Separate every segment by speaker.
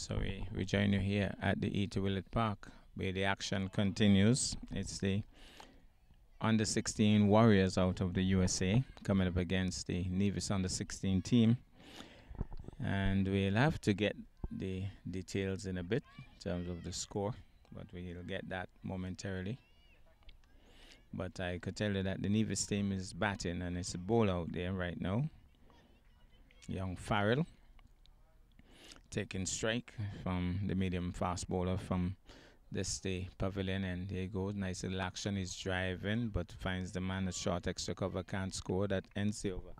Speaker 1: So we, we join you here at the E.T. Willett Park where the action continues. It's the under 16 Warriors out of the USA coming up against the Nevis under 16 team. And we'll have to get the details in a bit in terms of the score, but we'll get that momentarily. But I could tell you that the Nevis team is batting and it's a ball out there right now. Young Farrell taking strike from the medium fast bowler from this the pavilion and there he goes nice little action he's driving but finds the man a short extra cover can't score that ends the over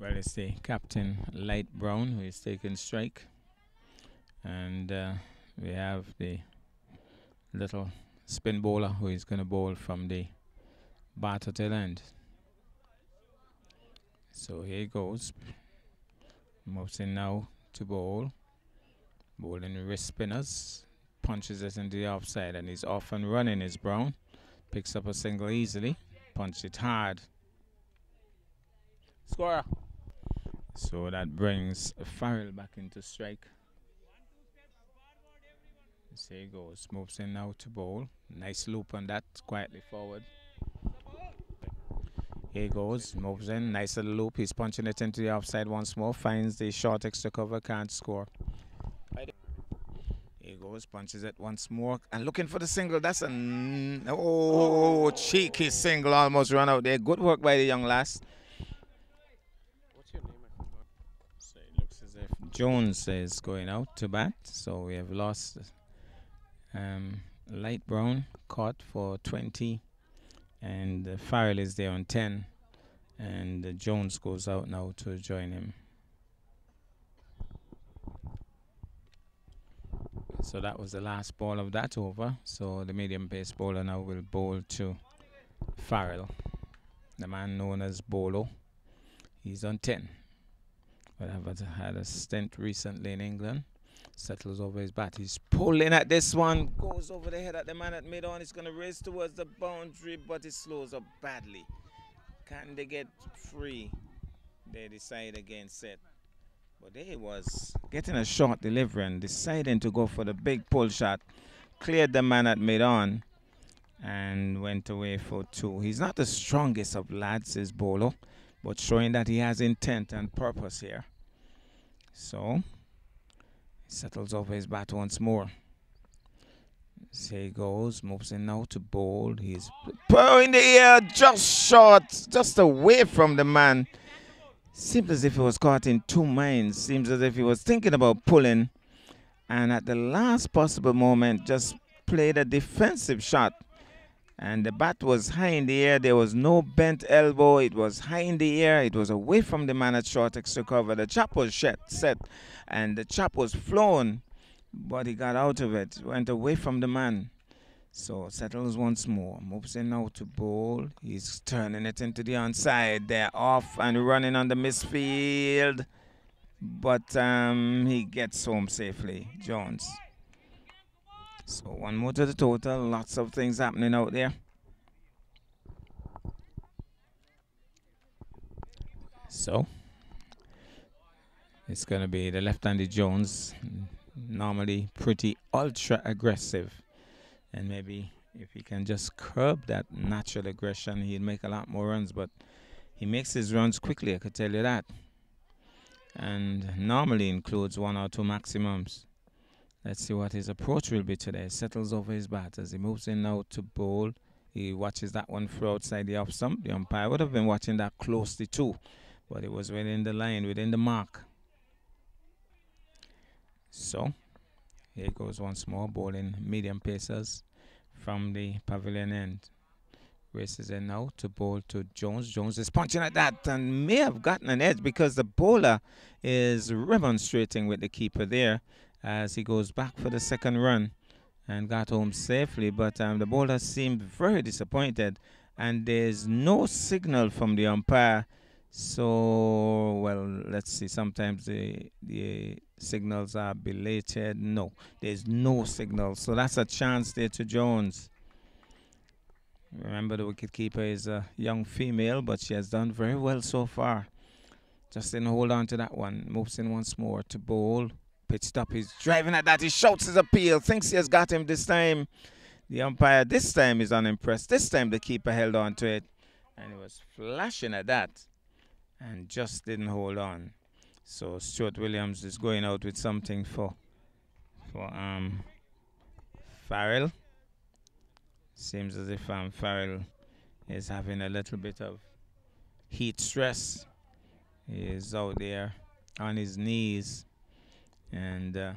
Speaker 1: well it's the captain light brown who is taking strike. And uh, we have the little spin bowler who is going to bowl from the batter tail end. So here he goes moves in now to bowl Bowling wrist spinners. Punches it into the offside and he's off and running is Brown. Picks up a single easily. Punch it hard. Score. So that brings Farrell back into strike. So he goes. Moves in now to bowl. Nice loop on that. Quietly forward. He goes. Moves in. Nice little loop. He's punching it into the offside once more. Finds the short extra cover. Can't score He goes, punches it once more, and looking for the single. That's a oh, cheeky single, almost run out there. Good work by the young lass. What's your name? So it looks as if Jones is going out to bat, so we have lost um, light brown caught for 20, and uh, Farrell is there on 10, and uh, Jones goes out now to join him. So that was the last ball of that over. So the medium pace bowler now will bowl to Farrell, the man known as Bolo. He's on 10. But I've had a stint recently in England. Settles over his bat. He's pulling at this one. Goes over the head at the man at mid on. He's going to race towards the boundary, but it slows up badly. Can they get free? They decide against it. But there he was getting a short delivery and deciding to go for the big pull shot. Cleared the man at mid on and went away for two. He's not the strongest of lads, is Bolo, but showing that he has intent and purpose here. So settles over his bat once more. He goes, moves in now to bowl. He's in the air, just short, just away from the man. Seems as if he was caught in two minds. Seems as if he was thinking about pulling and at the last possible moment just played a defensive shot. And the bat was high in the air. There was no bent elbow. It was high in the air. It was away from the man at short extra cover. The chap was set and the chap was flown, but he got out of it, went away from the man. So settles once more, moves in now to bowl. He's turning it into the onside. They're off and running on the misfield. But um, he gets home safely, Jones. So one more to the total. Lots of things happening out there. So it's going to be the left-handed Jones, normally pretty ultra aggressive and maybe if he can just curb that natural aggression, he'll make a lot more runs. But he makes his runs quickly, I could tell you that. And normally includes one or two maximums. Let's see what his approach will be today. Settles over his bat as he moves in now to bowl. He watches that one through outside the off stump. The umpire would have been watching that closely too, but it was within the line, within the mark. So here goes once more, bowling medium pacers from the pavilion end. Races in now to bowl to Jones. Jones is punching at that and may have gotten an edge because the bowler is remonstrating with the keeper there as he goes back for the second run and got home safely. But um, the bowler seemed very disappointed and there's no signal from the umpire so, well, let's see. Sometimes the the signals are belated. No, there's no signal. So that's a chance there to Jones. Remember, the wicketkeeper is a young female, but she has done very well so far. Just didn't hold on to that one. Moves in once more to bowl. Pitched up. He's driving at that. He shouts his appeal. Thinks he has got him this time. The umpire this time is unimpressed. This time the keeper held on to it. And he was flashing at that. And just didn't hold on. So Stuart Williams is going out with something for for um Farrell. Seems as if um Farrell is having a little bit of heat stress. He is out there on his knees and uh,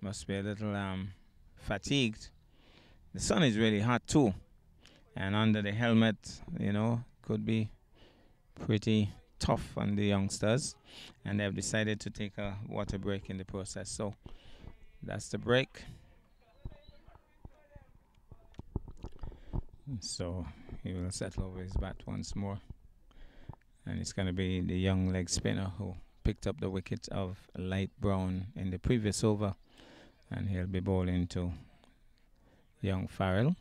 Speaker 1: must be a little um, fatigued. The sun is really hot too, and under the helmet, you know, could be pretty tough on the youngsters, and they've decided to take a water break in the process. So that's the break. So he will settle over his bat once more and it's going to be the young leg spinner who picked up the wicket of light brown in the previous over and he'll be bowling to young Farrell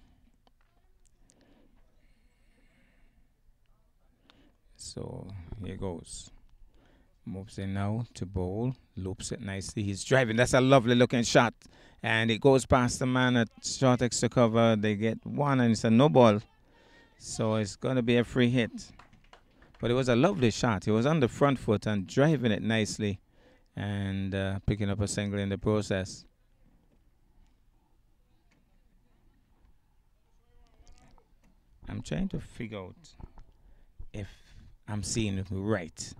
Speaker 1: so here goes. Moves in now to bowl. Loops it nicely. He's driving. That's a lovely looking shot. And it goes past the man at short extra cover. They get one and it's a no ball. So it's going to be a free hit. But it was a lovely shot. He was on the front foot and driving it nicely and uh, picking up a single in the process. I'm trying to figure out I'm seeing right.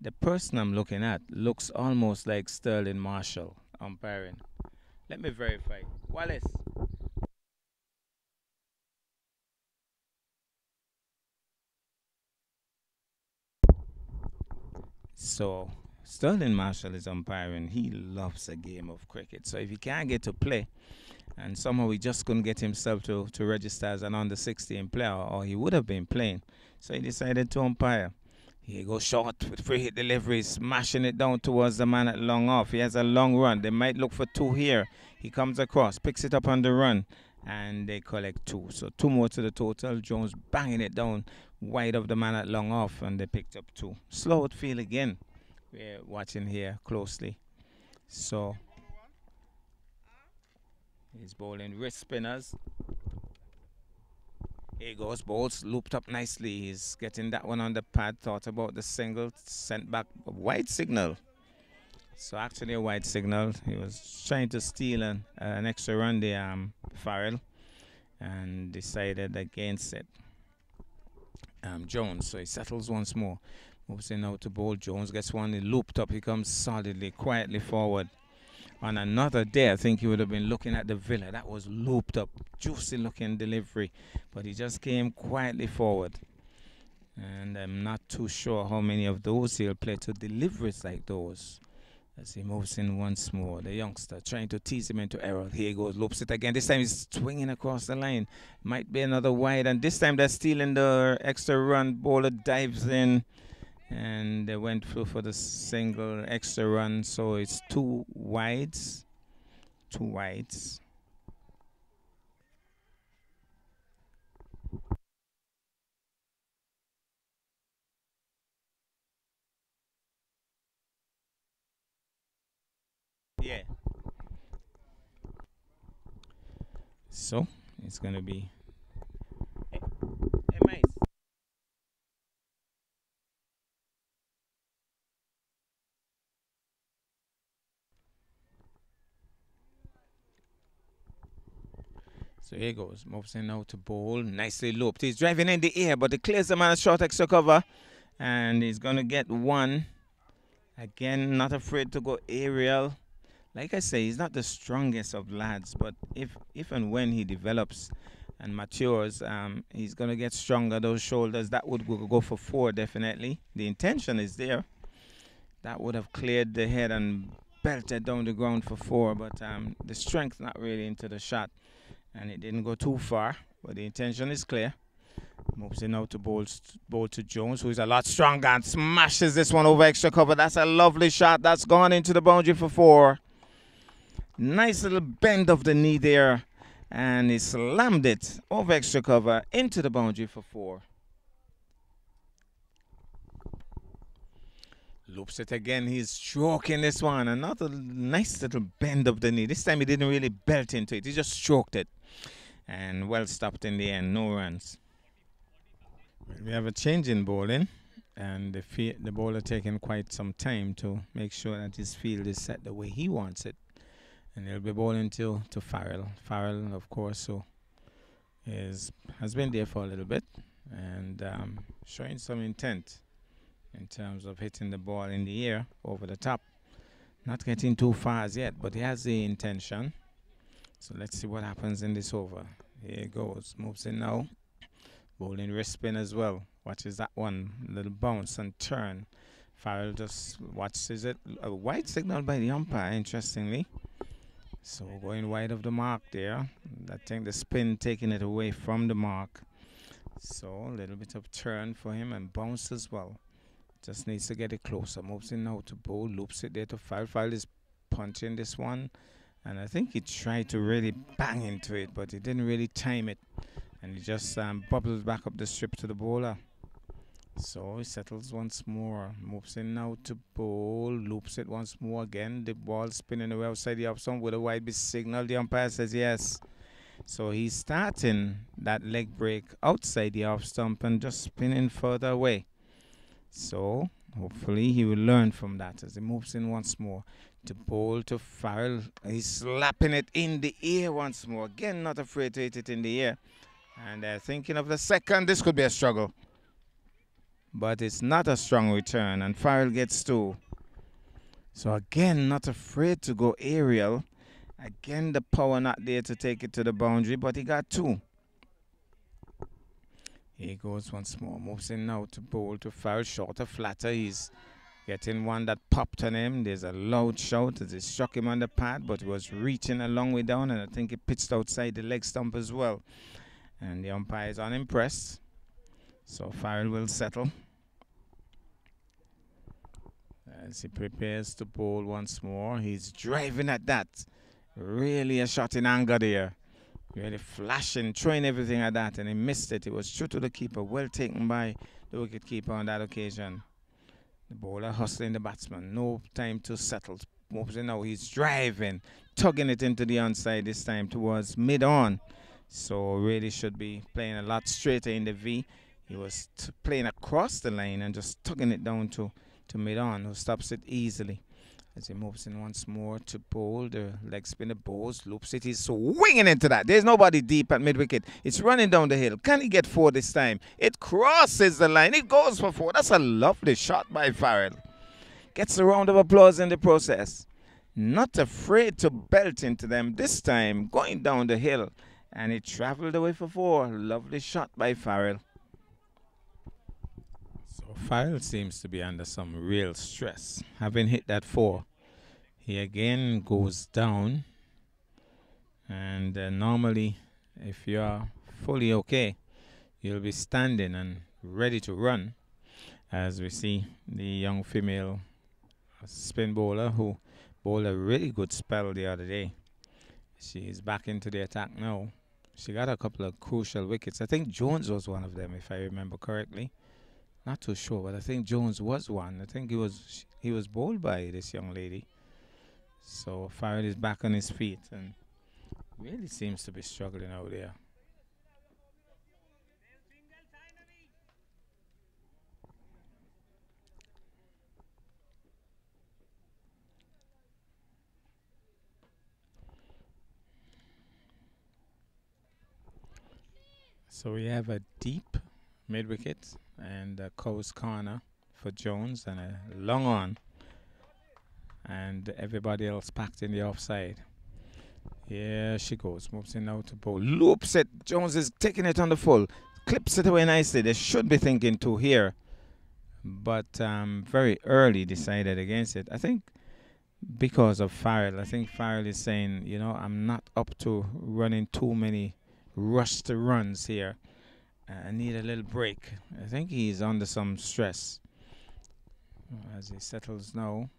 Speaker 1: The person I'm looking at looks almost like Sterling Marshall umpiring. Let me verify. Wallace. So Sterling Marshall is umpiring. He loves a game of cricket. So if he can't get to play, and somehow he just couldn't get himself to, to register as an under 16 player, or he would have been playing. So he decided to umpire. He goes short with free hit delivery, smashing it down towards the man at long off. He has a long run. They might look for two here. He comes across, picks it up on the run, and they collect two. So two more to the total. Jones banging it down wide of the man at long off, and they picked up two. Slow field again. We're watching here closely. So he's bowling wrist spinners. Here goes balls looped up nicely. He's getting that one on the pad. Thought about the single, sent back a wide signal. So actually a wide signal. He was trying to steal an, uh, an extra run there, um, Farrell, and decided against it um, Jones. So he settles once more. Moves in out to bowl. Jones gets one. He looped up. He comes solidly, quietly forward. On another day, I think he would have been looking at the villa. That was looped up, juicy looking delivery. But he just came quietly forward. And I'm not too sure how many of those he'll play to deliveries like those as he moves in once more. The youngster trying to tease him into error. Here he goes, loops it again. This time he's swinging across the line. Might be another wide, and this time they're stealing the extra run. Bowler dives in, and they went through for the single extra run. So it's two wides, two wides. Yeah. So it's gonna be. So here goes. Mobson now to ball. Nicely looped. He's driving in the air, but it clears the man a short extra cover. And he's going to get one. Again, not afraid to go aerial like I say, he's not the strongest of lads, but if if and when he develops and matures, um, he's gonna get stronger. Those shoulders that would go, go for four definitely. The intention is there. That would have cleared the head and belted down the ground for four, but um, the strength not really into the shot, and it didn't go too far. But the intention is clear. Moves in out to bowl, bowl to Jones, who is a lot stronger and smashes this one over extra cover. That's a lovely shot. That's gone into the boundary for four. Nice little bend of the knee there. And he slammed it over extra cover into the boundary for four. Loops it again. He's stroking this one. Another nice little bend of the knee. This time he didn't really belt into it. He just stroked it. And well stopped in the end. No runs. We have a change in bowling. And the, the bowler taking quite some time to make sure that his field is set the way he wants it. And he'll be bowling to, to Farrell. Farrell, of course, so is has been there for a little bit and um, showing some intent in terms of hitting the ball in the air over the top. Not getting too far as yet, but he has the intention. So let's see what happens in this over. Here it goes. Moves in now. Bowling wrist spin as well. Watches that one. Little bounce and turn. Farrell just watches it. A white signal by the umpire, interestingly. So going wide of the mark there. I think the spin taking it away from the mark. So a little bit of turn for him and bounce as well. Just needs to get it closer. Moves in now to bowl, loops it there to File. File is punching this one. And I think he tried to really bang into it, but he didn't really time it. And he just um, back up the strip to the bowler. So he settles once more. Moves in now to bowl. Loops it once more again. The ball spinning away outside the stump with a wide signal. The umpire says yes. So he's starting that leg break outside the off stump and just spinning further away. So hopefully he will learn from that as he moves in once more to bowl to Farrell. He's slapping it in the air once more. Again, not afraid to hit it in the air. And uh, thinking of the second, this could be a struggle. But it's not a strong return, and Farrell gets two. So again, not afraid to go aerial. Again, the power not there to take it to the boundary, but he got two. Here he goes once more. Moves in now to bowl to foul. Shorter, flatter. He's getting one that popped on him. There's a loud shout as it struck him on the pad, but was reaching a long way down, and I think it pitched outside the leg stump as well. And the umpire is unimpressed. So Farrell will settle. As he prepares to bowl once more, he's driving at that. Really a shot in anger there. Really flashing, throwing everything at that, and he missed it. It was true to the keeper. Well taken by the wicket keeper on that occasion. The bowler hustling the batsman. No time to settle. Now. He's driving, tugging it into the onside this time towards mid on. So really should be playing a lot straighter in the V. He was playing across the line and just tugging it down to, to mid on, who stops it easily as he moves in once more to bowl. The leg spinner bowls, loops it. He's swinging into that. There's nobody deep at mid wicket. It's running down the hill. Can he get four this time? It crosses the line. It goes for four. That's a lovely shot by Farrell. Gets a round of applause in the process. Not afraid to belt into them this time, going down the hill. And he traveled away for four. Lovely shot by Farrell. Farrell seems to be under some real stress. Having hit that four, he again goes down. And uh, normally, if you're fully okay, you'll be standing and ready to run. As we see the young female spin bowler who bowled a really good spell the other day. She is back into the attack now. She got a couple of crucial wickets. I think Jones was one of them, if I remember correctly. Not too sure, but I think Jones was one. I think he was he was bowled by this young lady. So Farrell is back on his feet and really seems to be struggling out there. So we have a deep mid wicket and a cow corner for Jones and a long on and everybody else packed in the offside. Here she goes, moves in now to bowl, loops it. Jones is taking it on the full, clips it away nicely. They should be thinking to here, but um, very early decided against it. I think because of Farrell. I think Farrell is saying, you know, I'm not up to running too many rushed runs here. I need a little break. I think he's under some stress as he settles now.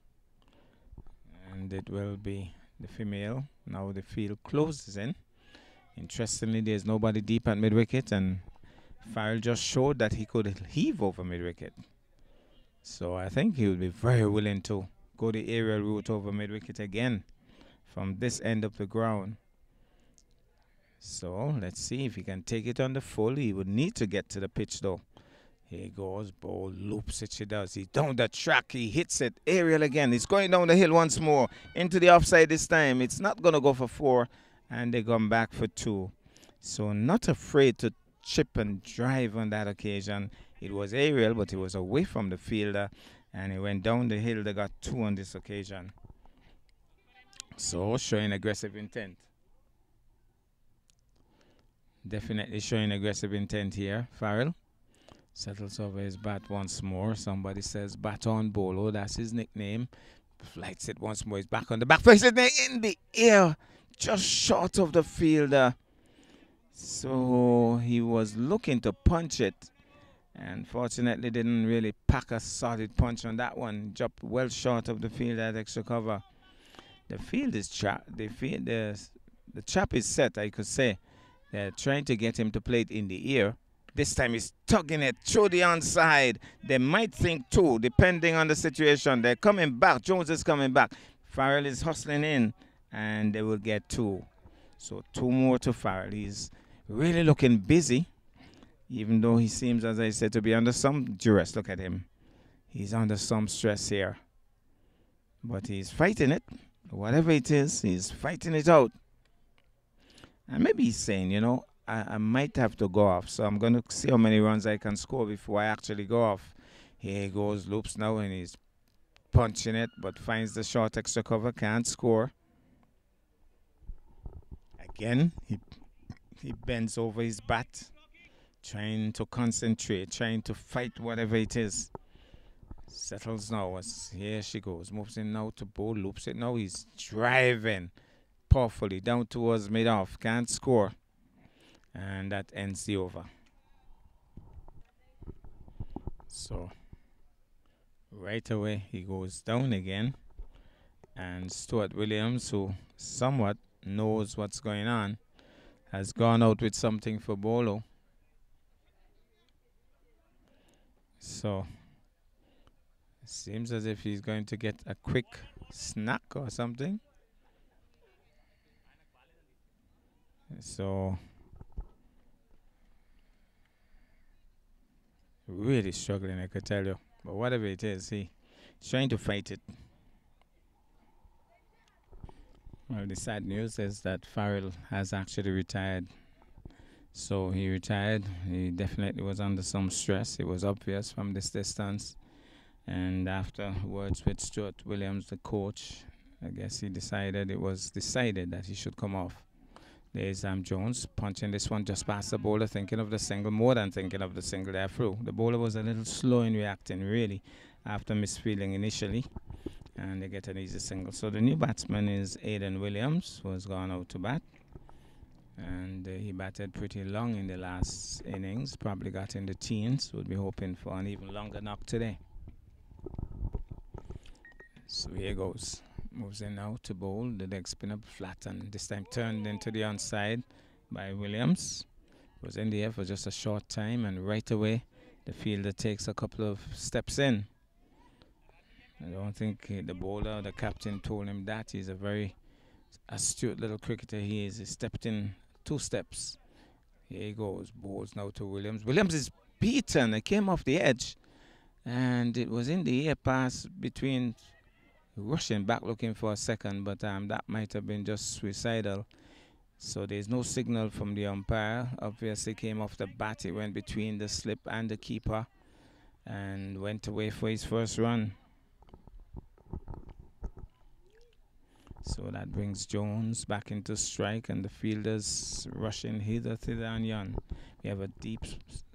Speaker 1: And it will be the female. Now the field closes in. Interestingly, there's nobody deep at mid wicket, and Farrell just showed that he could heave over mid wicket. So I think he would be very willing to go the aerial route over mid wicket again from this end of the ground. So let's see if he can take it on the full. He would need to get to the pitch though. Here he goes, ball loops it, she does. He's down the track, he hits it. Aerial again, he's going down the hill once more. Into the offside this time. It's not going to go for four, and they come back for two. So not afraid to chip and drive on that occasion. It was aerial, but he was away from the fielder, and he went down the hill. They got two on this occasion. So showing aggressive intent. Definitely showing aggressive intent here, Farrell. Settles over his bat once more. Somebody says bat Baton Bolo. That's his nickname. Flights it once more. He's back on the back. Face it in the air. Just short of the fielder. So he was looking to punch it. And fortunately didn't really pack a solid punch on that one. Dropped well short of the field at extra cover. The field is trapped. The field the the trap is set, I could say. They're trying to get him to play it in the air this time he's tugging it through the onside. They might think two, depending on the situation. They're coming back. Jones is coming back. Farrell is hustling in, and they will get two. So two more to Farrell. He's really looking busy, even though he seems, as I said, to be under some duress. Look at him. He's under some stress here. But he's fighting it. Whatever it is, he's fighting it out. And maybe he's saying, you know, I, I might have to go off. So I'm going to see how many runs I can score before I actually go off. Here he goes, loops now, and he's punching it, but finds the short extra cover, can't score. Again, he, he bends over his bat, trying to concentrate, trying to fight whatever it is. Settles now. Here she goes. Moves in now to bowl. Loops it now. He's driving powerfully down towards mid off. Can't score. And that ends the over. So right away he goes down again. And Stuart Williams who somewhat knows what's going on has gone out with something for Bolo. So seems as if he's going to get a quick snack or something so really struggling, I could tell you. But whatever it is, he's trying to fight it. Well, the sad news is that Farrell has actually retired. So he retired. He definitely was under some stress. It was obvious from this distance. And after words with Stuart Williams, the coach, I guess he decided it was decided that he should come off. There's um, Jones punching this one just past the bowler, thinking of the single, more than thinking of the single there through. The bowler was a little slow in reacting, really, after misfeeling initially. And they get an easy single. So the new batsman is Aidan Williams, who has gone out to bat. And uh, he batted pretty long in the last innings, probably got in the teens. Would be hoping for an even longer knock today. So here goes. Moves in now to bowl. The leg spin up flat and this time turned into the onside by Williams. Was in the air for just a short time and right away the fielder takes a couple of steps in. I don't think the bowler, the captain told him that. He's a very astute little cricketer he is. He stepped in two steps. Here he goes. Bowls now to Williams. Williams is beaten. It came off the edge. And it was in the air pass between rushing back looking for a second, but um, that might have been just suicidal. So there's no signal from the umpire. Obviously came off the bat. It went between the slip and the keeper and went away for his first run. So that brings Jones back into strike and the fielders rushing hither, thither and yon. We have a deep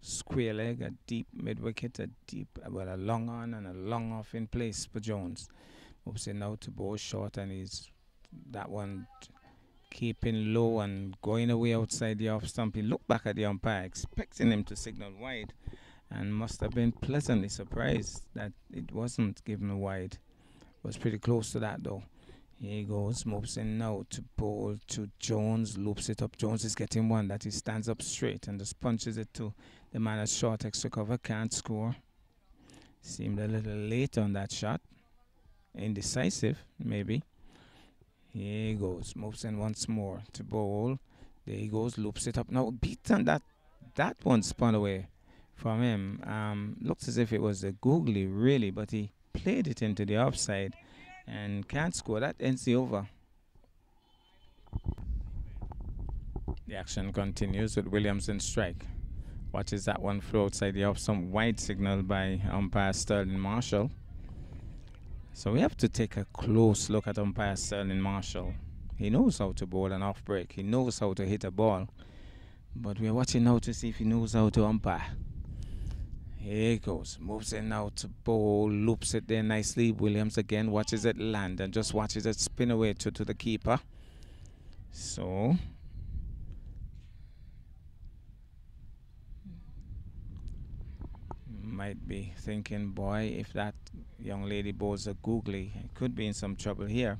Speaker 1: square leg, a deep mid wicket, a deep, well, a long on and a long off in place for Jones. Obviously now to bowl short and he's that one keeping low and going away outside the off stump. He looked back at the umpire expecting him to signal wide and must have been pleasantly surprised that it wasn't given wide. Was pretty close to that though. Here he goes, moves in now to bowl to Jones, loops it up. Jones is getting one that he stands up straight and just punches it to the man at short extra cover, can't score. Seemed a little late on that shot. Indecisive, maybe. Here he goes. Moves in once more to bowl. There he goes. Loops it up. Now, beaten that. That one spun away from him. Um, looks as if it was a googly, really, but he played it into the offside and can't score. That ends the over. The action continues with Williams in strike. Watches that one flow outside the off. Some wide signal by umpire Sterling Marshall. So we have to take a close look at umpire Sterling Marshall. He knows how to bowl an off break. He knows how to hit a ball. But we're watching now to see if he knows how to umpire. Here he goes. Moves in now to bowl. Loops it there nicely. Williams again watches it land and just watches it spin away to, to the keeper. So. Might be thinking, boy, if that young lady bowls a googly, it could be in some trouble here.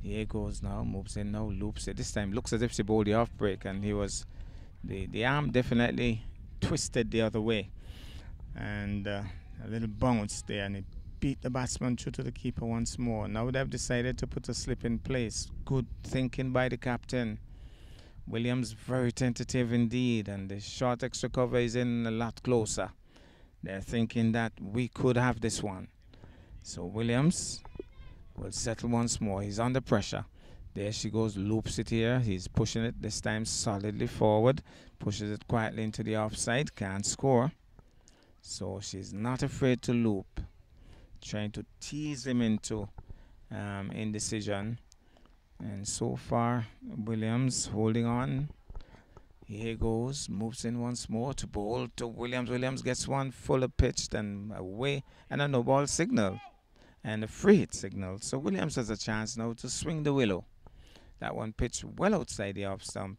Speaker 1: Here goes now. Moves in now. Loops it. This time looks as if she bowled the off break and he was. The, the arm definitely twisted the other way and uh, a little bounce there and it beat the batsman through to the keeper once more. Now they've decided to put a slip in place. Good thinking by the captain. Williams very tentative indeed and the short extra cover is in a lot closer. They're thinking that we could have this one. So Williams will settle once more. He's under pressure. There she goes, loops it here. He's pushing it this time solidly forward. Pushes it quietly into the offside. Can't score. So she's not afraid to loop, trying to tease him into um, indecision. And so far, Williams holding on. Here he goes, moves in once more to bowl to Williams. Williams gets one fuller pitched and away, and a no ball signal, and a free hit signal. So Williams has a chance now to swing the willow. That one pitched well outside the off stump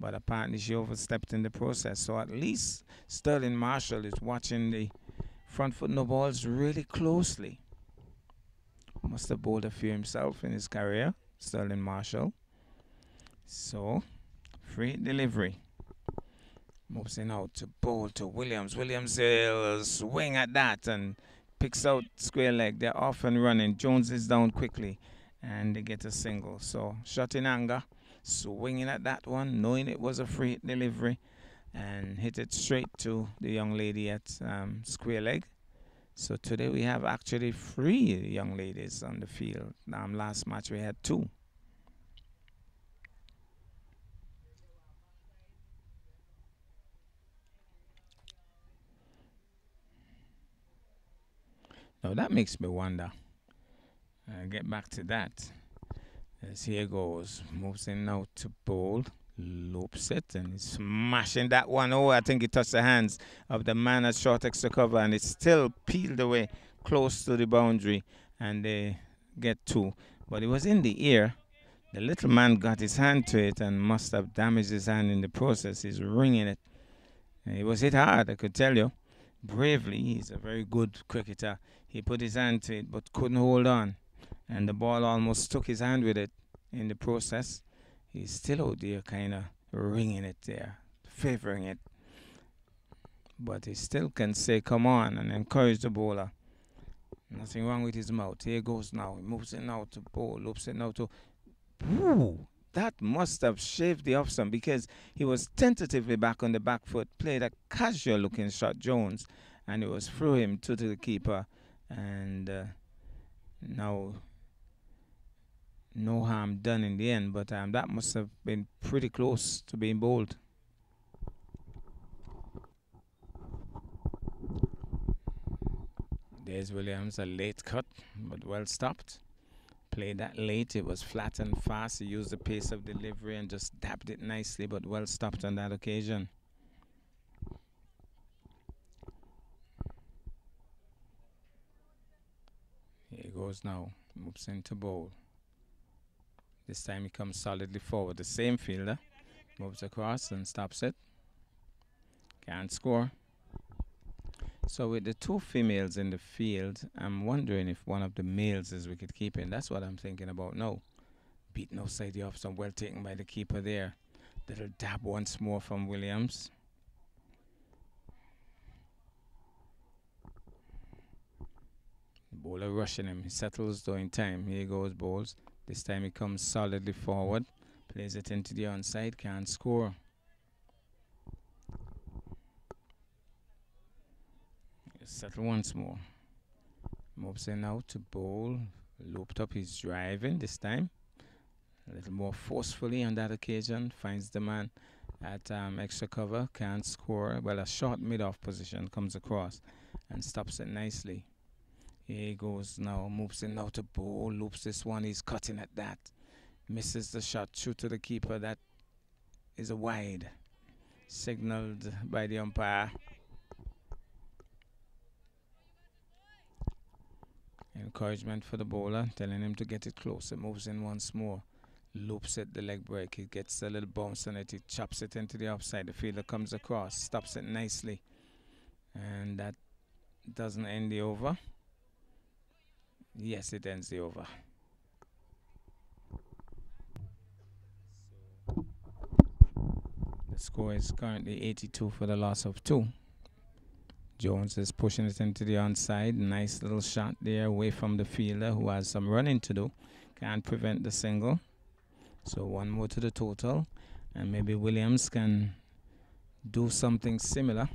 Speaker 1: but apparently she overstepped in the process. So at least Sterling Marshall is watching the front foot no balls really closely. Must have bowled a few himself in his career, Sterling Marshall. So, free delivery. Moves in out to bowl to Williams. Williams will swing at that and picks out square leg. They're off and running. Jones is down quickly and they get a single. So, shot in anger swinging at that one, knowing it was a free delivery, and hit it straight to the young lady at um, square leg. So today we have actually three young ladies on the field. Um, last match we had two. Now that makes me wonder. Uh, get back to that. As here goes. Moves in now to bowl. Loops it and he's smashing that one. Oh, I think he touched the hands of the man at short extra cover and it's still peeled away close to the boundary and they get two. But it was in the ear. The little man got his hand to it and must have damaged his hand in the process. He's wringing it. And he was hit hard, I could tell you. Bravely, he's a very good cricketer. He put his hand to it but couldn't hold on and the ball almost took his hand with it in the process. He's still out there kind of ringing it there, favoring it. But he still can say, come on, and encourage the bowler. Nothing wrong with his mouth. Here goes now. He moves it now to bowl, loops it now to. Woo! That must have shaved the off some because he was tentatively back on the back foot, played a casual looking shot, Jones, and it was through him to, the keeper. And uh, now no harm done in the end, but um, that must have been pretty close to being bowled. There's Williams, a late cut, but well stopped. Played that late, it was flat and fast. He used the pace of delivery and just dabbed it nicely, but well stopped on that occasion. Here he goes now, moves into bowl. This time he comes solidly forward. The same fielder moves across and stops it. Can't score. So with the two females in the field, I'm wondering if one of the males is wicket keeping. That's what I'm thinking about now. Beaten outside the off, some well taken by the keeper there. Little dab once more from Williams. bowler rushing him. He settles though in time. Here he goes balls. This time he comes solidly forward. Plays it into the onside. Can't score. Settle once more. Moves in now to bowl. Looped up. He's driving this time. A little more forcefully on that occasion. Finds the man at um, extra cover. Can't score. Well, a short mid-off position comes across and stops it nicely. Here he goes now. Moves in now to bowl. Loops this one. He's cutting at that. Misses the shot. Shoot to the keeper. That is a wide. Signaled by the umpire. Encouragement for the bowler, telling him to get it close. It moves in once more. Loops it, the leg break. He gets a little bounce on it. He chops it into the offside. The fielder comes across, stops it nicely. And that doesn't end the over. Yes, it ends the over. The score is currently 82 for the loss of two. Jones is pushing it into the onside. Nice little shot there away from the fielder who has some running to do. Can't prevent the single. So one more to the total. And maybe Williams can do something similar.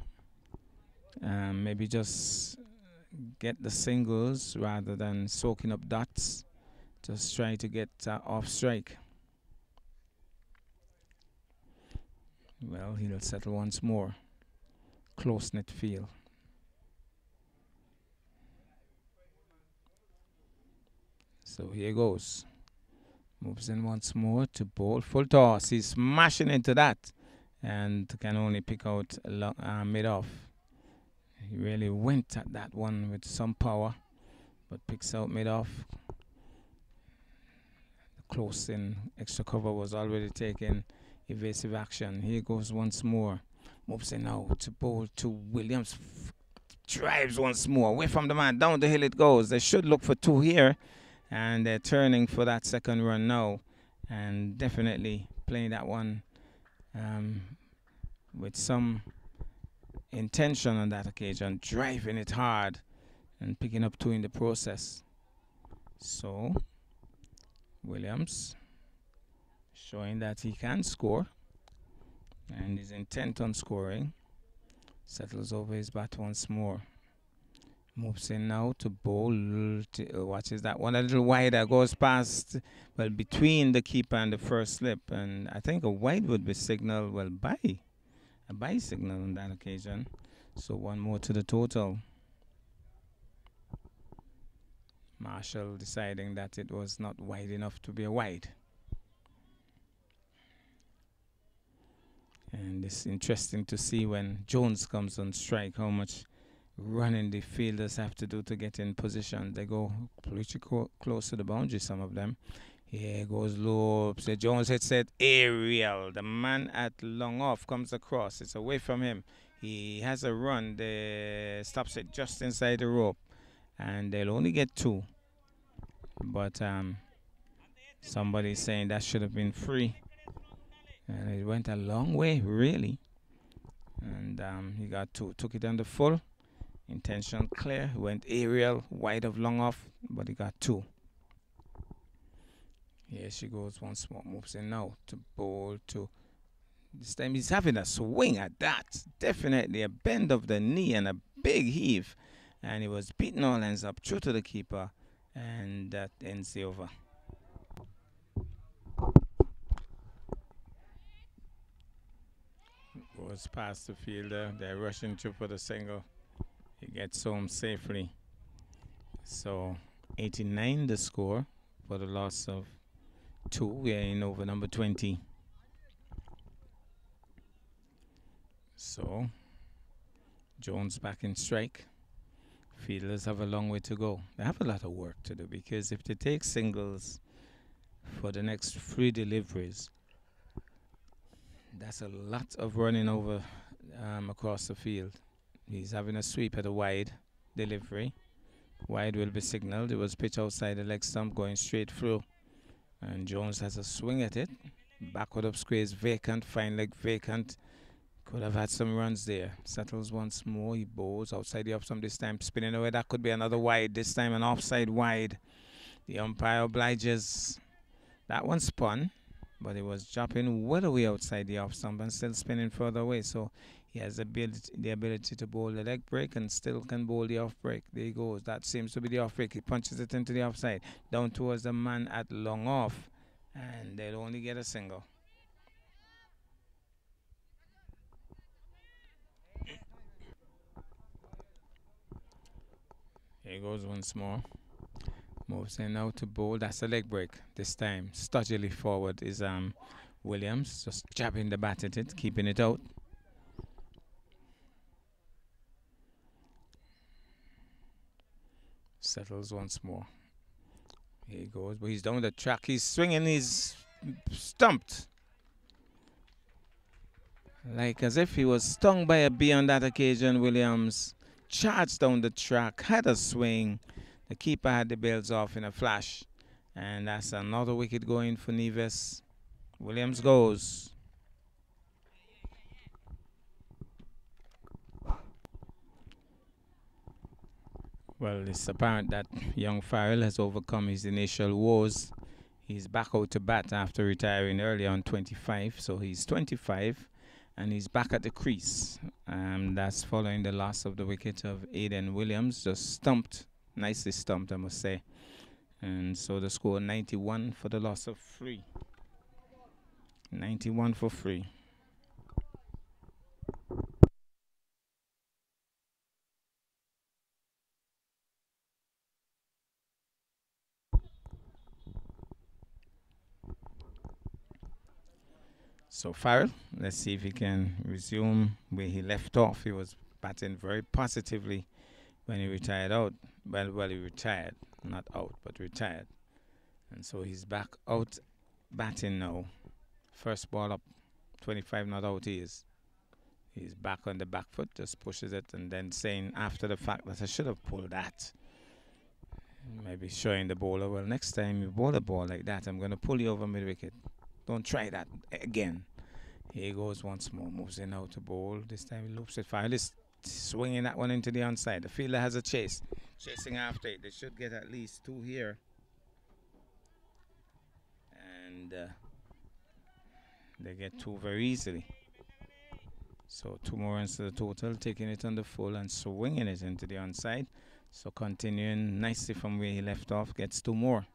Speaker 1: Um, maybe just get the singles rather than soaking up dots. Just try to get uh, off strike. Well, he'll settle once more. Close net field. So here goes. Moves in once more to bowl. Full toss. He's smashing into that. And can only pick out long, uh, mid off. He really went at that one with some power. But picks out mid off. Close in. Extra cover was already taken. Evasive action. Here goes once more. Moves in now to bowl to Williams. Drives once more. Away from the man. Down the hill it goes. They should look for two here and they're turning for that second run now and definitely playing that one um, with some intention on that occasion, driving it hard and picking up two in the process. So, Williams showing that he can score and is intent on scoring. Settles over his bat once more. Moves in now to bowl. To, uh, watches that one a little wider. Goes past, well, between the keeper and the first slip. And I think a wide would be signal, well, by. A by signal on that occasion. So one more to the total. Marshall deciding that it was not wide enough to be a wide. And it's interesting to see when Jones comes on strike how much running the fielders have to do to get in position. They go pretty close to the boundary, some of them. Here goes Lopes. Jones hits it aerial. The man at long off comes across. It's away from him. He has a run. The stops it just inside the rope. And they'll only get two. But um, somebody's saying that should have been free. And it went a long way, really. And um, he got two. Took it on the full. Intention clear. Went aerial, wide of long off, but he got two. Here she goes once more. Moves in now to bowl to. This time he's having a swing at that. Definitely a bend of the knee and a big heave. And he was beating all ends up true to the keeper. And that ends the over. Goes past the fielder. They're rushing to for the single. He gets home safely. So 89 the score for the loss of two. We are in over number 20. So Jones back in strike. Fielders have a long way to go. They have a lot of work to do because if they take singles for the next three deliveries, that's a lot of running over um, across the field. He's having a sweep at a wide delivery. Wide will be signaled. It was pitched outside the leg stump going straight through. And Jones has a swing at it. Backward up square is vacant. Fine leg vacant. Could have had some runs there. Settles once more. He bowls outside the off some this time. Spinning away. That could be another wide. This time an offside wide. The umpire obliges. That one spun, but it was dropping well away outside the off stump and still spinning further away. So he has the ability, the ability to bowl the leg break and still can bowl the off break. There he goes. That seems to be the off break. He punches it into the offside. Down towards the man at long off. And they'll only get a single. Here goes once more. Moves in now to bowl. That's a leg break this time. Stodgily forward is um Williams. Just jabbing the bat at it, keeping it out. Settles once more. Here he goes, but he's down the track. He's swinging, he's stumped. Like as if he was stung by a bee on that occasion, Williams charged down the track, had a swing. The keeper had the bails off in a flash. And that's another wicket going for Nevis. Williams goes. Well, it's apparent that young Farrell has overcome his initial woes. He's back out to bat after retiring early on 25, so he's 25 and he's back at the crease. Um, that's following the loss of the wicket of Aiden Williams, just stumped, nicely stumped, I must say. And so the score 91 for the loss of three. 91 for free. So Farrell, let's see if he can resume where he left off. He was batting very positively when he retired out. Well, well, he retired, not out, but retired. And so he's back out batting now. First ball up, 25 not out he is. He's back on the back foot, just pushes it, and then saying after the fact that I should have pulled that. Maybe showing the bowler, well, next time you bowl a ball like that, I'm going to pull you over mid wicket. Don't try that again. Here he goes once more. Moves in out to ball. This time he loops it. He's swinging that one into the onside. The fielder has a chase. Chasing after it. They should get at least two here. And uh, they get two very easily. So two more runs to the total. Taking it on the full and swinging it into the onside. So continuing nicely from where he left off. Gets two more.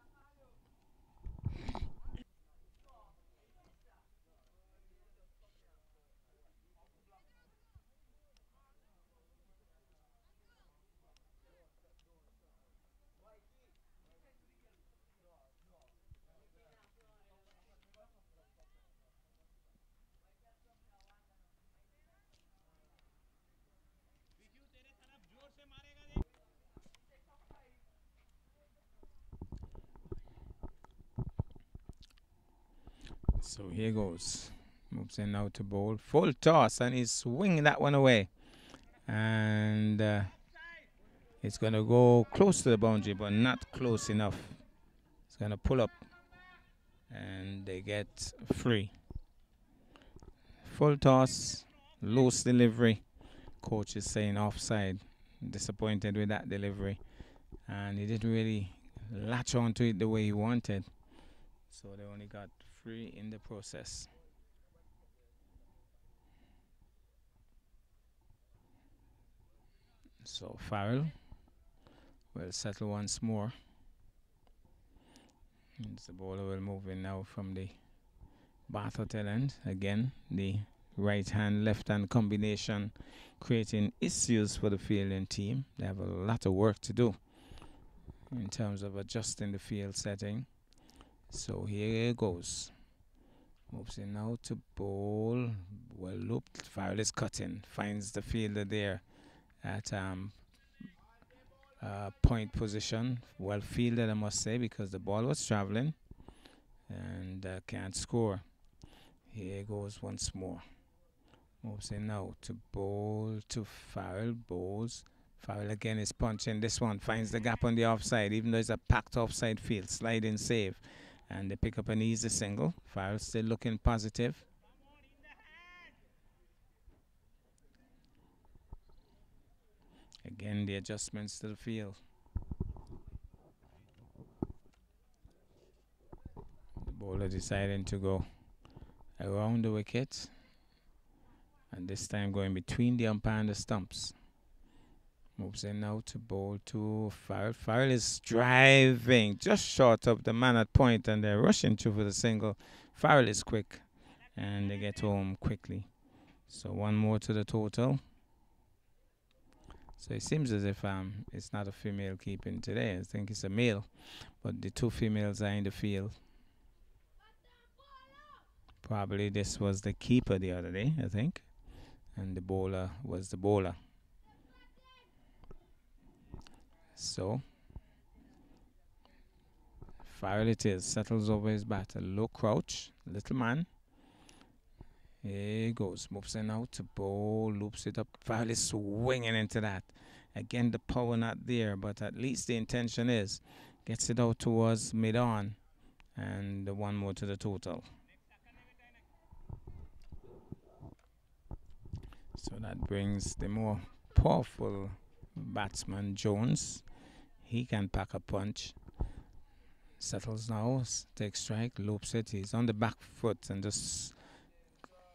Speaker 1: Here goes. Moves in now to bowl. Full toss and he's swinging that one away. And uh, it's going to go close to the boundary but not close enough. It's going to pull up and they get free. Full toss, loose delivery. Coach is saying offside. Disappointed with that delivery. And he didn't really latch onto it the way he wanted. So they only got free in the process. So Farrell will settle once more. And the bowler will move in now from the Bath Hotel end. Again, the right hand left hand combination creating issues for the fielding team. They have a lot of work to do in terms of adjusting the field setting. So here goes. Moves in now to bowl. Well looped. Farrell is cutting. Finds the fielder there at um, uh, point position. Well fielded, I must say, because the ball was traveling and uh, can't score. Here goes once more. Moves in now to bowl to Farrell. Bowls. Farrell again is punching this one. Finds the gap on the offside, even though it's a packed offside field. Sliding save and they pick up an easy single. Files still looking positive. Again, the adjustments to the field. The bowler deciding to go around the wicket and this time going between the umpire and the stumps. Moves in now to bowl to Farrell. Farrell is driving just short of the man at point and they're rushing through for the single. Farrell is quick and they get home quickly. So one more to the total. So it seems as if um it's not a female keeping today. I think it's a male, but the two females are in the field. Probably this was the keeper the other day, I think, and the bowler was the bowler. So Farrell it is, settles over his bat, a low crouch, little man. Here he goes, moves in out to bowl, loops it up. Farrell is swinging into that. Again, the power not there, but at least the intention is. Gets it out towards mid on, and one more to the total. So that brings the more powerful batsman Jones. He can pack a punch. Settles now, takes strike, loops it. He's on the back foot and just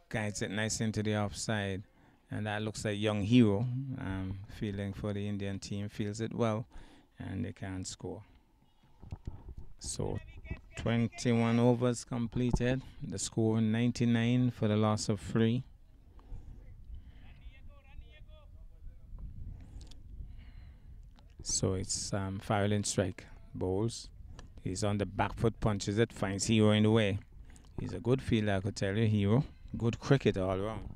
Speaker 1: guides it nice into the offside. And that looks like young hero um, feeling for the Indian team, feels it well, and they can't score. So 21 overs completed. The score 99 for the loss of three. So it's um, Farrell strike. Bowls. He's on the back foot, punches it, finds Hero in the way. He's a good fielder, I could tell you, Hero. Good cricket all around.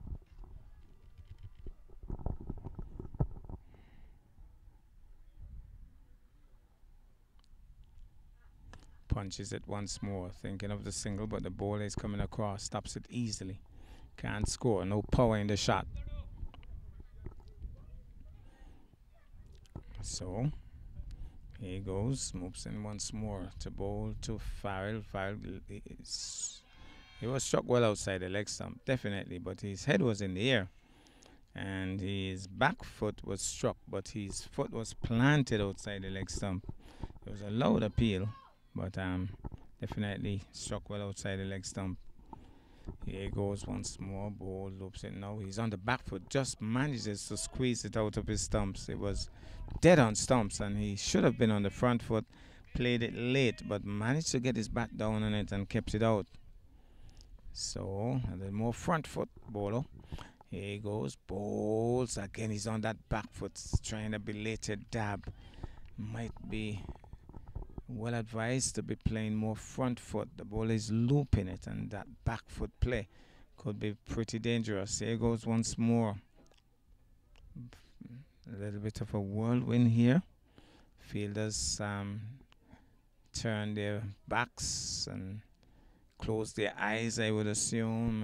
Speaker 1: Punches it once more, thinking of the single, but the ball is coming across, stops it easily. Can't score, no power in the shot. So here he goes, moves in once more to bowl to Farrell. Farrell is, he was struck well outside the leg stump, definitely, but his head was in the air. And his back foot was struck, but his foot was planted outside the leg stump. It was a loud appeal, but um, definitely struck well outside the leg stump. Here he goes once more. Ball loops it now. He's on the back foot. Just manages to squeeze it out of his stumps. It was dead on stumps, and he should have been on the front foot. Played it late, but managed to get his bat down on it and kept it out. So, a little more front foot bowler. Here he goes. Balls. Again, he's on that back foot. Trying to be late. a belated dab. Might be well advised to be playing more front foot. The ball is looping it, and that back foot play could be pretty dangerous. Here goes once more. A little bit of a whirlwind here. Fielders um, turn their backs and close their eyes, I would assume.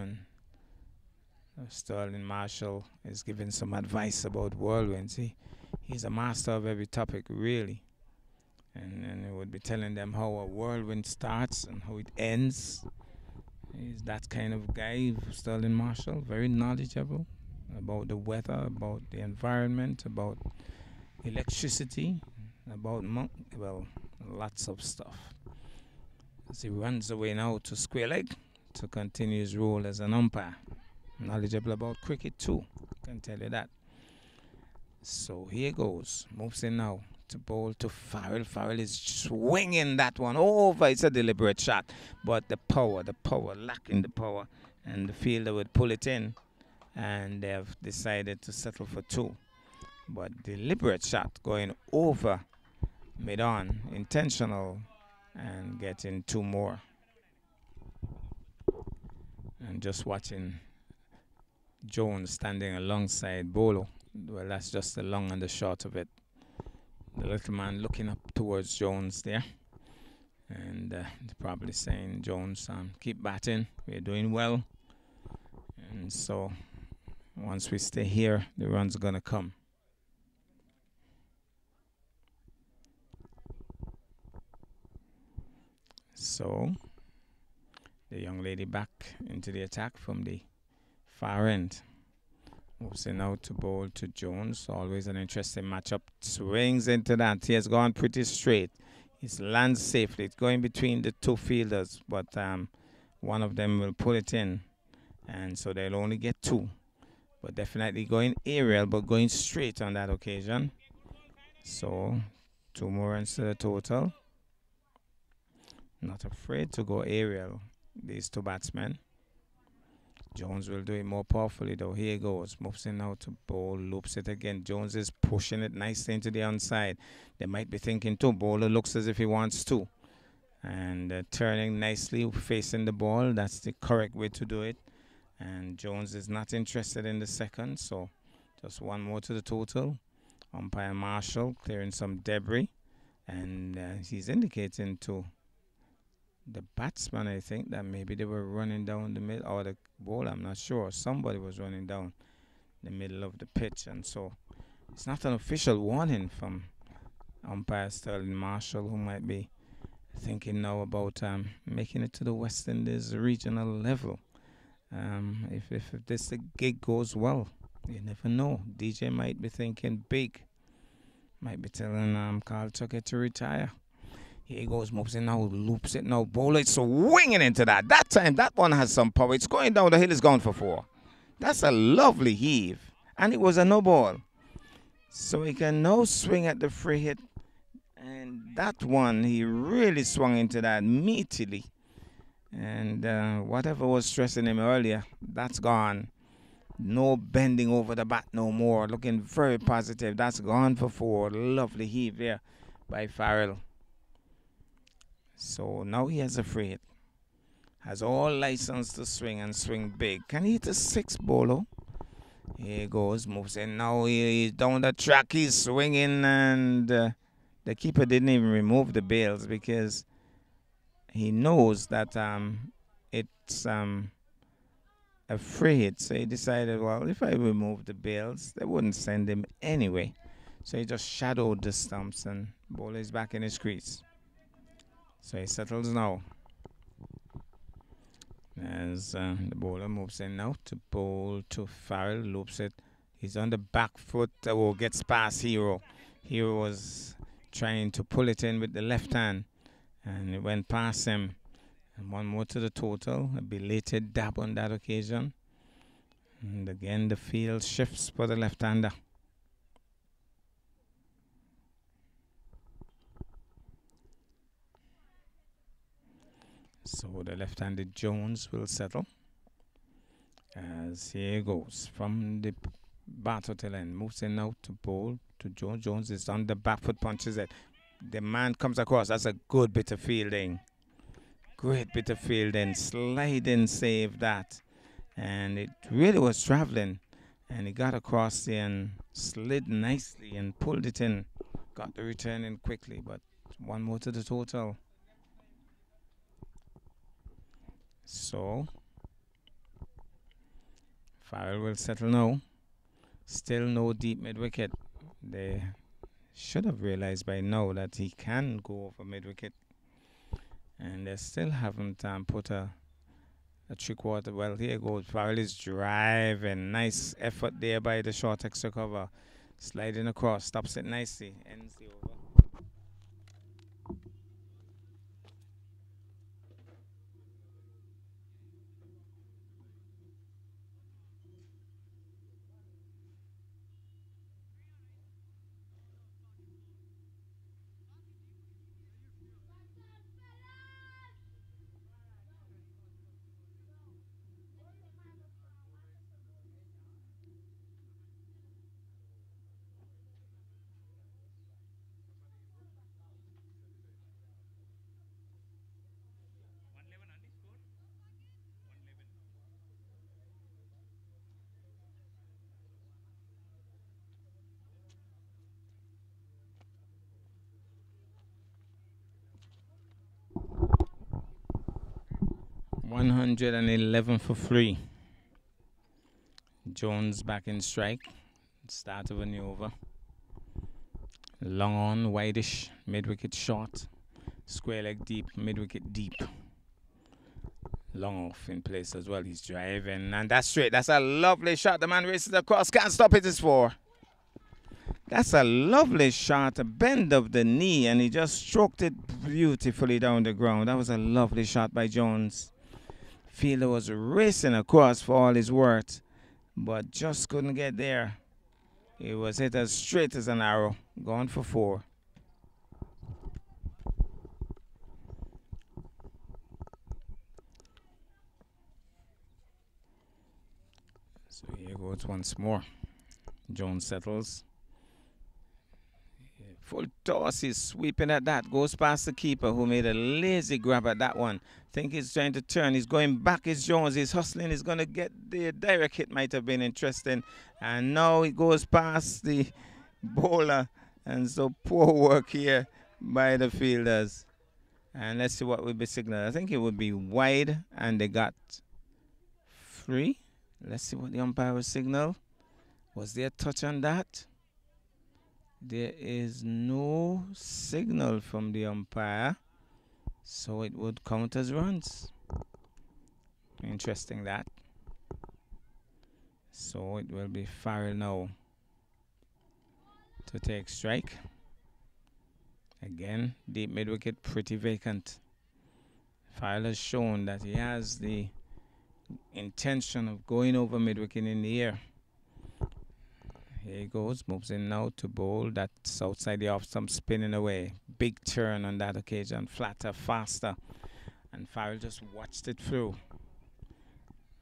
Speaker 1: And Sterling Marshall is giving some advice about whirlwinds. He, he's a master of every topic, really and, and he would be telling them how a whirlwind starts and how it ends. He's that kind of guy, Sterling Marshall, very knowledgeable about the weather, about the environment, about electricity, about monk, well, lots of stuff. As he runs away now to Square Leg to continue his role as an umpire. Knowledgeable about cricket too, can tell you that. So here goes, moves in now to bowl to Farrell. Farrell is swinging that one over. It's a deliberate shot, but the power, the power, lacking the power, and the fielder would pull it in, and they've decided to settle for two. But deliberate shot going over mid on, intentional, and getting two more. And just watching Jones standing alongside Bolo. Well, that's just the long and the short of it the little man looking up towards Jones there. And uh, probably saying, Jones, um, keep batting. We're doing well. And so once we stay here, the runs going to come. So the young lady back into the attack from the far end. In now to bowl to Jones. Always an interesting matchup. Swings into that. He has gone pretty straight. He's lands safely. It's going between the two fielders, but um, one of them will pull it in. And so they'll only get two. But definitely going aerial, but going straight on that occasion. So two more runs to the total. Not afraid to go aerial, these two batsmen. Jones will do it more powerfully though. Here he goes. Moves in now to bowl. Loops it again. Jones is pushing it nicely into the onside. They might be thinking too. Bowler looks as if he wants to. And uh, turning nicely, facing the ball. That's the correct way to do it. And Jones is not interested in the second. So just one more to the total. Umpire Marshall clearing some debris. And uh, he's indicating to the batsman, I think, that maybe they were running down the middle, or the ball, I'm not sure. Somebody was running down the middle of the pitch, and so it's not an official warning from umpire Sterling Marshall, who might be thinking now about um, making it to the West Indies regional level. Um, if, if, if this gig goes well, you never know. DJ might be thinking big. Might be telling um, Carl Tucker to retire. Here he goes, in now, loops it now, it's swinging into that. That time, that one has some power. It's going down the hill, it's gone for four. That's a lovely heave. And it was a no ball. So he can now swing at the free hit. And that one, he really swung into that meatily. And uh, whatever was stressing him earlier, that's gone. No bending over the bat no more. Looking very positive. That's gone for four. Lovely heave there by Farrell. So now he has a free hit. Has all license to swing and swing big. Can he hit a six bolo? Here he goes, moves in. Now he's down the track. He's swinging, and uh, the keeper didn't even remove the bails because he knows that um, it's um, a free hit. So he decided, well, if I remove the bails, they wouldn't send him anyway. So he just shadowed the stumps, and bowler is back in his crease. So he settles now. As uh, the bowler moves in now to bowl to Farrell, loops it. He's on the back foot, uh, gets past Hero. Hero was trying to pull it in with the left hand, and it went past him. And one more to the total, a belated dab on that occasion. And again, the field shifts for the left So the left-handed Jones will settle. As here he goes from the Bath Hotel end. Moves in out to bowl to Jones. Jones is on the back foot, punches it. The man comes across. That's a good bit of fielding. Great bit of fielding. Sliding save that. And it really was traveling. And he got across there and slid nicely and pulled it in. Got the return in quickly, but one more to the total. So Farrell will settle now. Still no deep mid wicket. They should have realized by now that he can go over mid wicket. And they still haven't um, put a a three. Well, here goes. Farrell is driving. Nice effort there by the short extra cover. Sliding across. Stops it nicely. Ends the over. 111 for free. Jones back in strike. Start of a new over. Long on, wideish, mid wicket short. Square leg deep, mid wicket deep. long off in place as well. He's driving, and that's straight. That's a lovely shot. The man races across, can't stop it. It's four. That's a lovely shot, a bend of the knee, and he just stroked it beautifully down the ground. That was a lovely shot by Jones. Fielder was racing across for all his worth, but just couldn't get there. He was hit as straight as an arrow, going for four. So here goes once more. Jones settles. Full toss, he's sweeping at that. Goes past the keeper who made a lazy grab at that one. Think he's trying to turn. He's going back. It's Jones. He's hustling. He's going to get the direct hit. Might have been interesting. And now he goes past the bowler. And so poor work here by the fielders. And let's see what will be signaled. I think it would be wide. And they got three. Let's see what the umpire will signal. Was there a touch on that? There is no signal from the umpire so it would count as runs. Interesting that. So it will be Farrell now to take strike. Again deep mid wicket pretty vacant. Farrell has shown that he has the intention of going over mid wicket in the air here he goes, moves in now to bowl. That's outside the off stump, spinning away. Big turn on that occasion, flatter, faster. And Farrell just watched it through.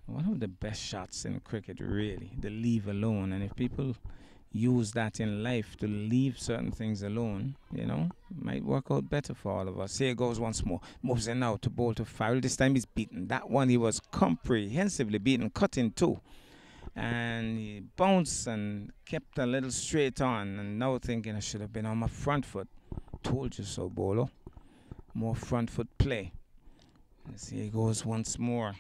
Speaker 1: One of the best shots in cricket, really, the leave alone. And if people use that in life to leave certain things alone, you know, might work out better for all of us. Here goes once more. Moves in now to bowl to Farrell. This time he's beaten. That one he was comprehensively beaten, cutting two and he bounced and kept a little straight on and now thinking I should have been on my front foot. Told you so, Bolo. More front foot play. Let's see, he goes once more.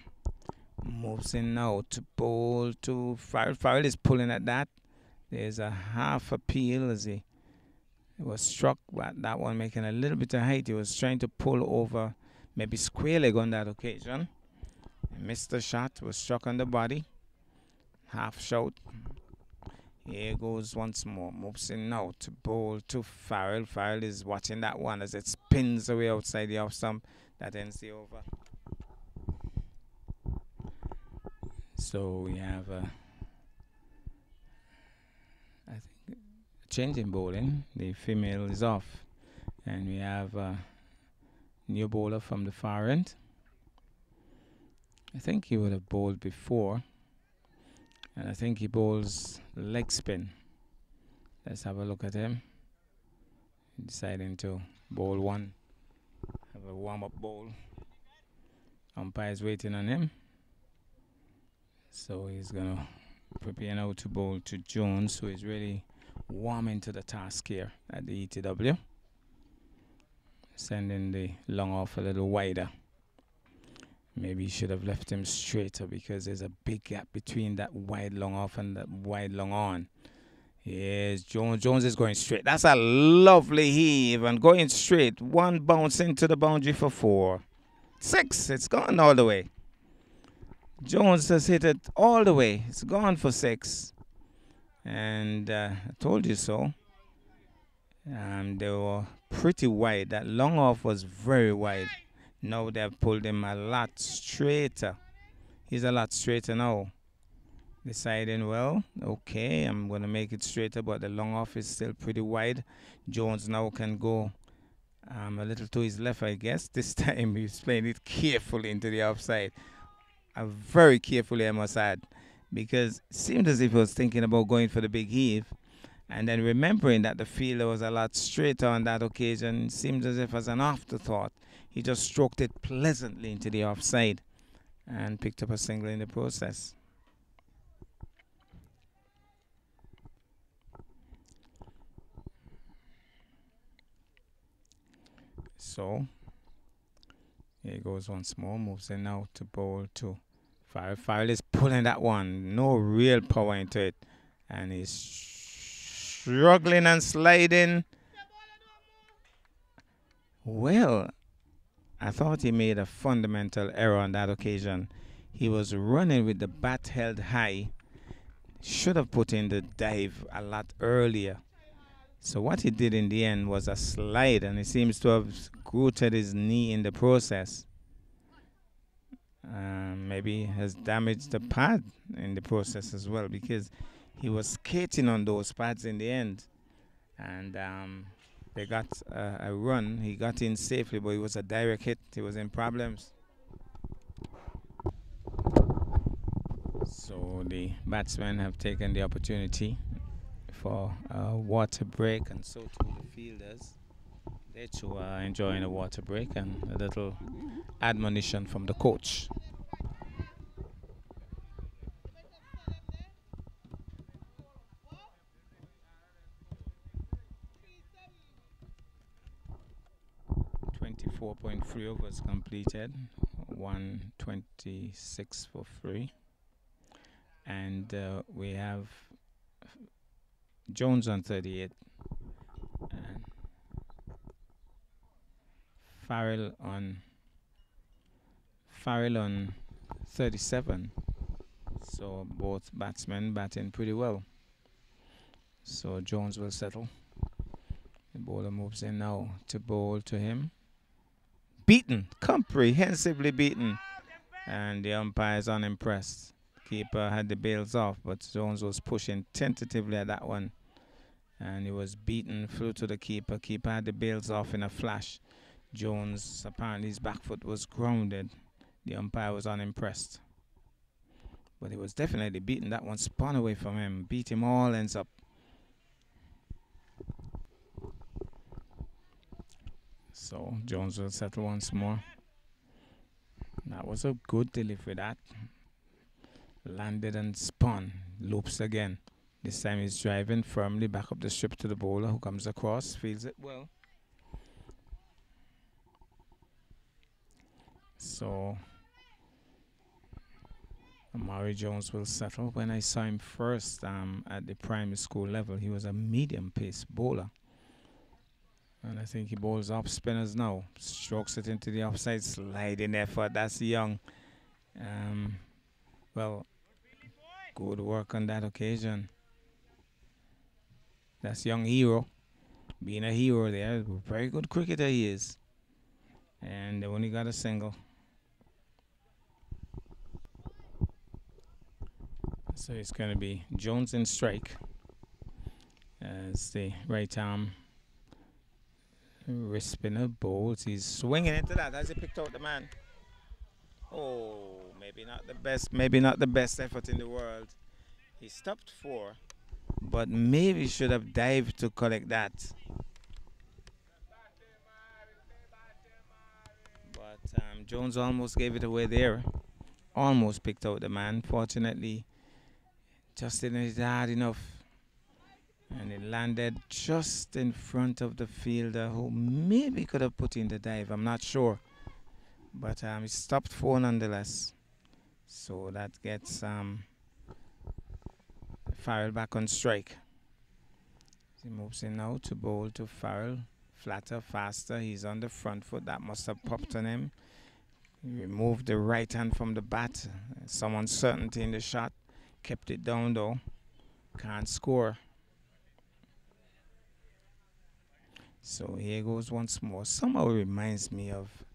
Speaker 1: Moves in now to bowl to Farrell. Farrell is pulling at that. There's a half appeal as he was struck by that one making a little bit of height. He was trying to pull over maybe square leg on that occasion. Missed the shot, was struck on the body half shot. Here goes once more. Moves in now to bowl to Farrell. Farrell is watching that one as it spins away outside the off stump. That ends the over. So we have uh, I think changing bowling. The female is off. And we have a new bowler from the far end. I think he would have bowled before. And I think he bowls leg spin. Let's have a look at him. Deciding to bowl one. Have a warm up bowl. Umpire's waiting on him. So he's going to prepare now to bowl to Jones, who is really warming to the task here at the ETW. Sending the long off a little wider. Maybe you should have left him straighter because there's a big gap between that wide long off and that wide long on. Yes, Jones. Jones is going straight. That's a lovely heave and going straight. One bounce into the boundary for four. Six. It's gone all the way. Jones has hit it all the way. It's gone for six. And uh, I told you so. Um, they were pretty wide. That long off was very wide. Now they've pulled him a lot straighter. He's a lot straighter now. Deciding, well, okay, I'm going to make it straighter, but the long off is still pretty wide. Jones now can go um, a little to his left, I guess. This time he's playing it carefully into the offside. Uh, very carefully, I must add, because it seemed as if he was thinking about going for the big heave. And then remembering that the fielder was a lot straighter on that occasion, seemed as if as an afterthought, he just stroked it pleasantly into the offside and picked up a single in the process. So here goes once more, moves in now to bowl to Farrell. Farrell is pulling that one, no real power into it, and he's struggling and sliding. Well, I thought he made a fundamental error on that occasion. He was running with the bat held high. Should have put in the dive a lot earlier. So what he did in the end was a slide, and he seems to have rooted his knee in the process. Um, maybe has damaged the pad in the process as well because he was skating on those pads in the end, and um, they got uh, a run. He got in safely, but it was a direct hit. He was in problems. So the batsmen have taken the opportunity for a water break, and so too the fielders. They too are enjoying a water break and a little admonition from the coach. Twenty-four point three overs completed, one twenty-six for three, and uh, we have Jones on 38 and Farrell on Farrell on 37 so both batsmen batting pretty well. So Jones will settle. The bowler moves in now to bowl to him beaten comprehensively beaten and the umpire is unimpressed keeper had the bails off, but Jones was pushing tentatively at that one. And he was beaten, flew to the keeper. Keeper had the bails off in a flash. Jones, apparently his back foot was grounded. The umpire was unimpressed. But he was definitely beaten. That one spun away from him, beat him all ends up. So Jones will settle once more. That was a good delivery, that landed and spun, loops again. This time he's driving firmly back up the strip to the bowler who comes across, feels it well. So Amari Jones will settle. When I saw him first um, at the primary school level, he was a medium pace bowler. And I think he bowls off spinners now. Strokes it into the offside, sliding effort. That's young. Um, well, Good work on that occasion. That's young hero. Being a hero there. Very good cricketer he is. And they only got a single. So it's going to be Jones in strike as the right arm wrist spinner bowls. He's swinging into that as he picked out the man. Oh, maybe not the best, maybe not the best effort in the world. He stopped four, but maybe should have dived to collect that. But um, Jones almost gave it away there. Almost picked out the man. Fortunately, just didn't hit hard enough. And it landed just in front of the fielder who maybe could have put in the dive. I'm not sure but um, it stopped four nonetheless. So that gets um, Farrell back on strike. He moves in now to bowl to Farrell. Flatter, faster. He's on the front foot. That must have popped on him. He removed the right hand from the bat. Some uncertainty in the shot. Kept it down though. Can't score. So here goes once more. Somehow reminds me of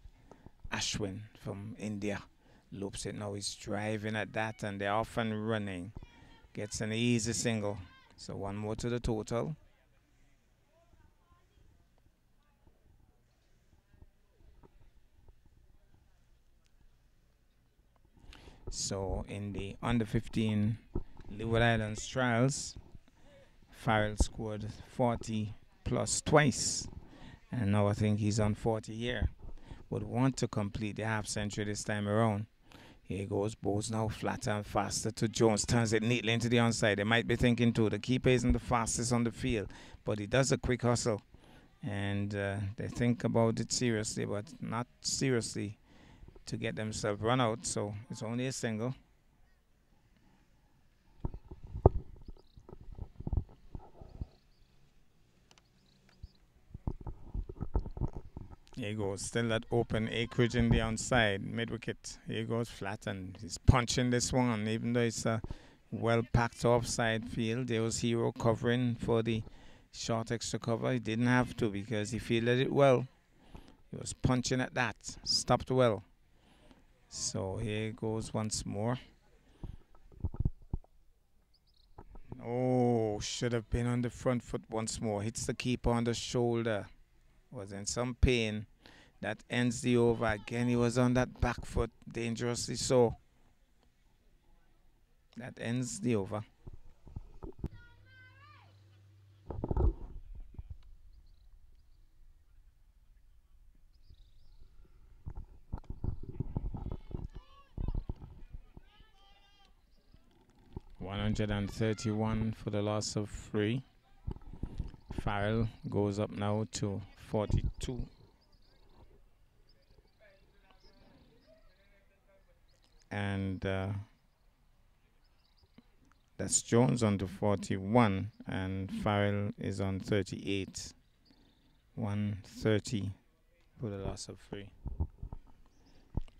Speaker 1: Ashwin from India loops it now. He's driving at that and they're off and running. Gets an easy single. So one more to the total. So in the under 15 Leeward Islands trials, Farrell scored 40 plus twice. And now I think he's on 40 here would want to complete the half century this time around. Here goes Bowes now flatter and faster to Jones. Turns it neatly into the onside. They might be thinking too. The keeper isn't the fastest on the field, but he does a quick hustle. And uh, they think about it seriously, but not seriously to get themselves run out. So it's only a single. Here goes, still that open acreage in the outside, mid wicket. Here goes flat and he's punching this one, even though it's a well packed offside field. There was Hero covering for the short extra cover. He didn't have to because he fielded it well. He was punching at that, stopped well. So here goes once more. Oh, should have been on the front foot once more. Hits the keeper on the shoulder was in some pain. That ends the over. Again, he was on that back foot, dangerously so. That ends the over. One hundred and thirty-one for the loss of three. Farrell goes up now to 42. And uh, that's Jones on the 41 and Farrell is on 38. 130 for the loss of three.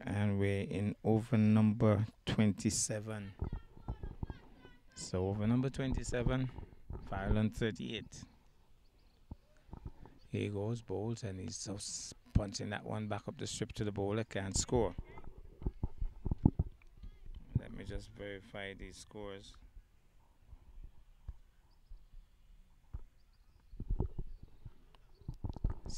Speaker 1: And we're in over number 27. So over number 27, Farrell on 38. Here he goes Bowles, and he's just punching that one back up the strip to the bowler. Can't score. Let me just verify these scores.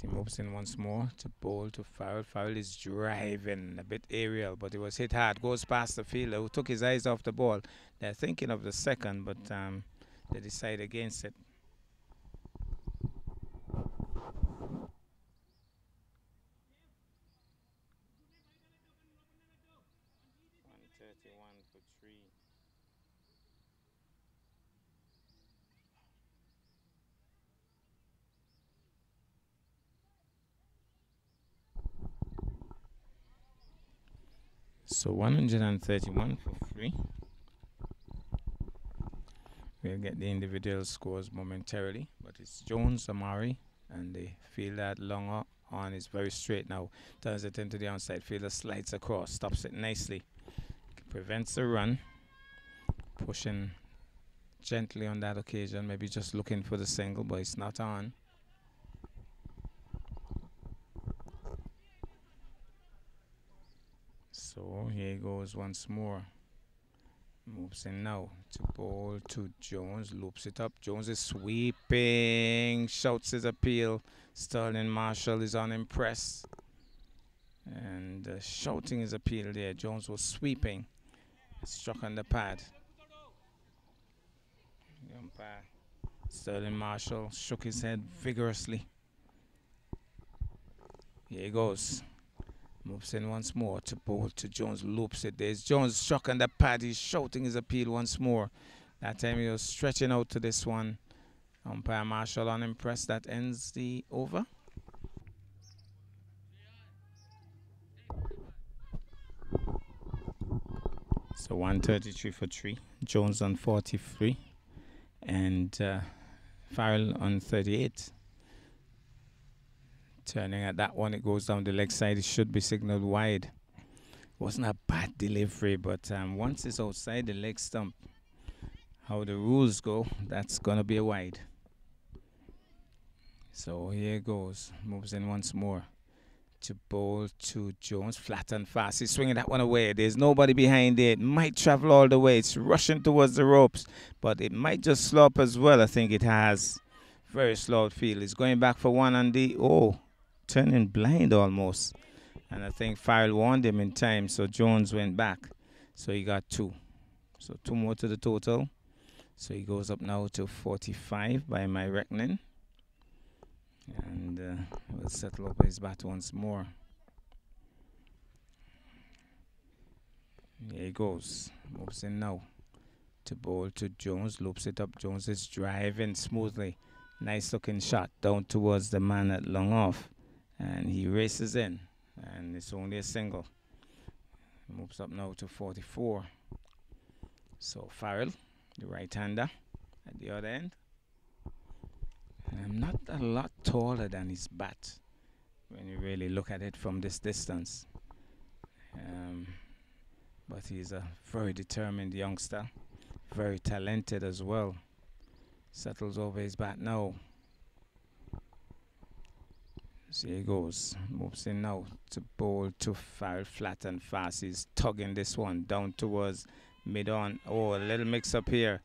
Speaker 1: He moves in once more to bowl to Farrell. Farrell is driving a bit aerial, but he was hit hard. Goes past the fielder who took his eyes off the ball. They're thinking of the second, but um, they decide against it. 31 for three. So 131 for free. We'll get the individual scores momentarily, but it's Jones, Amari, and they feel that longer on is very straight now. Turns it into the onside. Fielder slides across, stops it nicely prevents the run. Pushing gently on that occasion, maybe just looking for the single, but it's not on. So here he goes once more. Moves in now to ball to Jones, loops it up. Jones is sweeping, shouts his appeal. Sterling Marshall is unimpressed. And uh, shouting his appeal there. Jones was sweeping. Struck on the pad. Sterling Marshall, shook his head vigorously. Here he goes. Moves in once more to bowl to Jones. Loops it. There's Jones struck on the pad. He's shouting his appeal once more. That time he was stretching out to this one. Umpire Marshall unimpressed. That ends the over. So 133 for 3. Jones on 43. And uh, Farrell on 38. Turning at that one, it goes down the leg side. It should be signaled wide. Wasn't a bad delivery, but um, once it's outside the leg stump, how the rules go, that's going to be a wide. So here it goes. Moves in once more to bowl to Jones, flat and fast. He's swinging that one away. There's nobody behind it. Might travel all the way. It's rushing towards the ropes, but it might just slow up as well. I think it has. Very slow field. He's going back for one on the oh, turning blind almost. And I think Farrell warned him in time, so Jones went back. So he got two. So two more to the total. So he goes up now to 45 by my reckoning and uh, we'll settle up his bat once more. There he goes. Moves in now. To bowl to Jones. Loops it up. Jones is driving smoothly. Nice looking shot down towards the man at long off. And he races in. And it's only a single. Moves up now to 44. So Farrell, the right hander, at the other end. I'm not a lot taller than his bat, when you really look at it from this distance. Um, but he's a very determined youngster, very talented as well. Settles over his bat now. So he goes, moves in now to bowl to foul flat and fast. He's tugging this one down towards mid on. Oh, a little mix up here.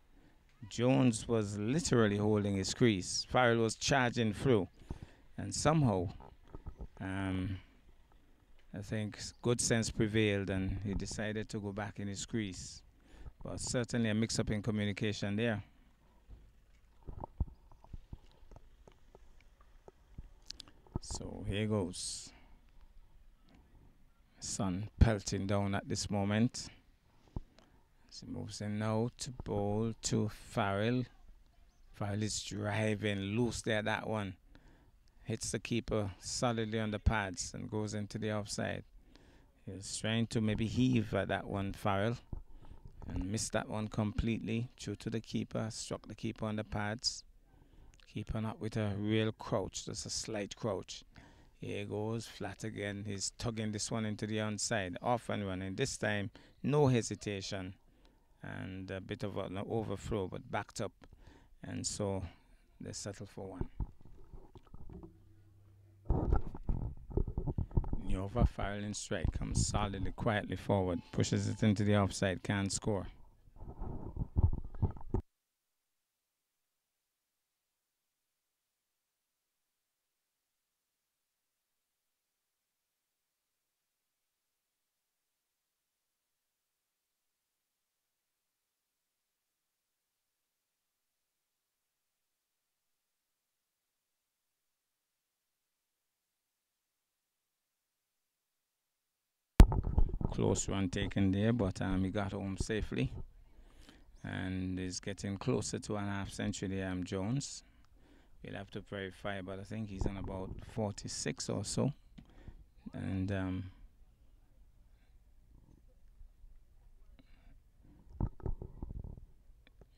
Speaker 1: Jones was literally holding his crease. Farrell was charging through. And somehow, um, I think good sense prevailed and he decided to go back in his crease. But certainly a mix up in communication there. So here goes. Sun pelting down at this moment. So moves in now to bowl to Farrell. Farrell is driving loose there, that one. Hits the keeper solidly on the pads and goes into the offside. He's trying to maybe heave at that one, Farrell. And missed that one completely. True to the keeper. Struck the keeper on the pads. Keeper up with a real crouch, just a slight crouch. Here goes, flat again. He's tugging this one into the onside. Off and running. This time, no hesitation and a bit of an overthrow, but backed up. And so they settle for one. Nova firing strike comes solidly, quietly forward, pushes it into the offside, can't score. Close run taken there, but um, he got home safely and is getting closer to an half century there, um, Jones. We'll have to verify, but I think he's on about 46 or so. And um,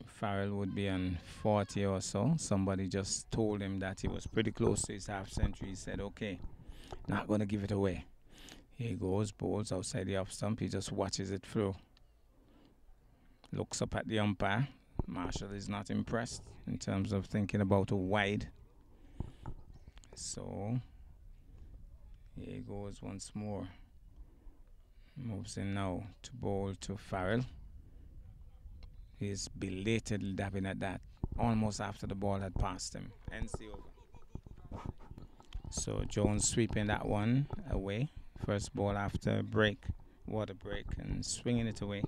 Speaker 1: Farrell would be on 40 or so. Somebody just told him that he was pretty close to his half century. He said, okay, not going to give it away. He goes, balls outside the off stump. He just watches it through. Looks up at the umpire. Marshall is not impressed in terms of thinking about a wide. So here he goes once more. Moves in now to bowl to Farrell. He's belatedly dabbing at that almost after the ball had passed him. NC over. So Jones sweeping that one away. First ball after break, water break, and swinging it away.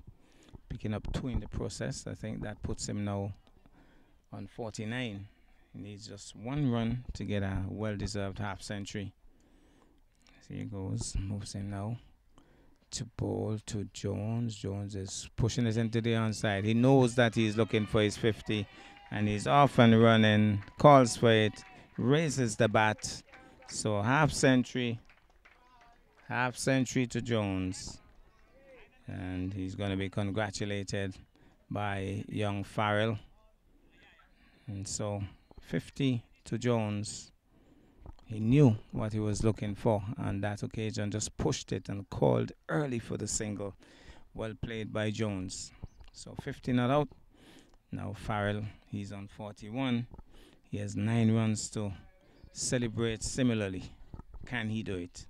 Speaker 1: Picking up two in the process. I think that puts him now on 49. He needs just one run to get a well deserved half century. So he goes, moves in now to ball to Jones. Jones is pushing it into the onside. He knows that he's looking for his 50 and he's off and running, calls for it, raises the bat. So half century half century to Jones. And he's going to be congratulated by young Farrell. And so 50 to Jones. He knew what he was looking for on that occasion, just pushed it and called early for the single. Well played by Jones. So 50 not out. Now Farrell, he's on 41. He has nine runs to celebrate similarly. Can he do it?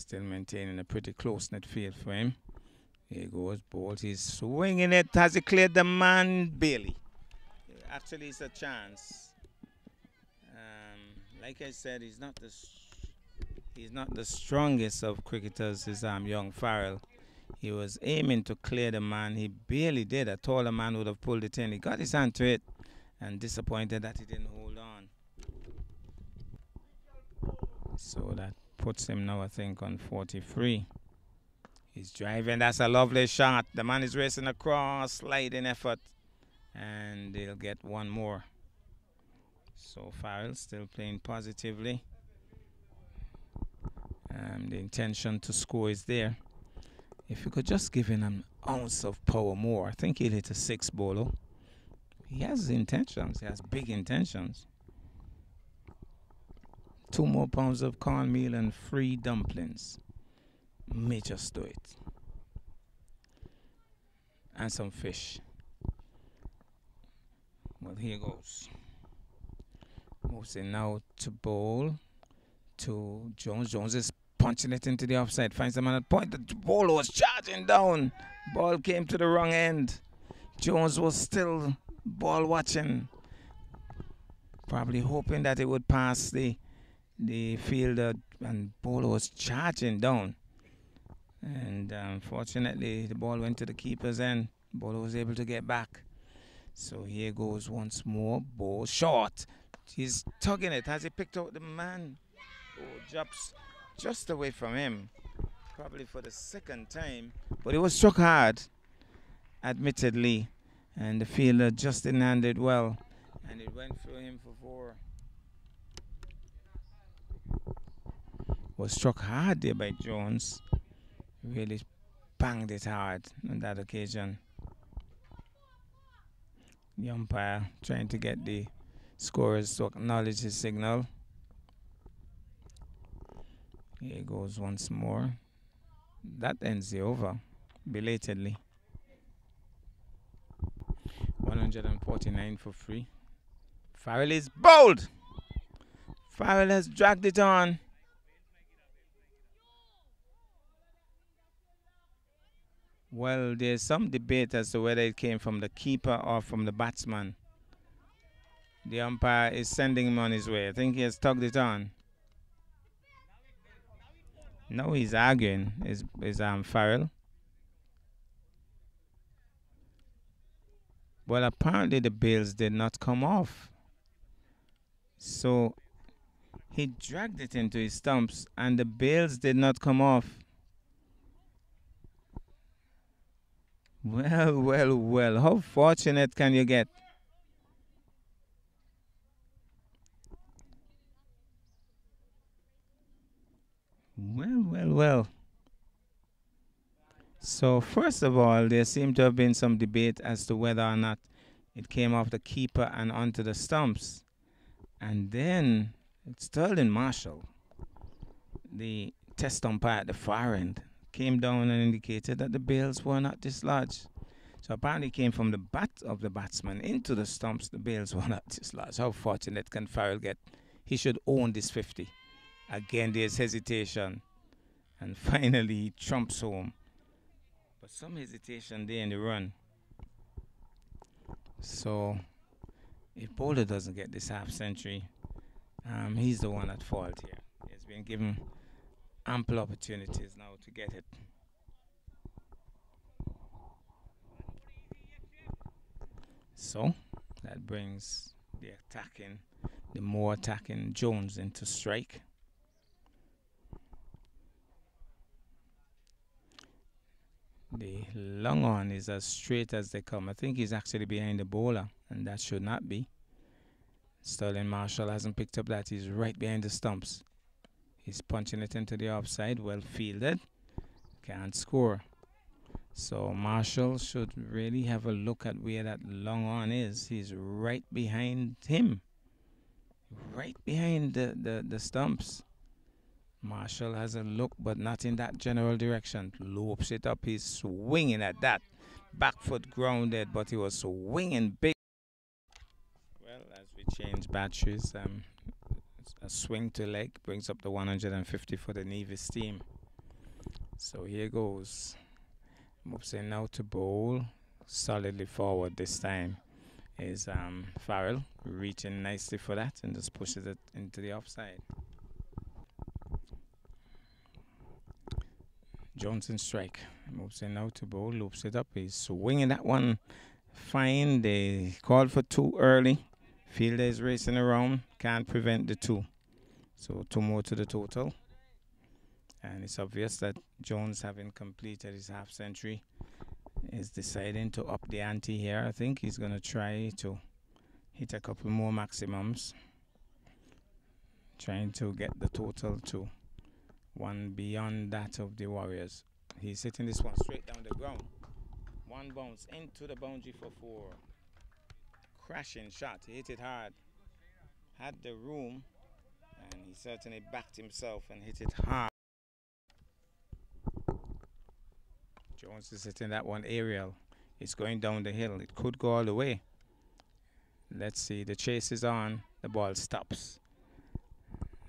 Speaker 1: Still maintaining a pretty close net field for him. Here goes Bolt. He's swinging it. Has he cleared the man? Bailey. Actually, it's a chance. Um, like I said, he's not the he's not the strongest of cricketers. Is um young Farrell. He was aiming to clear the man. He barely did. A taller man would have pulled it in. He got his hand to it, and disappointed that he didn't hold on. So that puts him now, I think, on 43. He's driving. That's a lovely shot. The man is racing across, sliding effort. And they'll get one more. So Farrell still playing positively. Um, the intention to score is there. If you could just give him an ounce of power more, I think he'll hit a six bowler. He has intentions. He has big intentions. Two more pounds of cornmeal and free dumplings. May just do it. And some fish. Well, here goes. Moving now to bowl to Jones. Jones is punching it into the offside. Finds the man at point. The ball was charging down. Ball came to the wrong end. Jones was still ball watching. Probably hoping that it would pass the the fielder and ball was charging down. And um, unfortunately the ball went to the keeper's end. Ball was able to get back. So here goes once more. Ball short. He's tugging it. Has he picked out the man? Oh, drops just away from him. Probably for the second time. But it was struck hard, admittedly. And the fielder just didn't hand it well. And it went through him for four. Was struck hard there by Jones. Really banged it hard on that occasion the umpire trying to get the scorers to acknowledge his signal. Here goes once more. That ends the over belatedly. 149 for free. Farrell is bold. Farrell has dragged it on. Well, there's some debate as to whether it came from the keeper or from the batsman. The umpire is sending him on his way. I think he has tugged it on. No, he's arguing. Is is um Farrell? Well, apparently the bails did not come off. So he dragged it into his stumps, and the bails did not come off. Well, well, well. How fortunate can you get? Well, well, well. So, first of all, there seemed to have been some debate as to whether or not it came off the keeper and onto the stumps. And then Sterling Marshall, the test umpire at the far end, came down and indicated that the bails were not dislodged. So apparently it came from the bat of the batsman into the stumps. The bails were not dislodged. How fortunate can Farrell get? He should own this 50. Again, there's hesitation. And finally, he trumps home. But some hesitation there in the run. So, if Boulder doesn't get this half century, um, he's the one at fault here. He's been given ample opportunities now to get it. So that brings the attacking, the more attacking Jones into strike. The long on is as straight as they come. I think he's actually behind the bowler, and that should not be. Sterling Marshall hasn't picked up that. He's right behind the stumps. He's punching it into the offside. Well fielded. Can't score. So Marshall should really have a look at where that long on is. He's right behind him. Right behind the, the, the stumps. Marshall has a look, but not in that general direction. Lopes it up. He's swinging at that. Back foot grounded, but he was swinging big. Well, as we change batteries, um, a swing to leg brings up the 150 for the Nevis team. So here goes. Moves in now to bowl solidly forward this time is um, Farrell reaching nicely for that and just pushes it into the offside. Johnson strike. Moves in now to bowl, loops it up. He's swinging that one fine. They called for two early. Fielder is racing around, can't prevent the two. So two more to the total. And it's obvious that Jones, having completed his half century, is deciding to up the ante here. I think he's going to try to hit a couple more maximums, trying to get the total to one beyond that of the Warriors. He's hitting this one straight down the ground. One bounce into the boundary for four crashing shot. He hit it hard. Had the room And he certainly backed himself and hit it hard. Jones is hitting that one aerial. It's going down the hill. It could go all the way. Let's see. The chase is on. The ball stops.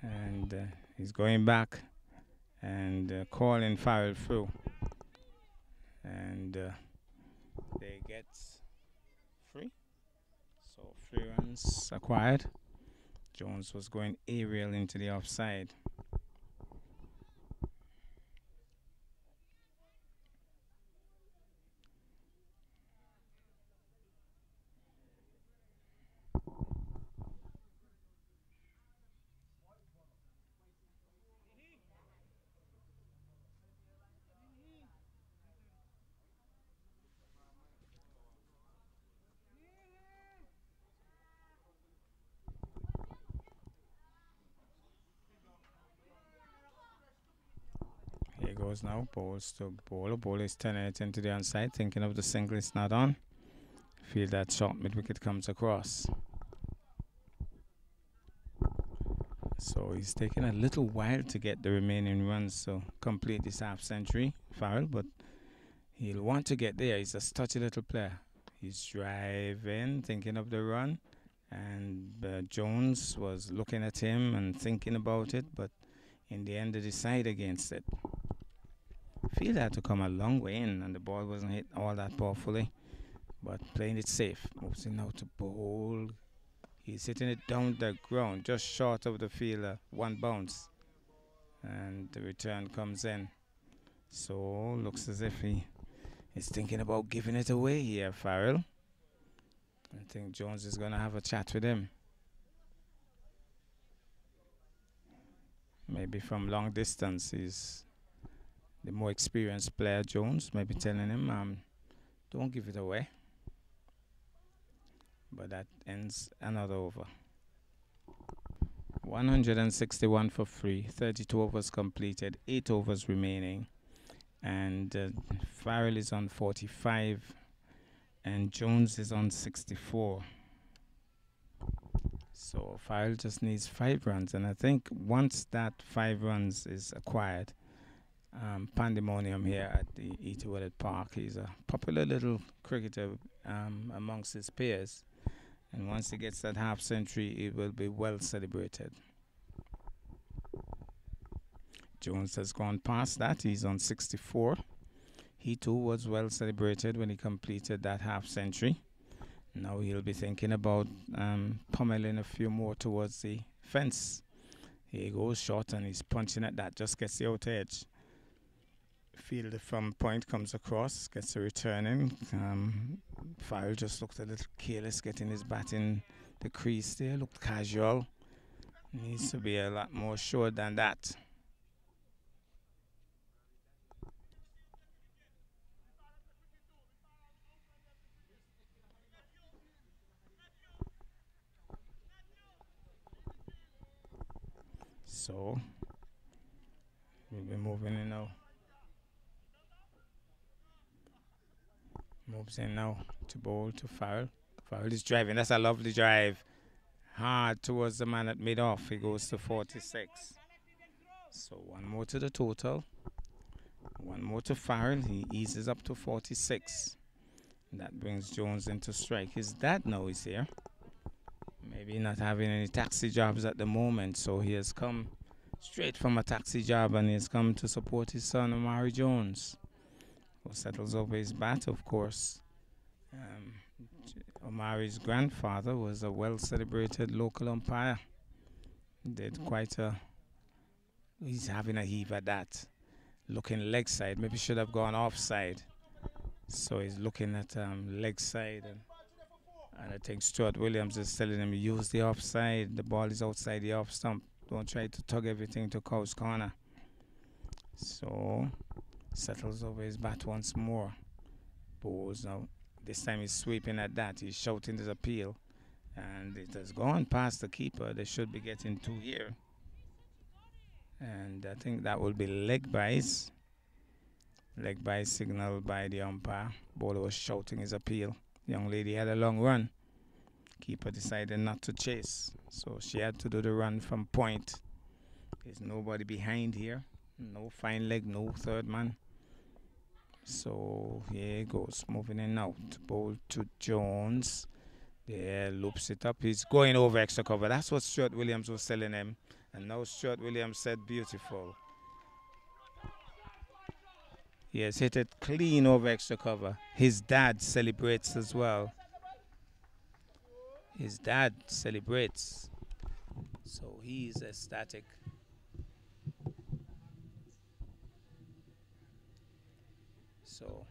Speaker 1: And uh, he's going back and uh, calling Farrell through. And uh, they get free. So three runs acquired. Jones was going aerial into the offside. Goes now. Balls to bowler. Bowler is turning it into the onside, thinking of the single. It's not on. Feel that short mid wicket comes across. So he's taking a little while to get the remaining runs to complete this half century, Farrell, but he'll want to get there. He's a touchy little player. He's driving, thinking of the run, and uh, Jones was looking at him and thinking about it, but in the end, they decide against it. Field had to come a long way in, and the ball wasn't hit all that powerfully. But playing it safe, moves in now to bowl. He's hitting it down the ground, just short of the fielder, one bounce. And the return comes in. So, looks as if he is thinking about giving it away here, Farrell. I think Jones is going to have a chat with him. Maybe from long distance, he's the more experienced player, Jones, maybe telling him, um, don't give it away. But that ends another over. 161 for free, 32 overs completed, 8 overs remaining. And uh, Farrell is on 45, and Jones is on 64. So Farrell just needs 5 runs, and I think once that 5 runs is acquired, um, pandemonium here at the Willett Park. He's a popular little cricketer um, amongst his peers. And once he gets that half century, it will be well celebrated. Jones has gone past that. He's on 64. He too was well celebrated when he completed that half century. Now he'll be thinking about um, pummeling a few more towards the fence. He goes short and he's punching at that, just gets the outer edge fielder from point comes across, gets a return in. Um, Farrell just looked a little careless getting his bat in the crease there, looked casual. Needs to be a lot more sure than that. So, we'll be moving in now. Moves in now to bowl to Farrell. Farrell is driving. That's a lovely drive. Hard towards the man at mid off. He goes to 46. So one more to the total. One more to Farrell. He eases up to 46. That brings Jones into strike. His dad now is here. Maybe not having any taxi jobs at the moment, so he has come straight from a taxi job and he has come to support his son Omari Jones who settles over his bat, of course. Um, Omari's grandfather was a well celebrated local umpire. Did quite a. He's having a heave at that. Looking leg side. Maybe should have gone off side. So he's looking at um, leg side. And, and I think Stuart Williams is telling him use the offside. The ball is outside the off stump. Don't try to tug everything to Cow's corner. So Settles over his bat once more. Bowls now. This time he's sweeping at that. He's shouting his appeal. And it has gone past the keeper. They should be getting two here. And I think that will be leg byes. Leg by signal by the umpire. Bowler was shouting his appeal. Young lady had a long run. Keeper decided not to chase. So she had to do the run from point There's nobody behind here. No fine leg, no third man. So here he goes, moving in out. Ball to Jones. There, loops it up. He's going over extra cover. That's what Stuart Williams was telling him. And now Stuart Williams said, beautiful. He has hit it clean over extra cover. His dad celebrates as well. His dad celebrates. So he's ecstatic. So,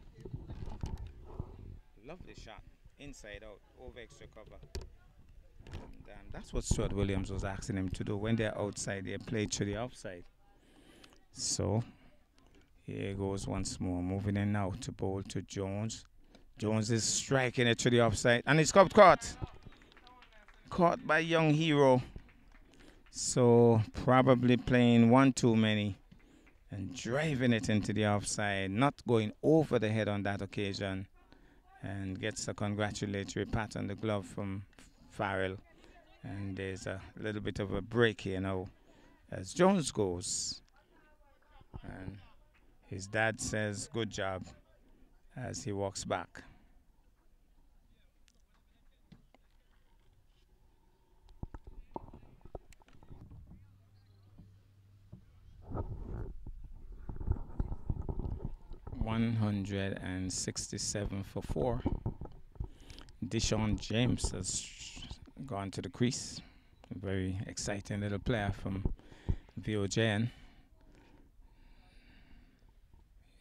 Speaker 1: lovely shot. Inside out, over extra cover. And um, that's what Stuart Williams was asking him to do. When they're outside, they play to the outside. So, here goes once more. Moving in now to bowl to Jones. Jones is striking it to the offside. And it's caught. Caught, caught by Young Hero. So, probably playing one too many and driving it into the offside, not going over the head on that occasion, and gets a congratulatory pat on the glove from Farrell. And there's a little bit of a break here now as Jones goes. And his dad says, Good job as he walks back. 167 for four. Deshaun James has gone to the crease. A very exciting little player from VOJN.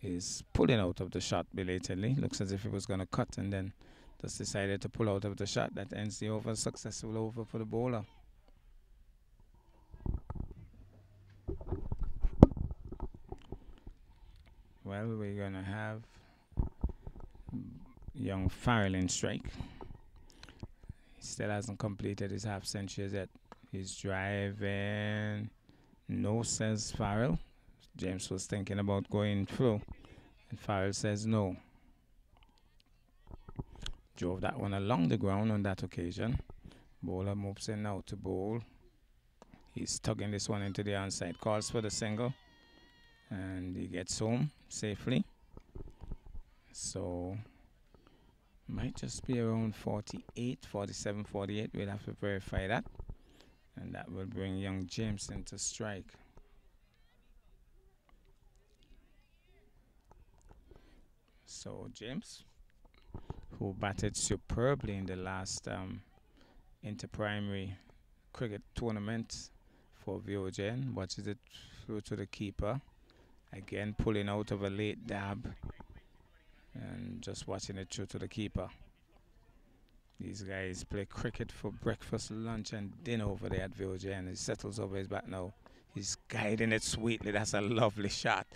Speaker 1: Is pulling out of the shot belatedly. Looks as if he was going to cut and then just decided to pull out of the shot. That ends the over. Successful over for the bowler. Well, we're going to have young Farrell in strike. He still hasn't completed his half century yet. He's driving. No, says Farrell. James was thinking about going through. And Farrell says no. Drove that one along the ground on that occasion. Bowler moves in now to bowl. He's tugging this one into the onside. Calls for the single and he gets home safely. So might just be around 48 47 48 we'll have to verify that. And that will bring young James into strike. So James who batted superbly in the last um, inter-primary cricket tournament for VOJN watches it through to the keeper Again, pulling out of a late dab and just watching it through to the keeper. These guys play cricket for breakfast, lunch, and dinner over there at VOJ, and he settles over his back now. He's guiding it sweetly. That's a lovely shot.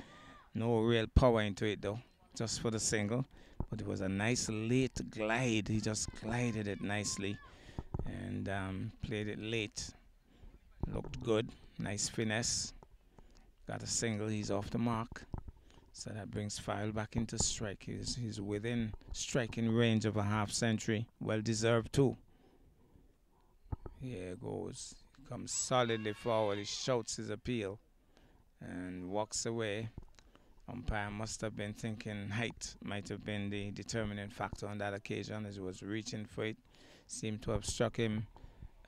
Speaker 1: No real power into it, though, just for the single. But it was a nice late glide. He just glided it nicely and um, played it late. Looked good. Nice finesse. Got a single, he's off the mark. So that brings Farrell back into strike. He's, he's within striking range of a half century. Well deserved too. Here goes. Comes solidly forward. He shouts his appeal and walks away. Umpire must have been thinking height might have been the determining factor on that occasion as he was reaching for it. Seemed to have struck him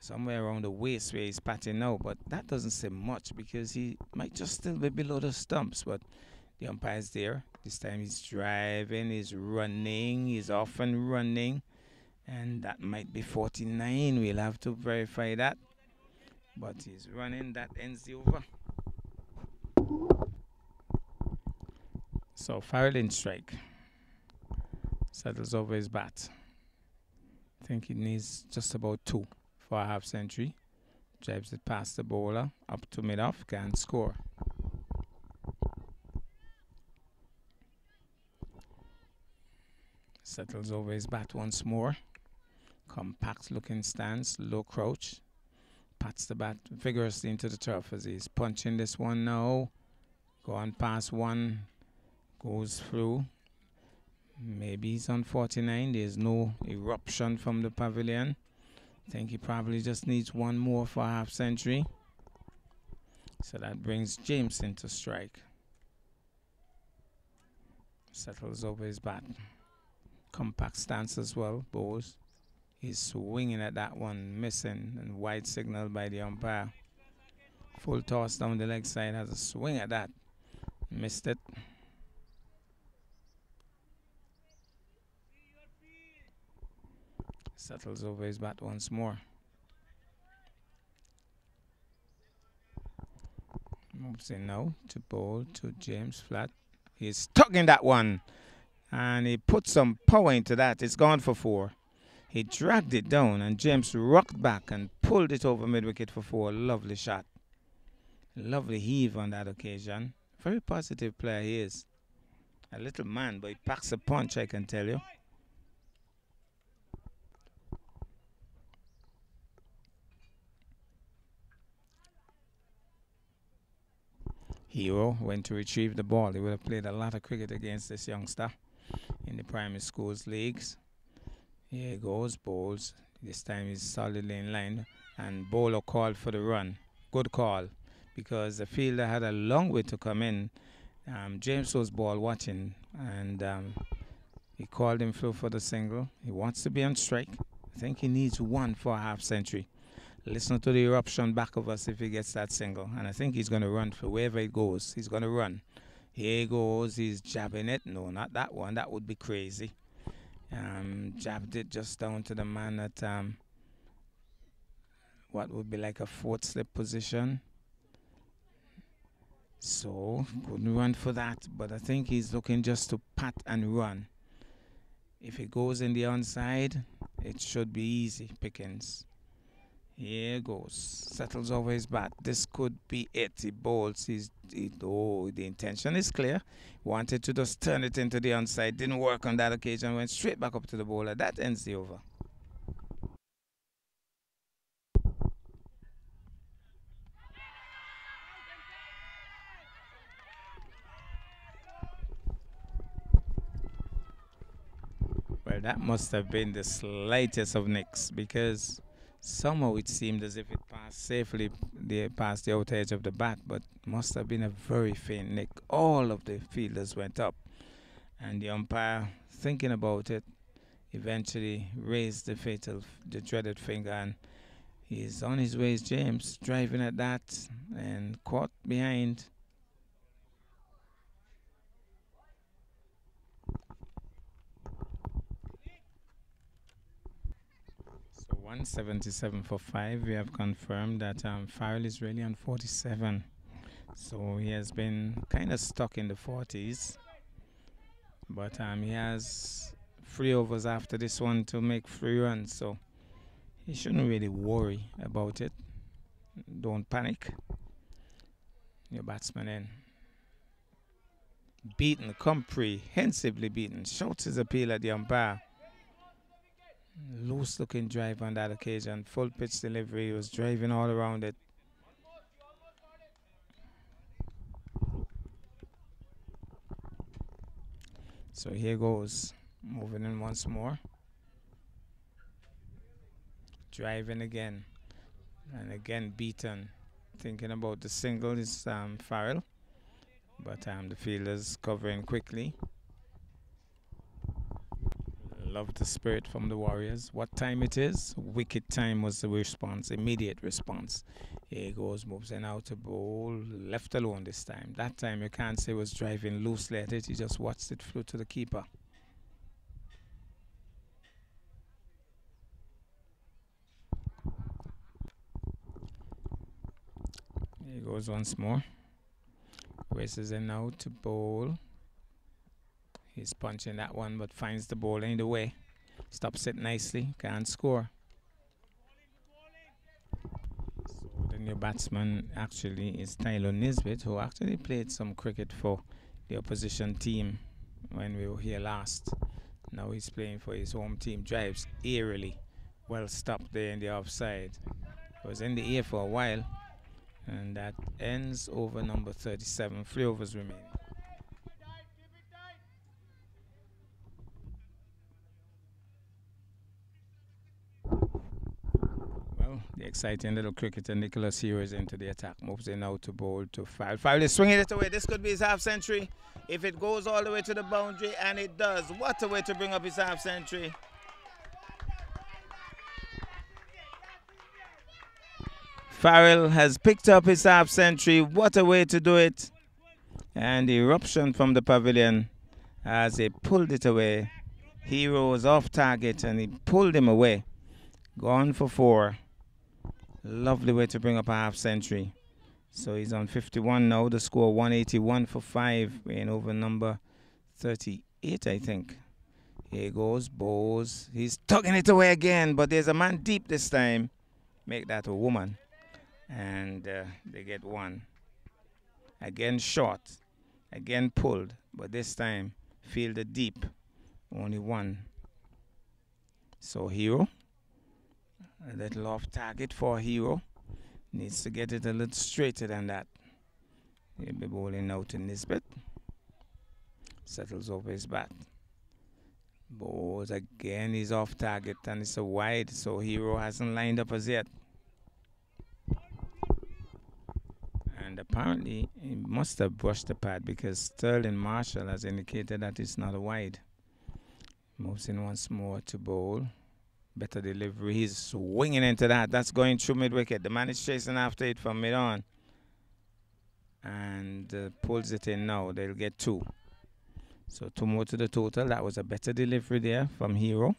Speaker 1: somewhere around the waist where he's patting now, but that doesn't say much because he might just still be below the stumps. But the umpire's there. This time he's driving, he's running, he's often running, and that might be 49. We'll have to verify that. But he's running, that ends the over. So Farrell in strike. Settles over his bat. I think he needs just about two for a half century. Drives it past the bowler, up to mid off, can score. Settles over his bat once more. Compact looking stance, low crouch. Pats the bat vigorously into the turf as he's punching this one now. Going past one, goes through. Maybe he's on 49. There's no eruption from the pavilion. Think he probably just needs one more for a half century. So that brings James into strike. Settles over his bat. Compact stance as well, Bowes. He's swinging at that one, missing, and wide signal by the umpire. Full toss down the leg side, has a swing at that. Missed it. Settles over his bat once more. Moves in now to bowl to James Flat. He's stuck in that one. And he put some power into that. It's gone for four. He dragged it down and James rocked back and pulled it over mid wicket for four. Lovely shot. Lovely heave on that occasion. Very positive player he is. A little man, but he packs a punch, I can tell you. Hero went to retrieve the ball. He would have played a lot of cricket against this youngster in the primary schools leagues. Here he goes, bowls. This time he's solidly in line. And bowler called for the run. Good call because the fielder had a long way to come in. Um, James was ball watching and um, he called him through for the single. He wants to be on strike. I think he needs one for a half century. Listen to the eruption back of us if he gets that single. And I think he's going to run for wherever he goes. He's going to run. Here he goes. He's jabbing it. No, not that one. That would be crazy. Um, jabbed it just down to the man at um, what would be like a fourth slip position. So, couldn't run for that. But I think he's looking just to pat and run. If he goes in the onside, it should be easy pickings. Here goes. Settles over his bat. This could be it. He bowls. He's, he, oh, the intention is clear. Wanted to just turn it into the onside. Didn't work on that occasion. Went straight back up to the bowler. That ends the over. Well, that must have been the slightest of nicks because Somehow it seemed as if it passed safely the, past the outer edge of the bat, but must have been a very faint nick. All of the fielders went up, and the umpire, thinking about it, eventually raised the fatal, the dreaded finger, and he's on his way. James driving at that and caught behind 177 for 5. We have confirmed that um, Farrell is really on 47. So he has been kind of stuck in the 40s. But um, he has three overs after this one to make three runs. So he shouldn't really worry about it. Don't panic. Your batsman in. Beaten, comprehensively beaten. Shouts his appeal at the umpire. Loose looking drive on that occasion. Full pitch delivery. He was driving all around it. So here goes. Moving in once more. Driving again. And again beaten. Thinking about the single is um, Farrell. But um, the fielder's covering quickly love the spirit from the Warriors. What time it is? Wicked time was the response, immediate response. Here goes, moves in out to bowl, left alone this time. That time you can't say was driving loosely at it, he just watched it flew to the keeper. Here goes once more. Races in now to bowl. He's punching that one, but finds the ball in the way. Stops it nicely. Can't score. So the new batsman actually is Tyler Nisbet, who actually played some cricket for the opposition team when we were here last. Now he's playing for his home team. Drives eerily. Well stopped there in the offside. Was in the air for a while. And that ends over number 37. Three overs remaining. exciting little cricketer. Nicholas is into the attack. Moves in now to bowl to Farrell. Farrell is swinging it away. This could be his half century. If it goes all the way to the boundary, and it does. What a way to bring up his half century. Farrell has picked up his half century. What a way to do it. And the eruption from the pavilion as he pulled it away. Hero was off target and he pulled him away. Gone for four. Lovely way to bring up a half century. So he's on 51 now. The score 181 for 5 in over number 38, I think. Here goes Bowes. He's tugging it away again, but there's a man deep this time. Make that a woman. And uh, they get one. Again short. Again pulled. But this time fielded deep. Only one. So Hero. A little off target for Hero. Needs to get it a little straighter than that. He'll be bowling out in this bit. Settles over his bat. Bowls again. He's off target and it's a wide. So Hero hasn't lined up as yet. And apparently he must have brushed the pad because Sterling Marshall has indicated that it's not a wide. Moves in once more to bowl. Better delivery. He's swinging into that. That's going through mid wicket. The man is chasing after it from mid on. And uh, pulls it in now. They'll get two. So two more to the total. That was a better delivery there from Hero.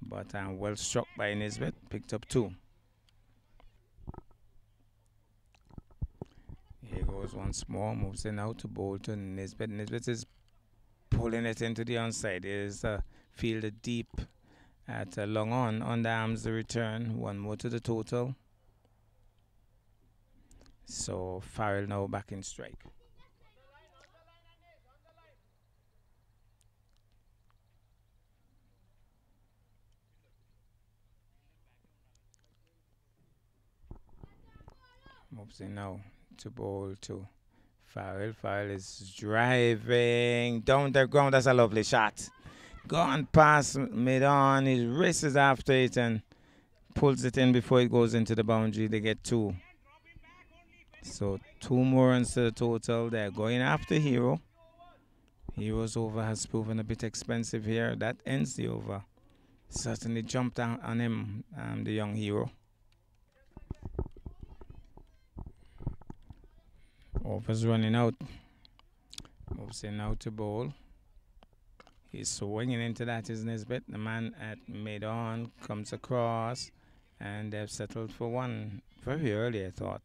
Speaker 1: But I'm well struck by Nisbet. Picked up two. Here goes once more. Moves in out to Bolton. Nisbet. Nisbet is pulling it into the onside. Is uh, fielded deep at uh, long on. On the return. One more to the total. So Farrell now back in strike. Moves in now to bowl to Farrell. Farrell is driving down the ground. That's a lovely shot. Gone past mid on. He races after it and pulls it in before it goes into the boundary. They get two. So two more runs to the total. They're going after Hero. Hero's over has proven a bit expensive here. That ends the over. Certainly jumped on, on him, um, the young hero. Over's running out. Moves in now to bowl. He's swinging into that isn't Nisbet. The man at mid on comes across, and they've settled for one very early, I thought.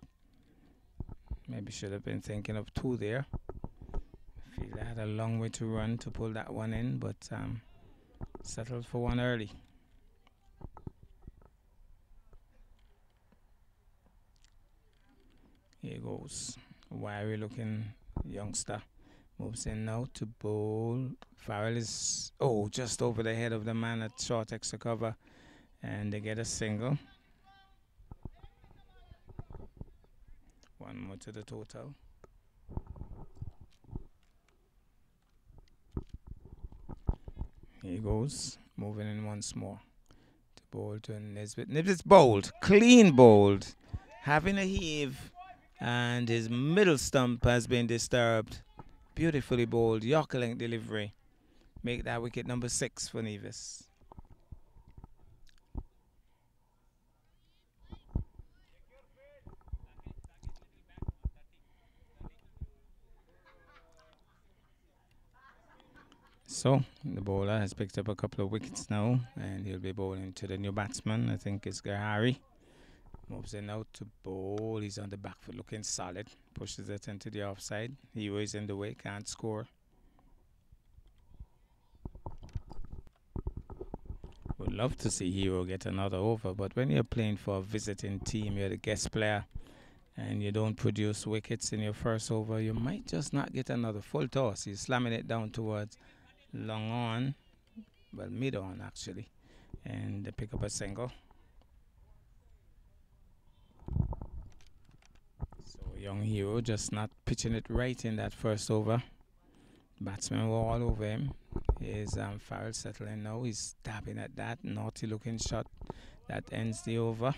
Speaker 1: Maybe should have been thinking of two there. Feel they had a long way to run to pull that one in, but um, settled for one early. Here goes wiry looking youngster. Moves in now to bowl. Farrell is, oh, just over the head of the man at short extra cover. And they get a single. One more to the total. Here he goes. Moving in once more. To bowl to Nisbet. Nisbet's bowled. Clean bowled. Having a heave and his middle stump has been disturbed. Beautifully bowled, Yorker length delivery. Make that wicket number six for Nevis. So the bowler has picked up a couple of wickets now, and he'll be bowling to the new batsman. I think it's Gahari. Moves in out to bowl. He's on the back foot looking solid. Pushes it into the offside. He was in the way, can't score. Would love to see Hero get another over, but when you're playing for a visiting team, you're the guest player, and you don't produce wickets in your first over, you might just not get another full toss. He's slamming it down towards long on, well, mid on actually, and they pick up a single. Young hero just not pitching it right in that first over. Batsmen were all over him. Here's um, Farrell settling now. He's tapping at that naughty looking shot that ends the over.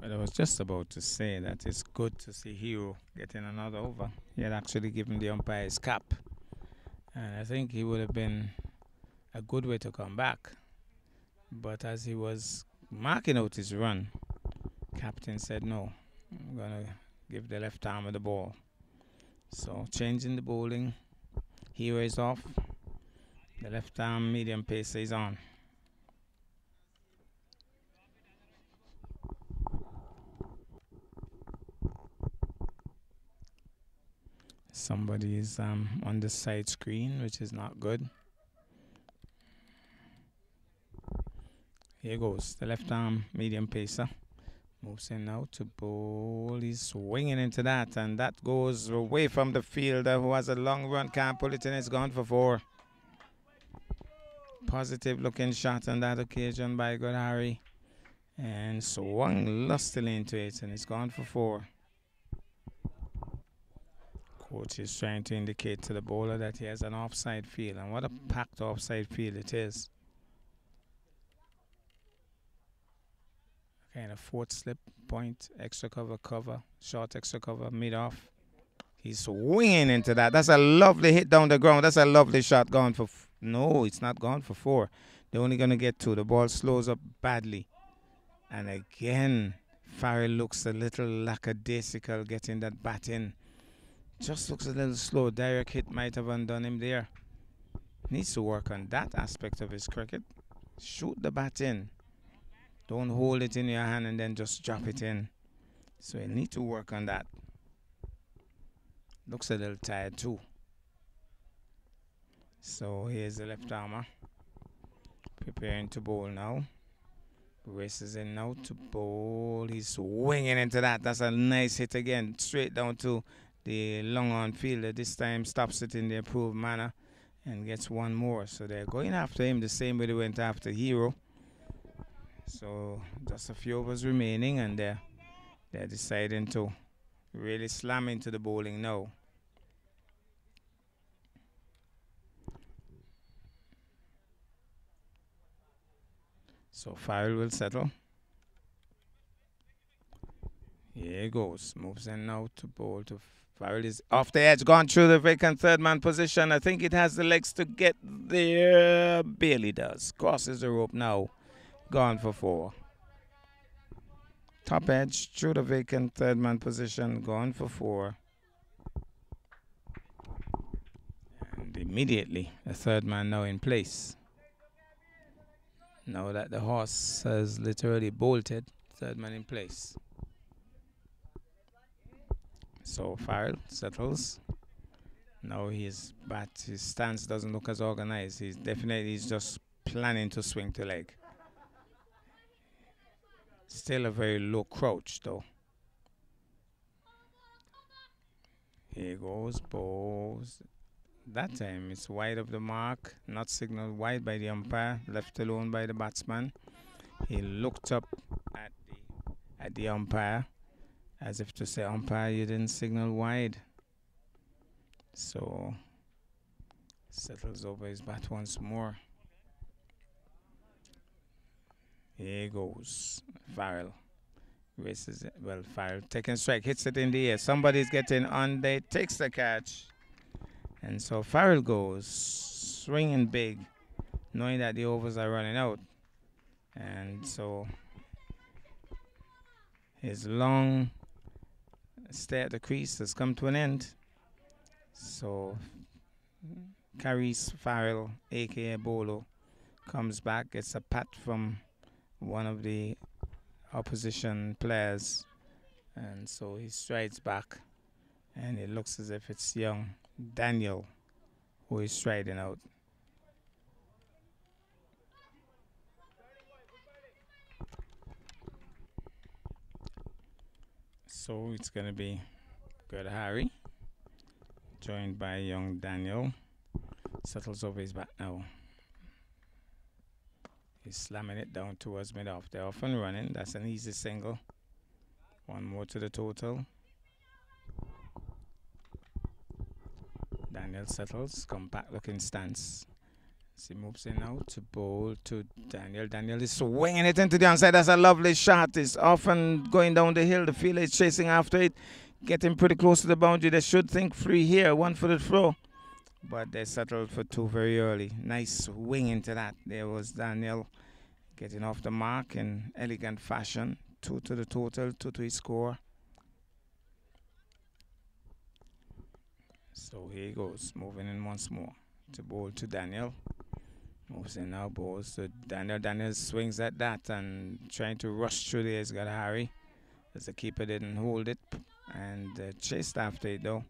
Speaker 1: But I was just about to say that it's good to see Hero getting another over. He had actually given the umpire his cap. And I think he would have been a good way to come back. But as he was marking out his run, captain said, no, I'm going to give the left arm of the ball. So changing the bowling. Hero is off. The left arm medium pace is on. Somebody is um, on the side screen, which is not good. Here goes the left arm medium pacer. Moves in now to bowl. He's swinging into that, and that goes away from the fielder who has a long run. Can't pull it in. It's gone for four. Positive looking shot on that occasion by Good Harry. And swung lustily into it, and it's gone for four. Coach is trying to indicate to the bowler that he has an offside field, and what a packed offside field it is. Kind of fourth slip point, extra cover, cover, short extra cover, mid off. He's swinging into that. That's a lovely hit down the ground. That's a lovely shot gone for. no, it's not gone for four. They're only going to get two. The ball slows up badly. And again, Farrell looks a little lackadaisical getting that bat in. Just looks a little slow. Direct hit might have undone him there. Needs to work on that aspect of his cricket. Shoot the bat in. Don't hold it in your hand and then just drop it in. So you need to work on that. Looks a little tired too. So here's the left armer. Preparing to bowl now. Races in now to bowl. He's swinging into that. That's a nice hit again. Straight down to the long on fielder. This time stops it in the approved manner and gets one more. So they're going after him the same way they went after Hero. So just a few of us remaining, and they're, they're deciding to really slam into the bowling now. So Farrell will settle. Here he goes. Moves in now to bowl to Farrell is off the edge, gone through the vacant third man position. I think it has the legs to get there. Barely does. Crosses the rope now. Gone for four. Top edge through the vacant third man position. Gone for four. And immediately, the third man now in place. Now that the horse has literally bolted, third man in place. So Farrell settles. Now his bat, his stance doesn't look as organized. He's definitely he's just planning to swing to leg. Still a very low crouch though. Here goes balls. That time it's wide of the mark, not signaled wide by the umpire, left alone by the batsman. He looked up at the at the umpire as if to say, umpire, you didn't signal wide. So settles over his bat once more. Here goes Farrell. Races it. Well, Farrell taking strike, hits it in the air. Somebody's getting on there, takes the catch. And so Farrell goes swinging big, knowing that the overs are running out. And so his long stay at the crease has come to an end. So Caris Farrell, aka Bolo, comes back, gets a pat from one of the opposition players, and so he strides back, and it looks as if it's young Daniel who is striding out. So it's going to be good Harry, joined by young Daniel. Settles over his back now. He's slamming it down towards mid off. They're off and running. That's an easy single. One more to the total. Daniel settles. Compact looking stance. As he moves in now to bowl to Daniel. Daniel is swinging it into the onside. That's a lovely shot. It's often going down the hill. The fielder is chasing after it, getting pretty close to the boundary. They should think free here, one for the throw. But they settled for two very early. Nice swing into that. There was Daniel getting off the mark in elegant fashion. Two to the total, two to his score. So here he goes, moving in once more to bowl to Daniel. Moves in now, balls to Daniel. Daniel swings at that and trying to rush through there. He's got to hurry as the keeper didn't hold it and uh, chased after it though.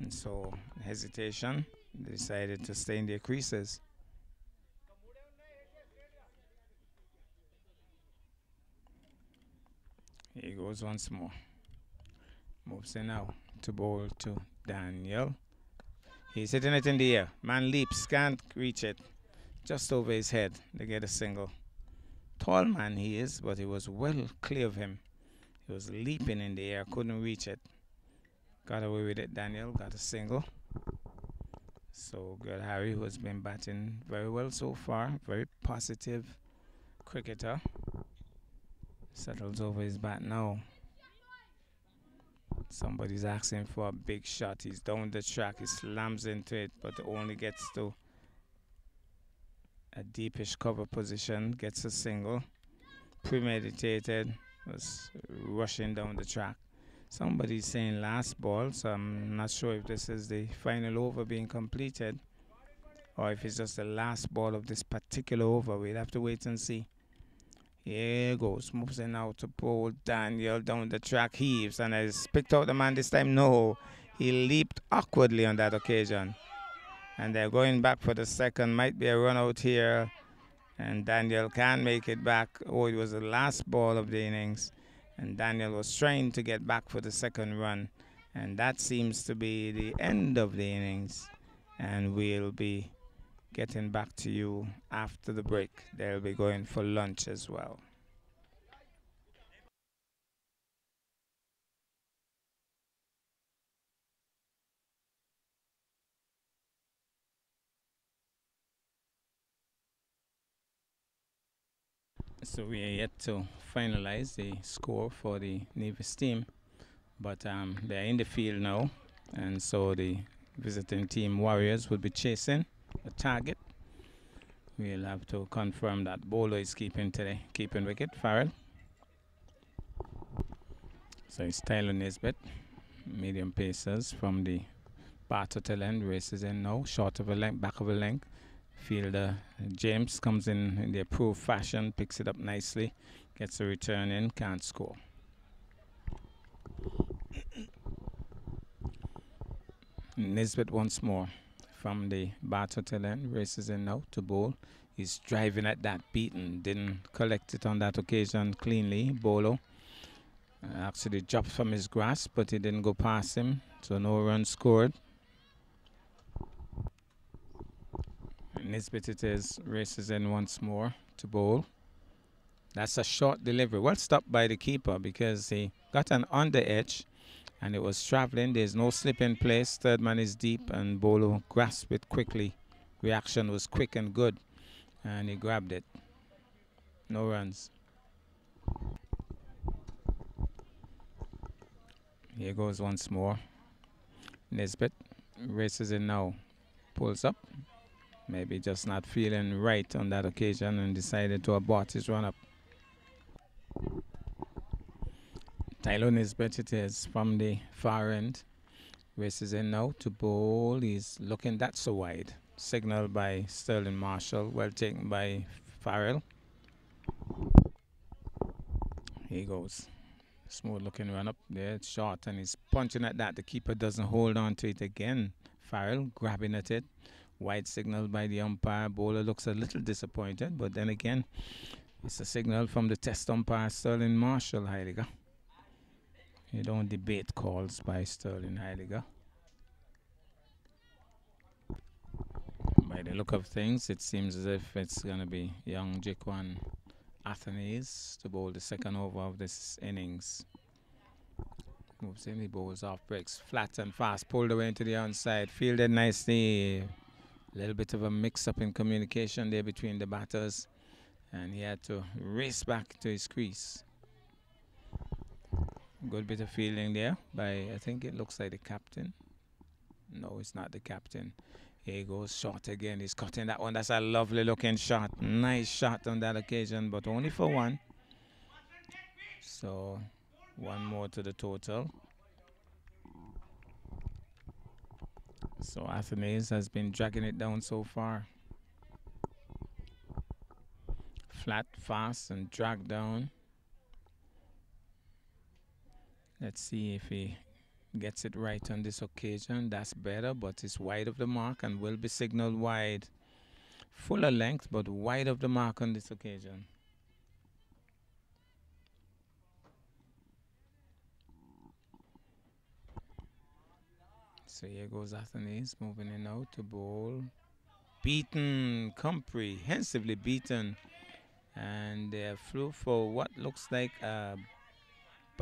Speaker 1: And so, hesitation, decided to stay in their creases. He goes once more. Moves in now to bowl to Daniel. He's hitting it in the air. Man leaps, can't reach it. Just over his head. They get a single. Tall man he is, but he was well clear of him. He was leaping in the air, couldn't reach it. Got away with it, Daniel. Got a single. So good Harry, who has been batting very well so far. Very positive cricketer. Settles over his bat now. Somebody's asking for a big shot. He's down the track. He slams into it, but only gets to a deepish cover position. Gets a single. Premeditated. Was rushing down the track. Somebody's saying last ball, so I'm not sure if this is the final over being completed or if it's just the last ball of this particular over. We'll have to wait and see. Here goes, moves in out to pull Daniel down the track, heaves, and has picked out the man this time. No, he leaped awkwardly on that occasion. And they're going back for the second. Might be a run out here. And Daniel can make it back. Oh, it was the last ball of the innings. And Daniel was trying to get back for the second run. And that seems to be the end of the innings. And we'll be getting back to you after the break. They'll be going for lunch as well. So we are yet to finalize the score for the Nevis team, but um, they're in the field now, and so the visiting team Warriors will be chasing a target. We'll have to confirm that Bolo is keeping today, keeping wicket. Farrell. So it's Tyler Nisbet, medium pacers from the Bath Hotel end, races in now, short of a length, back of a length. Fielder James comes in in the approved fashion, picks it up nicely, gets a return in, can't score. Nisbet once more from the Bath Hotel end, races in now to bowl. He's driving at that beaten, didn't collect it on that occasion cleanly. Bolo uh, actually dropped from his grasp, but he didn't go past him, so no run scored. Nisbet it is, races in once more to bowl. That's a short delivery. Well stopped by the keeper because he got an under edge and it was traveling. There's no slip in place. Third man is deep, and Bolo grasped it quickly. Reaction was quick and good, and he grabbed it. No runs. Here goes once more. Nisbet races in now. Pulls up. Maybe just not feeling right on that occasion and decided to abort his run up. Tylon is it is from the far end. Races in now to bowl. He's looking that so wide. Signal by Sterling Marshall. Well taken by Farrell. He goes. Smooth looking run up there. It's short and he's punching at that. The keeper doesn't hold on to it again. Farrell grabbing at it. White signal by the umpire. Bowler looks a little disappointed, but then again, it's a signal from the test umpire Sterling Marshall Heiliger. You don't debate calls by Sterling Heidegger. By the look of things, it seems as if it's going to be young Jaquan Athanaze to bowl the second over of this innings. Moves in, he bowls off breaks flat and fast, pulled away into the onside, fielded nicely. A little bit of a mix-up in communication there between the batters. And he had to race back to his crease. Good bit of feeling there by, I think it looks like the captain. No, it's not the captain. He goes, short again. He's cutting that one. That's a lovely looking shot. Nice shot on that occasion, but only for one. So, one more to the total. So, Athanaze has been dragging it down so far. Flat, fast, and drag down. Let's see if he gets it right on this occasion. That's better, but it's wide of the mark and will be signaled wide. Fuller length, but wide of the mark on this occasion. So here goes Athanaze moving in now to bowl. Beaten, comprehensively beaten. And they flew for what looks like a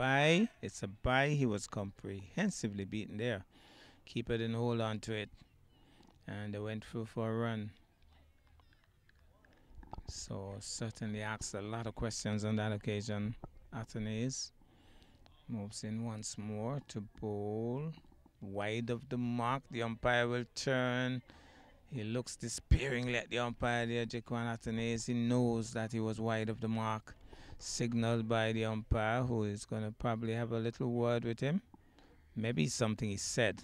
Speaker 1: bye. It's a bye. He was comprehensively beaten there. Keeper didn't hold on to it. And they went through for a run. So certainly asked a lot of questions on that occasion. Athanaze moves in once more to bowl. Wide of the mark. The umpire will turn. He looks despairingly at the umpire there, Jaquan Athanaze. He knows that he was wide of the mark signaled by the umpire, who is going to probably have a little word with him. Maybe something he said.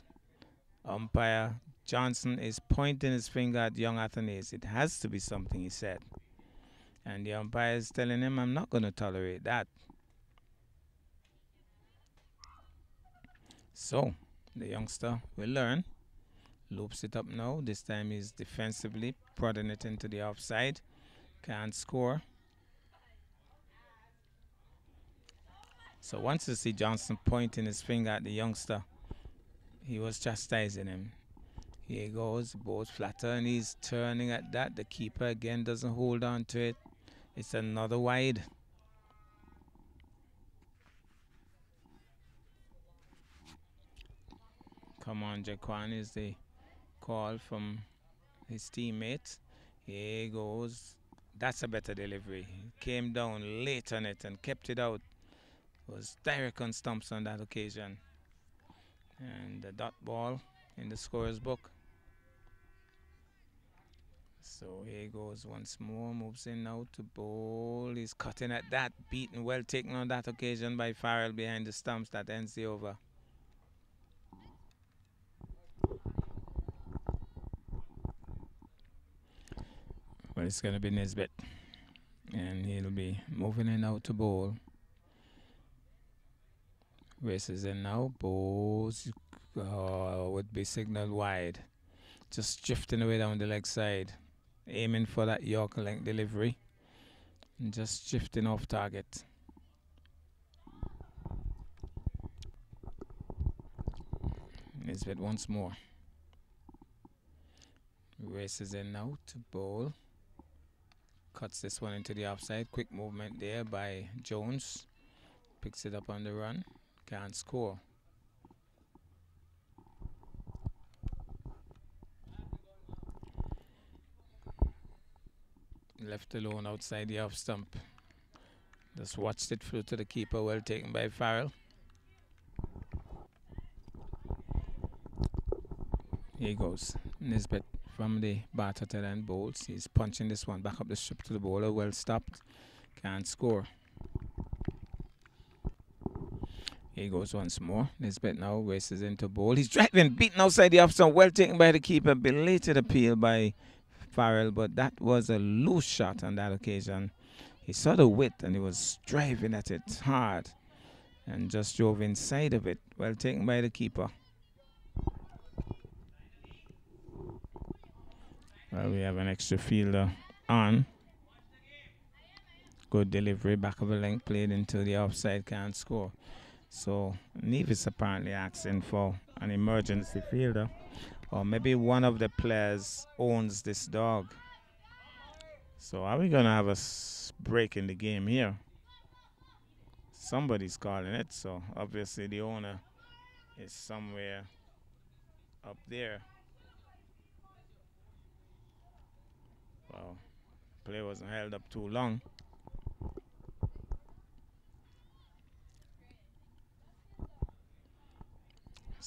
Speaker 1: Umpire Johnson is pointing his finger at young Athanaze. It has to be something he said. And the umpire is telling him, I'm not going to tolerate that. So, the youngster will learn. Loops it up now. This time he's defensively prodding it into the offside. Can't score. So once you see Johnson pointing his finger at the youngster, he was chastising him. Here he goes, both flatter, and he's turning at that. The keeper again doesn't hold on to it. It's another wide. Come on, Jaquan is the call from his teammate. Here he goes. That's a better delivery. Came down late on it and kept it out was direct on stumps on that occasion. And the dot ball in the scorer's book. So here he goes once more, moves in now to bowl. He's cutting at that, beaten, well taken on that occasion by Farrell behind the stumps. That ends the over. Well, it's going to be Nisbet. And he'll be moving in out to bowl. Races in now. Balls uh, would be signaled wide. Just drifting away down the leg side. Aiming for that yorker length delivery. And just shifting off target. Nisbet once more. Races in now to bowl. Cuts this one into the offside. Quick movement there by Jones. Picks it up on the run. Can't score. Left alone outside the off stump. Just watched it through to the keeper, well taken by Farrell. Here goes. Nisbet from the batter to the end bowls. He's punching this one back up the strip to the bowler. Well stopped. Can't score. He goes once more. Nisbet now races into ball. He's driving, beaten outside the off Well taken by the keeper. Belated appeal by Farrell, but that was a loose shot on that occasion. He saw the width and he was driving at it hard and just drove inside of it. Well taken by the keeper. Well, we have an extra fielder on. Good delivery, back of a length, played into the offside, can't score. So Nevis apparently asking for an emergency fielder. Or maybe one of the players owns this dog. So are we going to have a break in the game here? Somebody's calling it. So obviously the owner is somewhere up there. Wow. Play wasn't held up too long.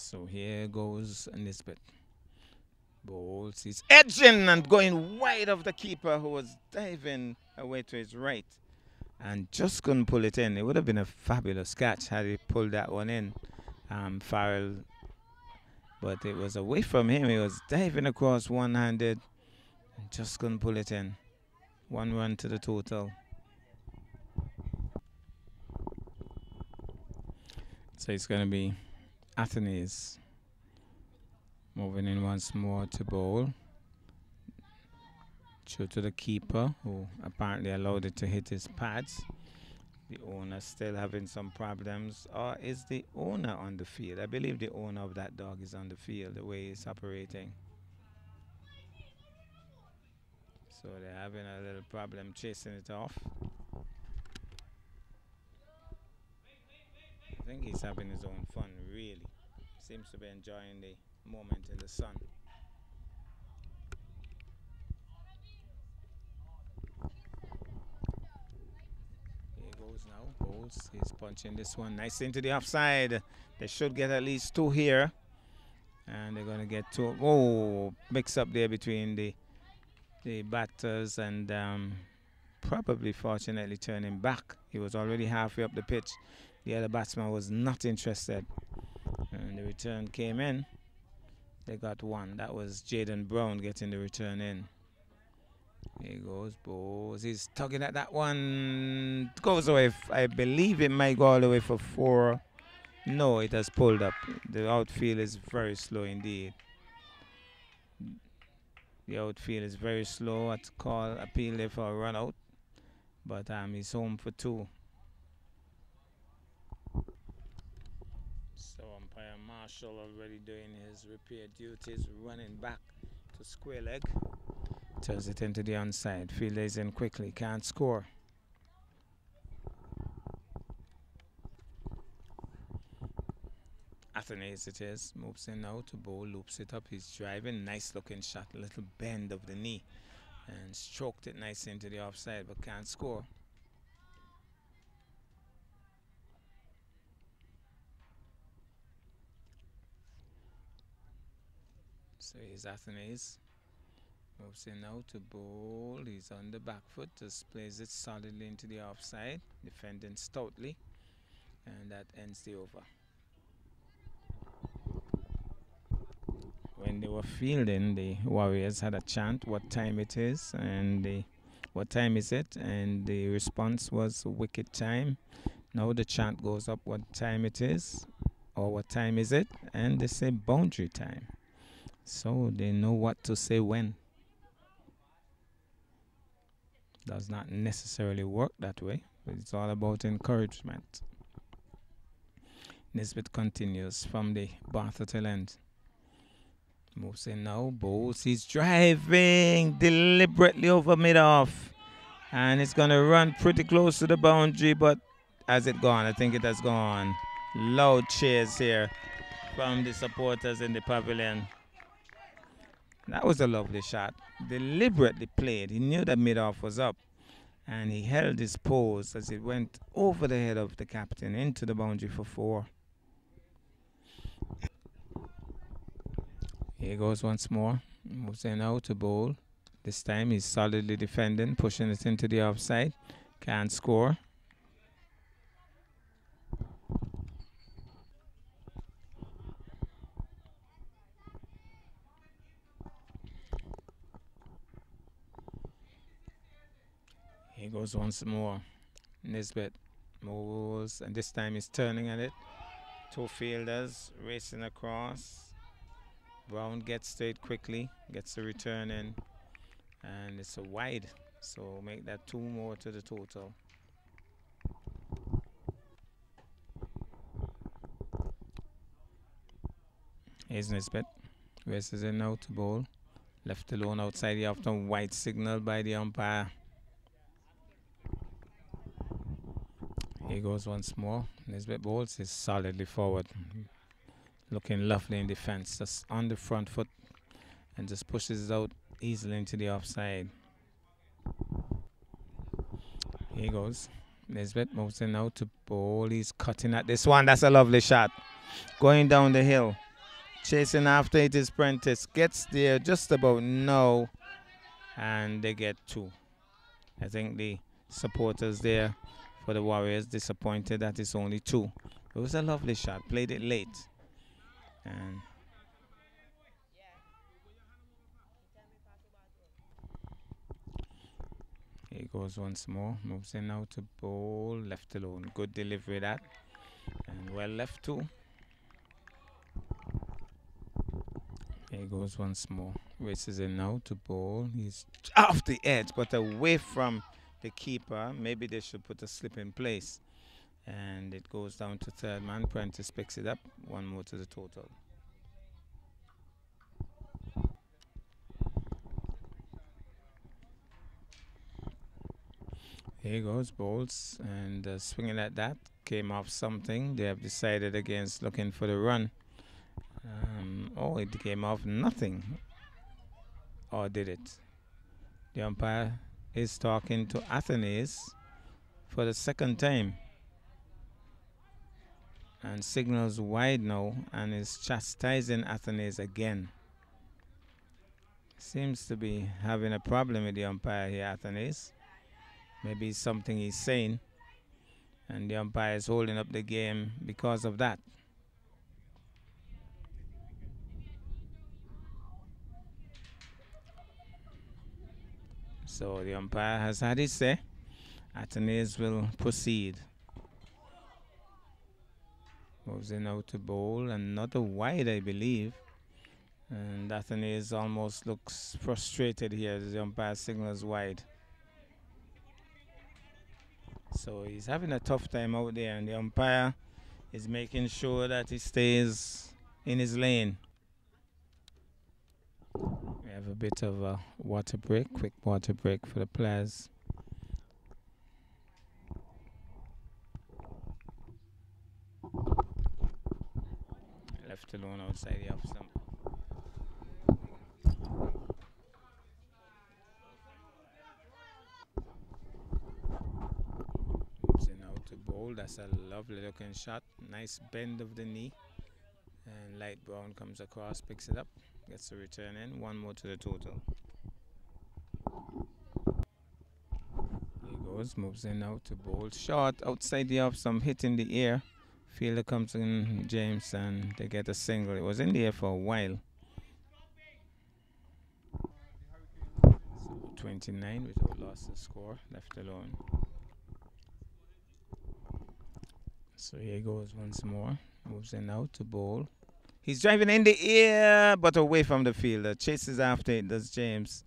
Speaker 1: So here goes Nisbet. Bowls. He's edging and going wide of the keeper who was diving away to his right. And just couldn't pull it in. It would have been a fabulous catch had he pulled that one in. Um, Farrell. But it was away from him. He was diving across one-handed. Just couldn't pull it in. One run to the total. So it's going to be Athanaze moving in once more to bowl. True to the keeper who apparently allowed it to hit his pads. The owner still having some problems. Or is the owner on the field? I believe the owner of that dog is on the field the way he's operating. So they're having a little problem chasing it off. Think he's having his own fun, really seems to be enjoying the moment in the sun. Here goes now. Bowles. He's punching this one nice into the offside. They should get at least two here. And they're going to get two. Oh, mix up there between the the batters and um, probably fortunately turning back. He was already halfway up the pitch. The other batsman was not interested. And the return came in. They got one. That was Jaden Brown getting the return in. Here goes Bowes. He's tugging at that one. Goes away. I believe it might go all the way for four. No, it has pulled up. The outfield is very slow indeed. The outfield is very slow at call appeal there for a run out. But um, he's home for two. Marshall already doing his repair duties, running back to square leg. Turns it into the onside. Fielder is in quickly, can't score. Athanaze it is, moves in now to bowl, loops it up, he's driving, nice looking shot, little bend of the knee and stroked it nice into the offside but can't score. So he's Athanaze. Moves in now to bowl. He's on the back foot. Just plays it solidly into the offside. Defending stoutly. And that ends the over. When they were fielding, the Warriors had a chant what time it is and the what time is it? And the response was wicked time. Now the chant goes up what time it is or what time is it? And they say boundary time. So they know what to say when. Does not necessarily work that way, but it's all about encouragement. Nisbet continues from the Bath Hotel end. Moves in now. Bowles. He's driving deliberately over mid off. And it's going to run pretty close to the boundary, but has it gone? I think it has gone. Loud cheers here from the supporters in the pavilion. That was a lovely shot. Deliberately played. He knew that mid-off was up. And he held his pose as it went over the head of the captain into the boundary for four. Here goes once more. Moves in out to bowl. This time he's solidly defending, pushing it into the offside. Can't score. Goes once more. Nisbet moves, and this time he's turning at it. Two fielders racing across. Brown gets to it quickly, gets the return in, and it's a wide. So make that two more to the total. Here's Nisbet. Races in now to bowl. Left alone outside the often white signal by the umpire. He goes once more. Nisbet Bowles is solidly forward. Looking lovely in defense. Just on the front foot. And just pushes out easily into the offside. He goes. Nisbet moves in now to bowl. He's cutting at this one. That's a lovely shot. Going down the hill. Chasing after it is Prentice. Gets there just about now. And they get two. I think the supporters there for the Warriors disappointed that it's only two. It was a lovely shot. Played it late. And He goes once more. Moves in now to bowl. Left alone. Good delivery that. And well left too. He goes once more. Races in now to bowl. He's off the edge, but away from the keeper. Maybe they should put a slip in place. And it goes down to third man. Prentice picks it up. One more to the total. Here goes Bolts and uh, swinging at that came off something. They have decided against looking for the run. Um, oh, it came off nothing. Or did it? The umpire is talking to Athanaze for the second time and signals wide now and is chastising Athanaze again. Seems to be having a problem with the umpire here, Athanaze. Maybe something he's saying, and the umpire is holding up the game because of that. So the umpire has had his say. Athanaze will proceed. Moves in out to bowl, another wide, I believe. And Athanaze almost looks frustrated here as the umpire signals wide. So he's having a tough time out there, and the umpire is making sure that he stays in his lane. Have a bit of a water break, quick water break for the players. Left alone outside the off stump. bowl. That's a lovely looking shot. Nice bend of the knee. And light brown comes across, picks it up, gets the return in. One more to the total. He goes, moves in out to bowl. shot outside the off, some hit in the air. Fielder comes in, James, and they get a single. It was in the air for a while. So 29 without loss of score, left alone. So here he goes once more. Moves in out to bowl. He's driving in the air, but away from the fielder. Chases after it, does James.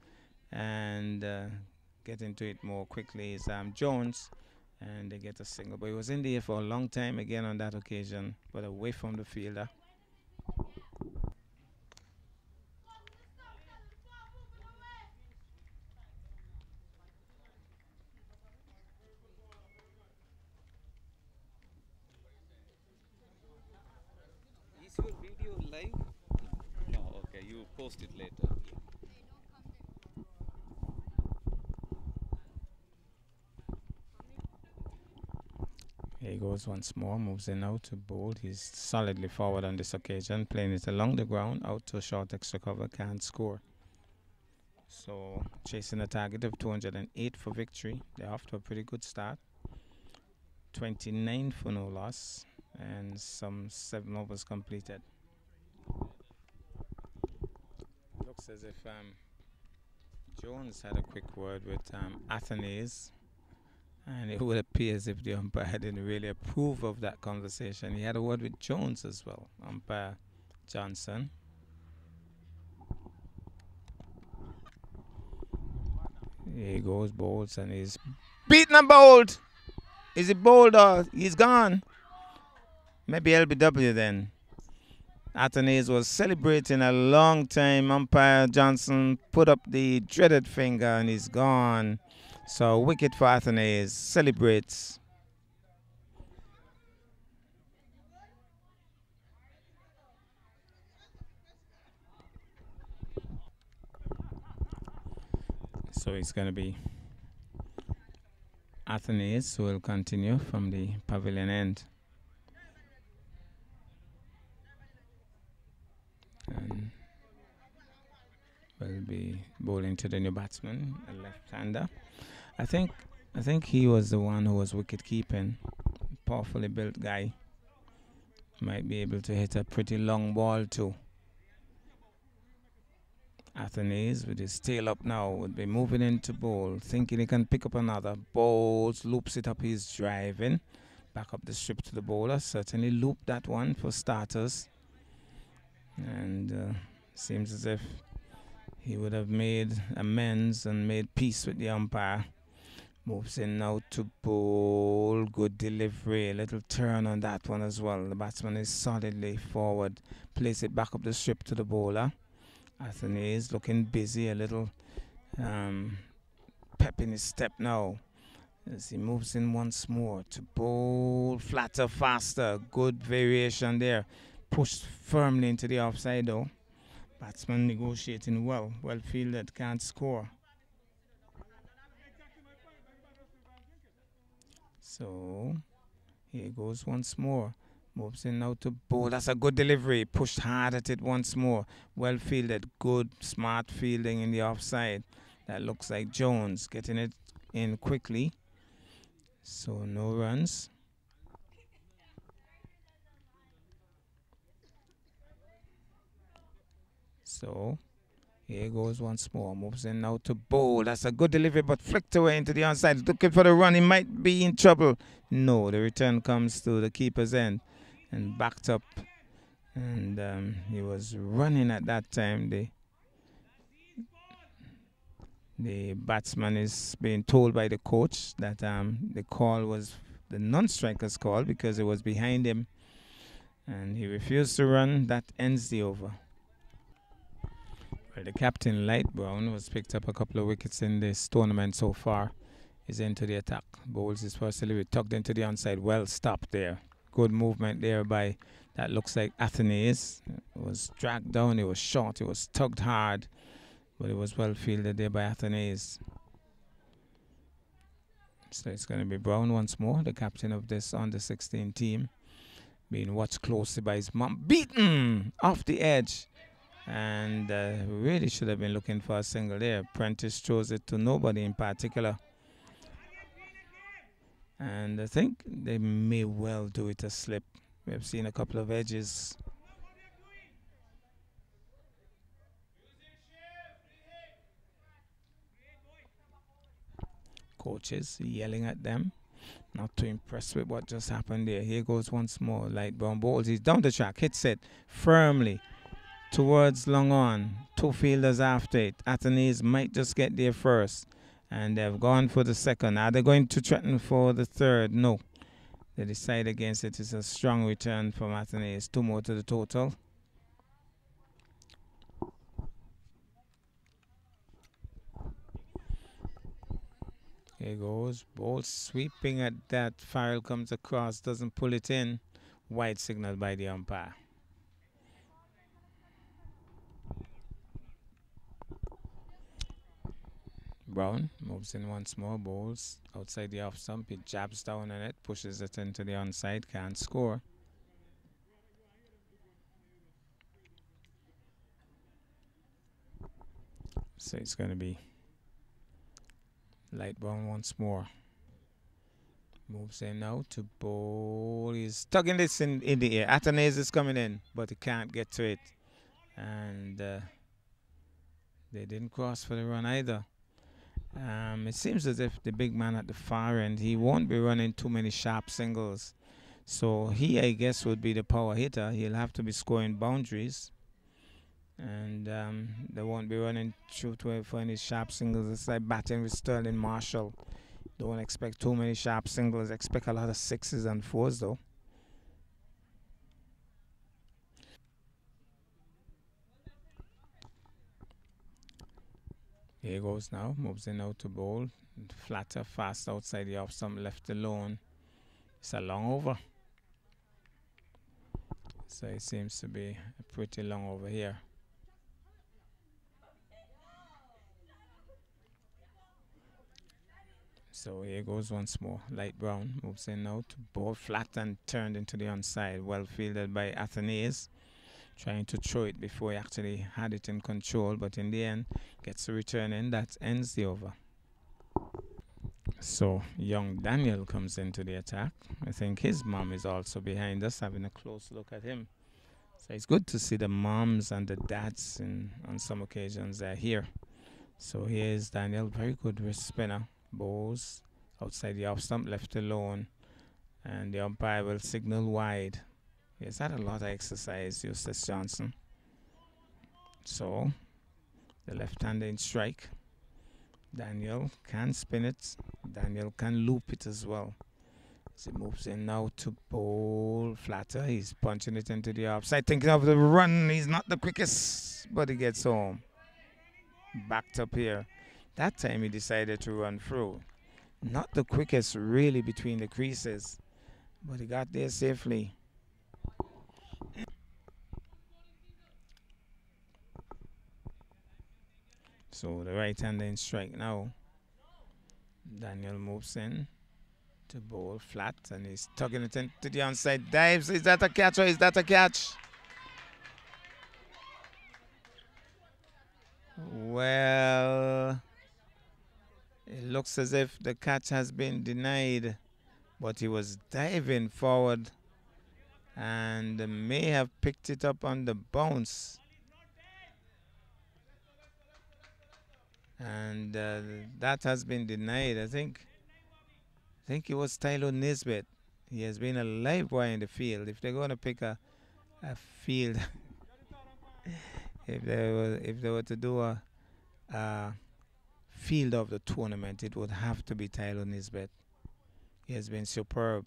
Speaker 1: And uh, get into it more quickly is um, Jones. And they get a single. But he was in the air for a long time again on that occasion, but away from the fielder.
Speaker 2: Post it later.
Speaker 1: Here he goes once more, moves in out to bold. He's solidly forward on this occasion, playing it along the ground, out to short extra cover, can't score. So, chasing a target of 208 for victory. They're off to a pretty good start. 29 for no loss, and some seven overs completed. Looks as if um, Jones had a quick word with um, and it would appear as if the umpire didn't really approve of that conversation. He had a word with Jones as well, umpire Johnson. He goes, Bolts, and he's beaten a bold. Is it bold or he's gone? Maybe LBW then. Athanaze was celebrating a long time. Umpire Johnson put up the dreaded finger and he's gone. So wicket for Athanaze. Celebrates. So it's going to be Athanaze will continue from the pavilion end. And will be bowling to the new batsman, a left-hander. I think I think he was the one who was wicket keeping. Powerfully built guy. Might be able to hit a pretty long ball too. Athanaze with his tail up now would be moving into bowl, thinking he can pick up another. Bowls, loops it up, he's driving. Back up the strip to the bowler. Certainly looped that one for starters. And uh, seems as if he would have made amends and made peace with the umpire. Moves in now to bowl. Good delivery. A little turn on that one as well. The batsman is solidly forward. Place it back up the strip to the bowler. Athanaze looking busy. A little um, pep in his step now. As he moves in once more to bowl flatter, faster. Good variation there. Pushed firmly into the offside though. Batsman negotiating well. Well fielded. Can't score. So here goes once more. Moves in now to bowl. That's a good delivery. Pushed hard at it once more. Well fielded. Good, smart fielding in the offside. That looks like Jones getting it in quickly. So no runs. So here goes once more. Moves in now to bowl. That's a good delivery, but flicked away into the onside. Looking for the run. He might be in trouble. No, the return comes to the keeper's end and backed up. And um, he was running at that time. The, the batsman is being told by the coach that um, the call was the non-striker's call because it was behind him. And he refused to run. That ends the over. Well, the captain, Light Brown, was picked up a couple of wickets in this tournament so far. Is into the attack. Bowls his first delivery, tucked into the onside. Well stopped there. Good movement there by that looks like Athanaze. It was dragged down. It was short. It was tugged hard, but it was well fielded there by Athanaze. So it's going to be Brown once more, the captain of this under 16 team, being watched closely by his mom. Beaten off the edge and uh, really should have been looking for a single there. Prentice throws it to nobody in particular. And I think they may well do it a slip. We have seen a couple of edges. Coaches yelling at them. Not too impressed with what just happened there. Here goes once more. Light brown balls. He's down the track. Hits it firmly towards long on. Two fielders after it. Athanaze might just get there first. And they've gone for the second. Are they going to threaten for the third? No. They decide against it. It's a strong return from Athanaze. Two more to the total. Here goes. Ball sweeping at that. Farrell comes across, doesn't pull it in. White signal by the umpire. Brown moves in once more, bowls outside the off stump. He jabs down on it, pushes it into the onside, can't score. So it's going to be light brown once more. Moves in now to bowl. He's tugging this in, in the air. Athanaze is coming in, but he can't get to it. And uh, they didn't cross for the run either. Um, it seems as if the big man at the far end, he won't be running too many sharp singles. So he, I guess, would be the power hitter. He'll have to be scoring boundaries. And um, they won't be running through for any sharp singles. It's like batting with Sterling Marshall. Don't expect too many sharp singles. Expect a lot of sixes and fours, though. Here goes now. Moves in out to bowl. Flatter, fast outside the off stump, left alone. It's a long over. So it seems to be pretty long over here. So here goes once more. Light brown moves in out, ball flat and turned into the onside. Well fielded by Athanaze. Trying to throw it before he actually had it in control, but in the end gets a return in. That ends the over. So young Daniel comes into the attack. I think his mom is also behind us, having a close look at him. So it's good to see the moms and the dads in, on some occasions they're here. So here's Daniel, very good wrist spinner. Bowls outside the off stump, left alone. And the umpire will signal wide. He's that a lot of exercise, Eustace Johnson. So the left-hander in strike. Daniel can spin it. Daniel can loop it as well. As he moves in now to bowl flatter. He's punching it into the offside. Thinking of the run. He's not the quickest, but he gets home. Backed up here. That time he decided to run through. Not the quickest really between the creases, but he got there safely. So the right hander in strike now. Daniel moves in to bowl flat and he's tugging it into the onside. Dives. Is that a catch or is that a catch? Well, it looks as if the catch has been denied, but he was diving forward and may have picked it up on the bounce. And uh, that has been denied. I think I think it was Tyler Nisbet. He has been a live wire in the field. If they're going to pick a, a field, if they were if they were to do a, a field of the tournament, it would have to be Tyler Nisbet. He has been superb.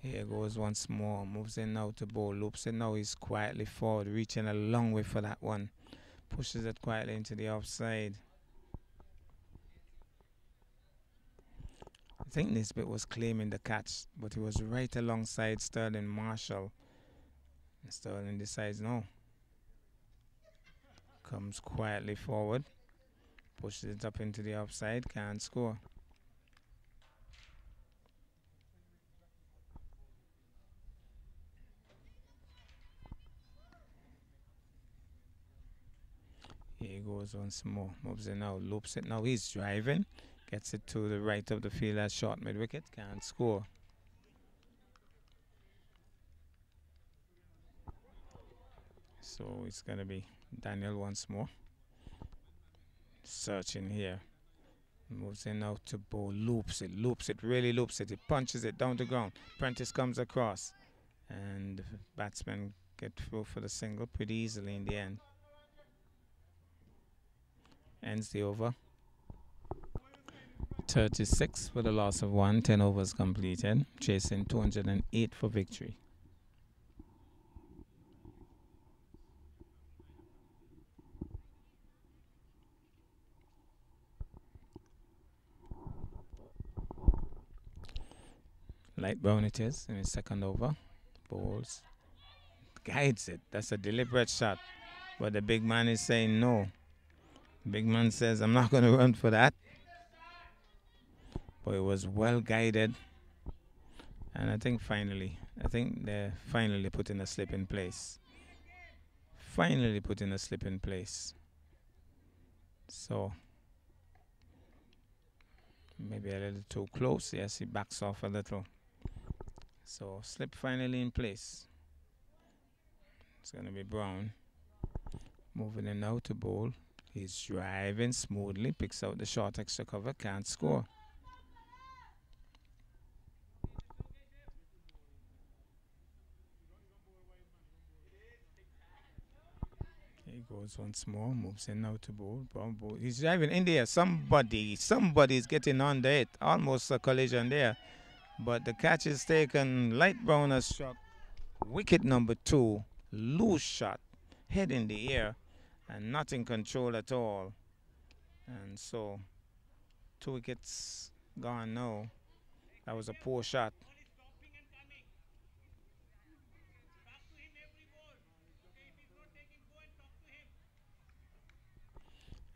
Speaker 1: Here goes once more. Moves in now to bowl. Loops it now. He's quietly forward, reaching a long way for that one. Pushes it quietly into the offside. I think Nisbet was claiming the catch, but he was right alongside Sterling Marshall. And Sterling decides no. Comes quietly forward. Pushes it up into the offside. Can't score. He goes once more. Moves it now. Loops it now. He's driving. Gets it to the right of the field as short mid wicket. Can't score. So it's going to be Daniel once more. Searching here. Moves in out to bowl. Loops it. Loops it. Really loops it. He punches it down the ground. Prentice comes across. And the batsman get through for the single pretty easily in the end. Ends the over. 36 for the loss of one, 10 overs completed, chasing 208 for victory. Light brown it is in his second over. Balls. Guides it. That's a deliberate shot. But the big man is saying no. Big man says, I'm not going to run for that but it was well guided. And I think finally, I think they're finally putting a slip in place. Finally putting a slip in place. So maybe a little too close. Yes, he backs off a little. So slip finally in place. It's gonna be Brown. Moving in now to bowl. He's driving smoothly, picks out the short extra cover, can't score. He goes once more, moves in now to bowl. bowl. He's driving in there. Somebody, somebody is getting under it. Almost a collision there. But the catch is taken. Light brown has struck. Wicket number two. Loose shot. Head in the air. And not in control at all. And so, two wickets gone now. That was a poor shot.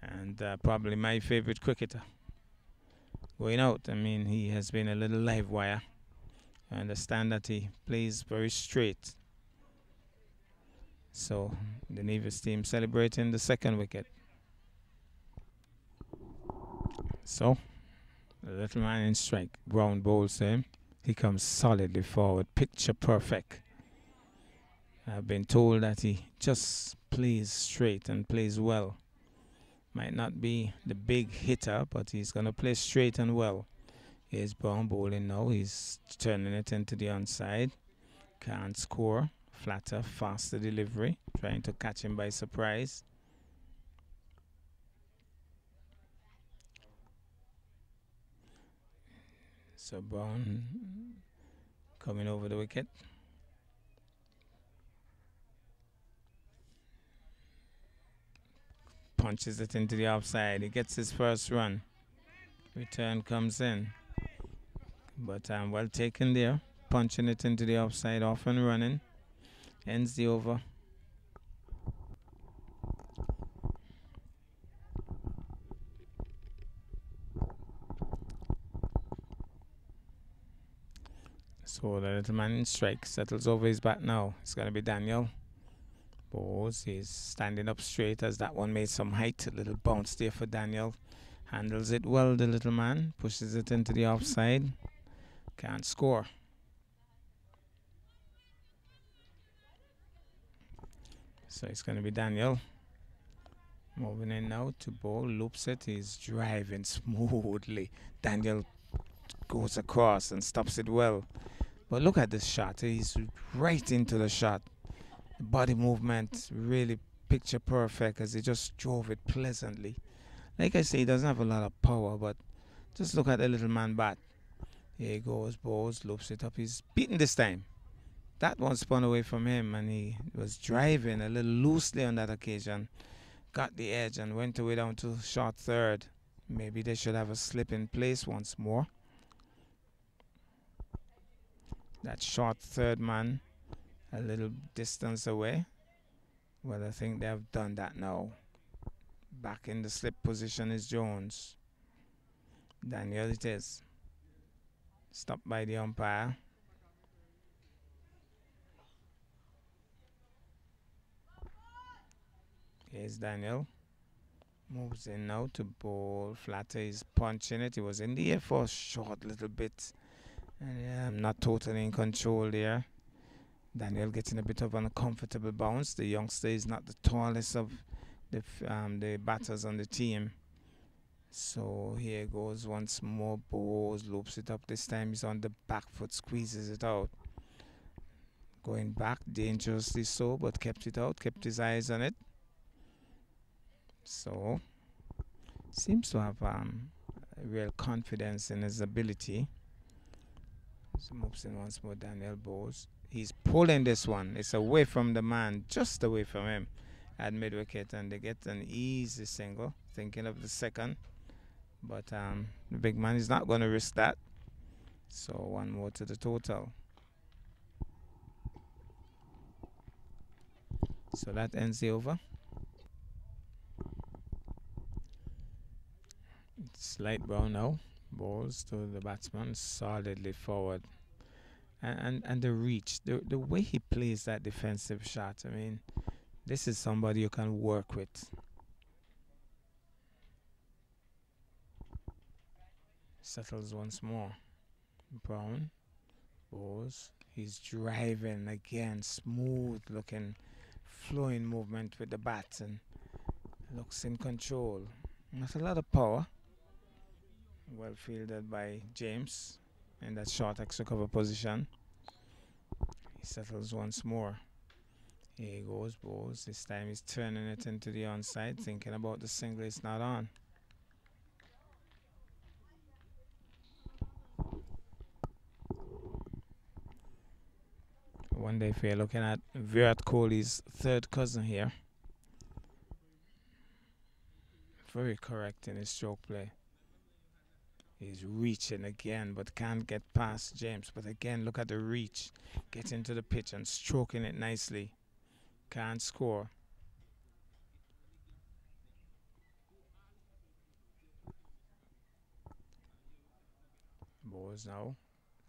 Speaker 1: and uh, probably my favorite cricketer. going out. I mean, he has been a little live wire. I understand that he plays very straight. So the Nevis team celebrating the second wicket. So the little man in strike. Brown bowls him. He comes solidly forward. Picture perfect. I've been told that he just plays straight and plays well. Might not be the big hitter, but he's going to play straight and well. Here's Brown bowling now. He's turning it into the onside. Can't score. Flatter, faster delivery. Trying to catch him by surprise. So Brown coming over the wicket. punches it into the offside. He gets his first run. Return comes in. But um, well taken there. Punching it into the offside, off and running. Ends the over. So the little man in strike settles over his bat now. It's going to be Daniel. Bowes He's standing up straight as that one made some height. A little bounce there for Daniel. Handles it well, the little man. Pushes it into the offside. Can't score. So it's going to be Daniel. Moving in now to ball. Loops it. He's driving smoothly. Daniel goes across and stops it well. But look at this shot. He's right into the shot body movement really picture perfect as he just drove it pleasantly. Like I say, he doesn't have a lot of power, but just look at the little man bat. Here he goes, balls, loops it up. He's beaten this time. That one spun away from him, and he was driving a little loosely on that occasion. Got the edge and went away down to short third. Maybe they should have a slip in place once more. That short third man a little distance away. Well, I think they have done that now. Back in the slip position is Jones. Daniel it is. Stopped by the umpire. Here's Daniel. Moves in now to bowl. Flatter is punching it. He was in the air for a short little bit. And yeah, I'm not totally in control there. Daniel getting a bit of an uncomfortable bounce. The youngster is not the tallest of the um, the batters on the team. So here goes once more. Bowes loops it up. This time he's on the back foot, squeezes it out. Going back dangerously so, but kept it out, kept his eyes on it. So seems to have um, real confidence in his ability. So moves in once more. Daniel Bowes he's pulling this one. It's away from the man, just away from him at mid wicket, and they get an easy single. Thinking of the second, but um, the big man is not going to risk that. So one more to the total. So that ends the over. It's light brown now. Balls to the batsman solidly forward and, and, and the reach, the, the way he plays that defensive shot. I mean, this is somebody you can work with. Settles once more. Brown, balls. He's driving again, smooth looking, flowing movement with the bat and looks in control. Not a lot of power. Well fielded by James in that short extra cover position. He settles once more. Here he goes, Bowes. This time he's turning it into the onside, thinking about the single. It's not on. One day, if you're looking at Virat Kohli's third cousin here, very correct in his stroke play. He's reaching again, but can't get past James. But again, look at the reach. Get into the pitch and stroking it nicely. Can't score. goes now.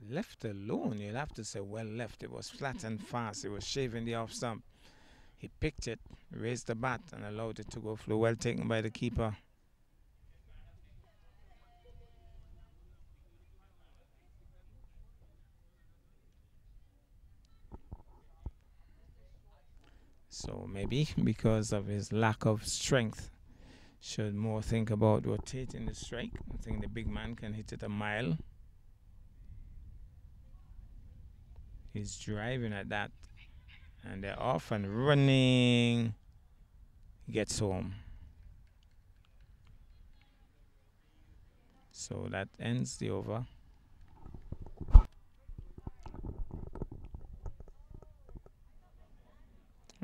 Speaker 1: Left alone, you'll have to say well left. It was flat and fast. It was shaving the off stump. He picked it, raised the bat, and allowed it to go through. Well taken by the keeper. So maybe because of his lack of strength, should more think about rotating the strike. I think the big man can hit it a mile. He's driving at that. And they're off and running. Gets home. So that ends the over.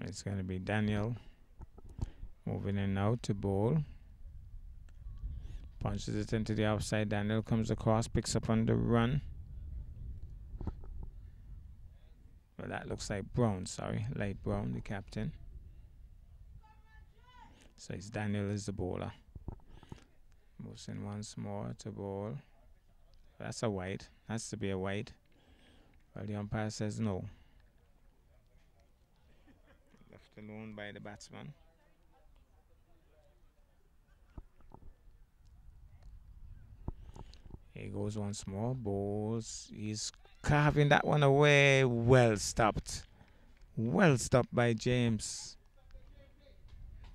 Speaker 1: It's going to be Daniel moving in now to bowl. Punches it into the outside. Daniel comes across, picks up on the run. Well, that looks like Brown, sorry. Light Brown, the captain. So it's Daniel is the bowler. Moves in once more to bowl. That's a white. Has to be a white. Well, the umpire says no. Alone by the batsman. He goes once more, bowls. He's carving that one away. Well stopped. Well stopped by James.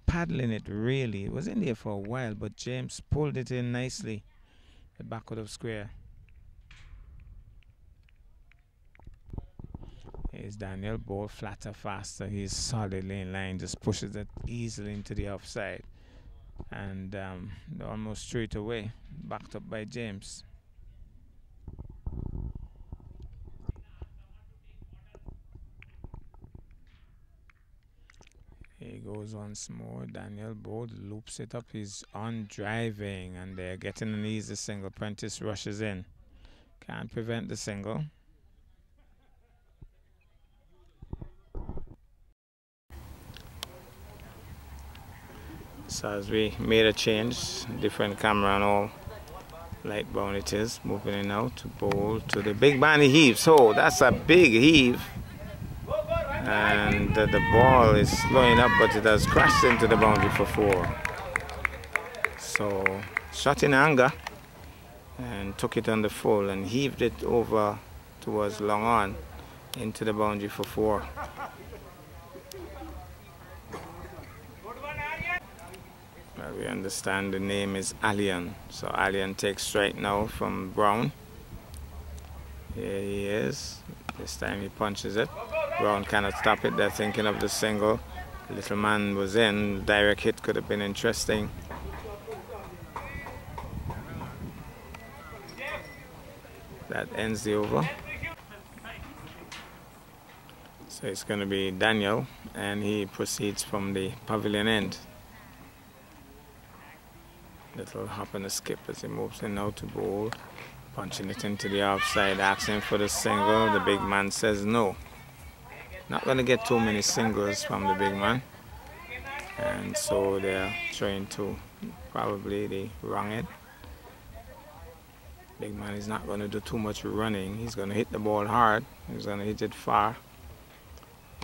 Speaker 1: Paddling it really. It was in there for a while, but James pulled it in nicely. The back of the square. Is Daniel Ball flatter faster. He's solidly in line, just pushes it easily into the offside. And um, almost straight away, backed up by James. He goes once more. Daniel Bode loops it up. He's on driving and they're getting an easy single. Prentice rushes in. Can't prevent the single. So as we made a change different camera and all light brown it is moving in now to bowl to the big bandy heave. So that's a big heave. And uh, the ball is slowing up but it has crashed into the boundary for four. So shot in anger and took it on the full and heaved it over towards long on into the boundary for four Uh, we understand the name is Alien. So Alien takes straight now from Brown. Here he is. This time he punches it. Brown cannot stop it. They're thinking of the single. Little man was in. Direct hit could have been interesting. That ends the over. So it's going to be Daniel and he proceeds from the pavilion end. Little hop and a skip as he moves in now to bowl. Punching it into the offside, asking for the single. The big man says no. Not going to get too many singles from the big man. And so they're trying to probably they wrong it. Big man is not going to do too much running. He's going to hit the ball hard. He's going to hit it far.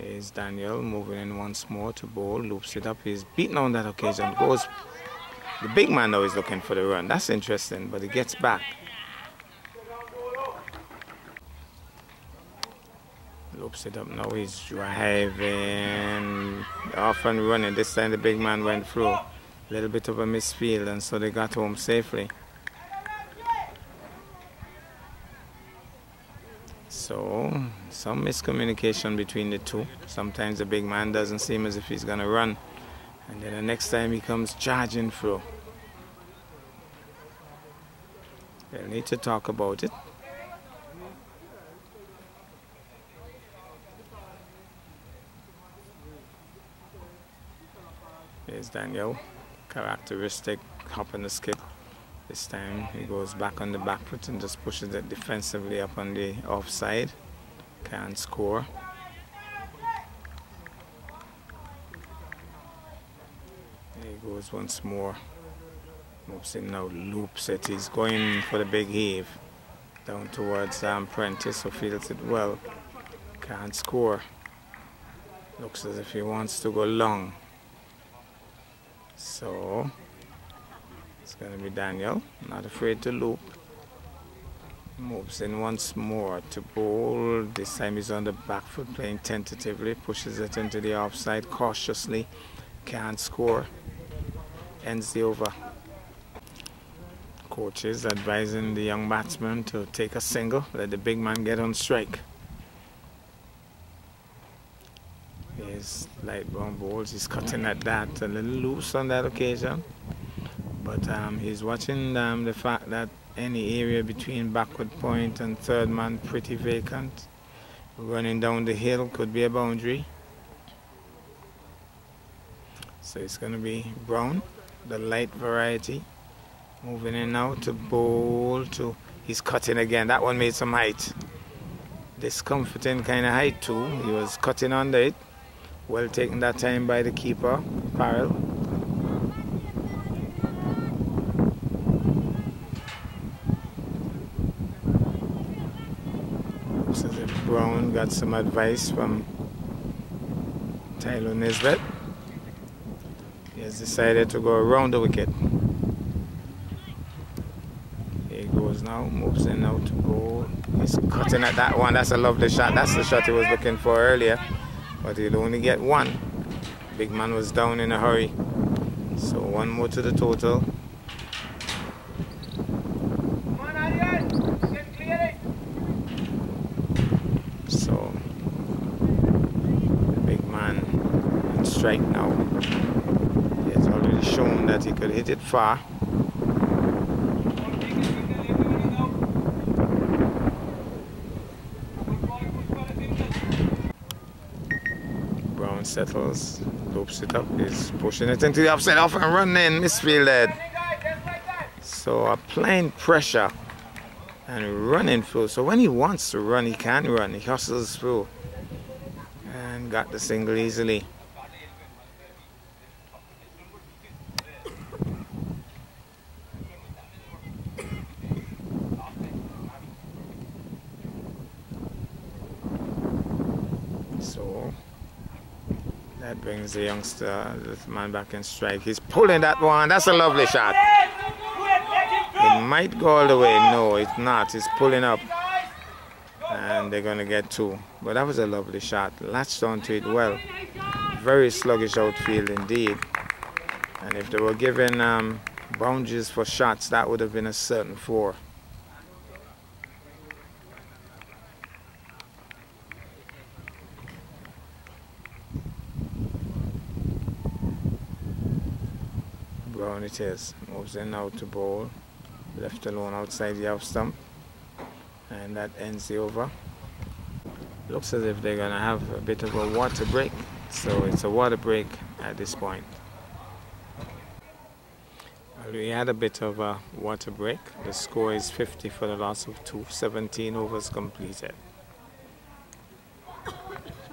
Speaker 1: Here's Daniel moving in once more to bowl. Loops it up. He's beaten on that occasion. Goes the big man now is looking for the run. That's interesting, but he gets back. Loops it up now. He's driving off and running. This time the big man went through. A little bit of a misfield, and so they got home safely. So, some miscommunication between the two. Sometimes the big man doesn't seem as if he's going to run. And then the next time he comes charging through. They'll need to talk about it. Here's Daniel. Characteristic hop and the skip. This time he goes back on the back foot and just pushes it defensively up on the offside. Can't score. Goes once more. Moves in now, loops it. He's going for the big heave. Down towards um, Prentice, who feels it well. Can't score. Looks as if he wants to go long. So, it's going to be Daniel. Not afraid to loop. Moves in once more to bowl. This time he's on the back foot playing tentatively. Pushes it into the offside cautiously. Can't score. Ends the over. Coaches advising the young batsman to take a single. Let the big man get on strike. Here's light brown balls. He's cutting at that. A little loose on that occasion. But um, he's watching um, the fact that any area between backward point and third man pretty vacant. Running down the hill could be a boundary. So it's going to be brown, the light variety. Moving in now to bowl to he's cutting again. That one made some height. Discomforting kind of height too. He was cutting under it. Well taken that time by the keeper, Farrell. Brown got some advice from Tyler Nisbet. He has decided to go around the wicket. He goes now, moves in now to bowl. He's cutting at that one. That's a lovely shot. That's the shot he was looking for earlier. But he'll only get one. Big man was down in a hurry. So one more to the total. So, the big man strike now. Shown that he could hit it far. Brown settles, loops it up, is pushing it into the upside off and running, misfielded. So applying pressure and running through. So when he wants to run, he can run. He hustles through and got the single easily. Brings a youngster, the man back in strike. He's pulling that one. That's a lovely shot. It might go all the way. No, it's not. It's pulling up. And they're going to get two. But that was a lovely shot. Latched onto it well. Very sluggish outfield indeed. And if they were given um, boundaries for shots, that would have been a certain four. Brown it is. Moves in out to bowl. Left alone outside the off stump. And that ends the over. Looks as if they're going to have a bit of a water break. So it's a water break at this point. We had a bit of a water break. The score is 50 for the loss of two. 17 overs completed.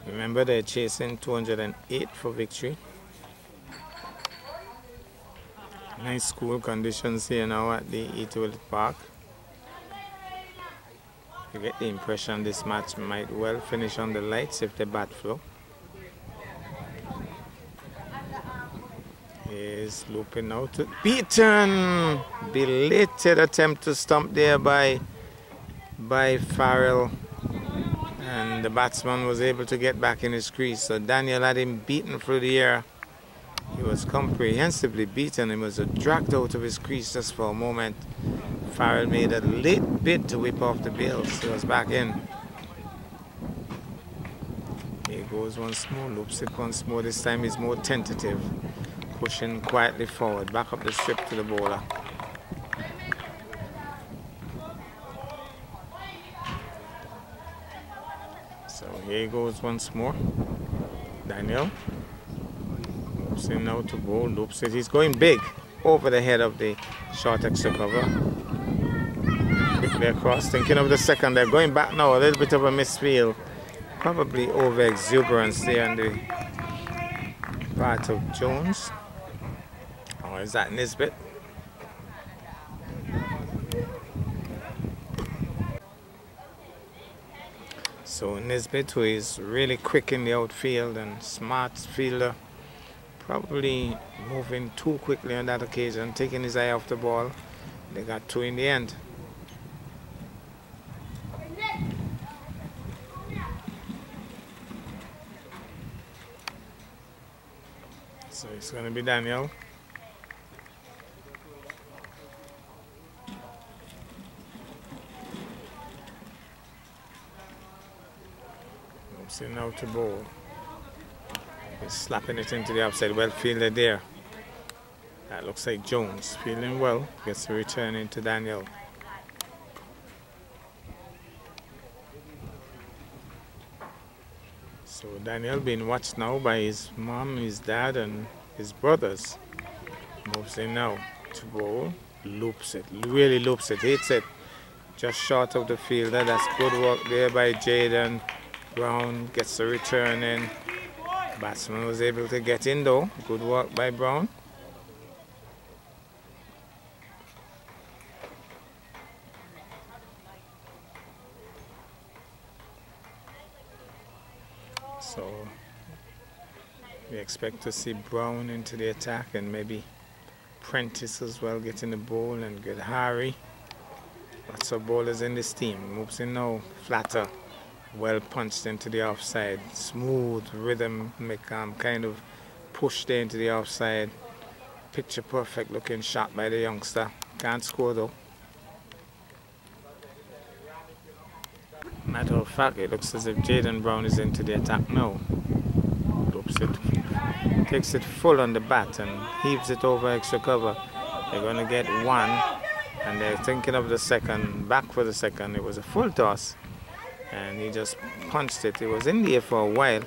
Speaker 1: Remember they're chasing 208 for victory. Nice cool conditions here now at the Willett Park. You get the impression this match might well finish on the lights if the bat flow. Is looping out to beaten. Belated attempt to stump there by by Farrell. And the batsman was able to get back in his crease. So Daniel had him beaten through the air. He was comprehensively beaten and was dragged out of his crease just for a moment. Farrell made a late bid to whip off the bails. He was back in. He goes once more, loops it once more. This time he's more tentative, pushing quietly forward, back up the strip to the bowler. So here goes once more. Daniel him now to bowl, loops. He's going big over the head of the short extra cover. Quickly across, thinking of the second. They're going back now, a little bit of a misfield. Probably over exuberance there on the part of Jones. Or is that Nisbet? So Nisbet, who is really quick in the outfield and smart fielder, probably moving too quickly on that occasion, taking his eye off the ball. They got two in the end. So it's going to be Daniel. Now to bowl. Slapping it into the outside. Well fielded there. That looks like Jones. Feeling well. Gets the return into Daniel. So Daniel being watched now by his mom, his dad, and his brothers. Moves in now to bowl. Loops it. Really loops it. Hits it. Just short of the fielder. That's good work there by Jaden. Brown gets the return in. Batsman was able to get in though. Good work by Brown. So we expect to see Brown into the attack and maybe Prentice as well getting the ball and good Harry. Lots of bowlers in this team. Moves in now, flatter well punched into the offside. Smooth rhythm, make um, kind of pushed into the offside. Picture perfect looking shot by the youngster. Can't score though. Matter of fact, it looks as if Jaden Brown is into the attack now. Loops it, takes it full on the bat and heaves it over extra cover. They're going to get one and they're thinking of the second, back for the second. It was a full toss and he just punched it. It was in there for a while.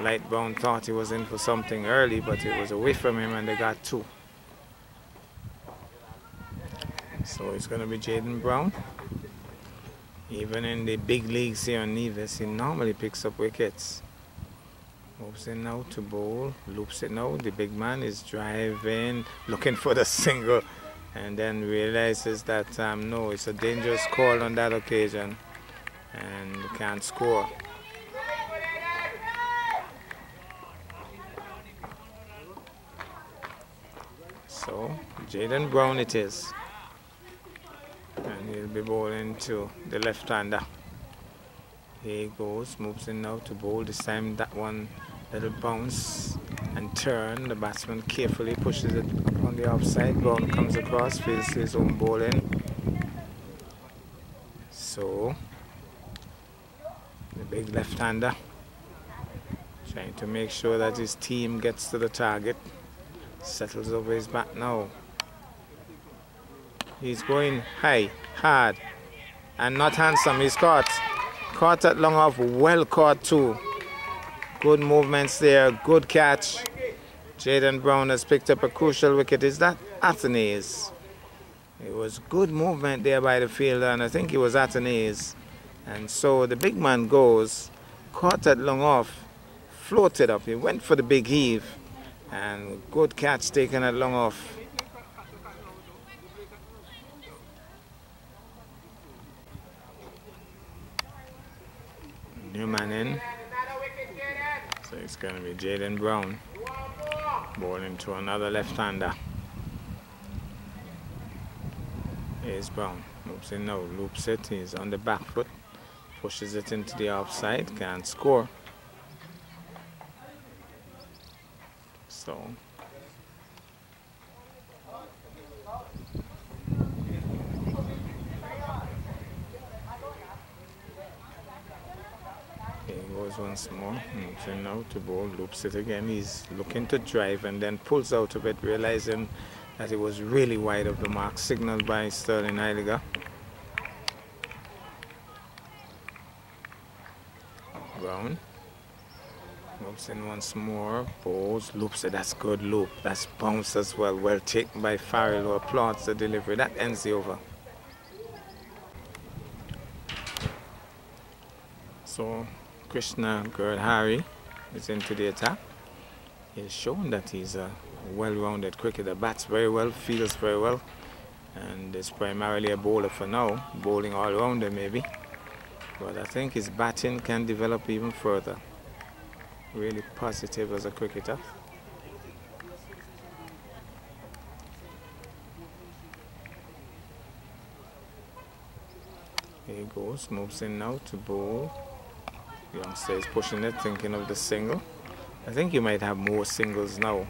Speaker 1: Light Brown thought he was in for something early, but it was away from him and they got two. So it's going to be Jaden Brown. Even in the big leagues here on Nevis, he normally picks up wickets. Moves in now to bowl, loops it now. The big man is driving, looking for the single, and then realizes that um, no, it's a dangerous call on that occasion and can't score. So Jaden Brown it is. And he'll be bowling to the left-hander. Here he goes, moves in now to bowl. This time that one little bounce and turn. The batsman carefully pushes it on the offside. Brown comes across, feels his own bowling. So the big left-hander. Trying to make sure that his team gets to the target. Settles over his back now. He's going high hard and not handsome. He's caught. Caught at long off. Well caught too. Good movements there. Good catch. Jaden Brown has picked up a crucial wicket. Is that Athanaze it was good movement there by the fielder and I think it was Athanaze and so the big man goes, caught that long off, floated up. He went for the big heave, and good catch taken that long off. New man in. So it's going to be Jaden Brown. Bowling to another left-hander. Here's Brown. Moves in now, loops it. He's on the back foot pushes it into the offside, can't score. So Here goes once more, moves in now to ball, loops it again. He's looking to drive and then pulls out of it, realizing that it was really wide of the mark, signaled by Sterling Heiliger. Brown. Moves in once more. Bowls, loops. That's good loop. That's bounce as well. Well taken by Farrell who applauds the delivery. That ends the over. So Krishna Harry is into the attack. He's shown that he's a well-rounded cricketer. Bats very well, feels very well. And is primarily a bowler for now. Bowling all rounder maybe But I think his batting can develop even further. Really positive as a cricketer. Here he goes, moves in now to bowl. Youngster is pushing it, thinking of the single. I think he might have more singles now.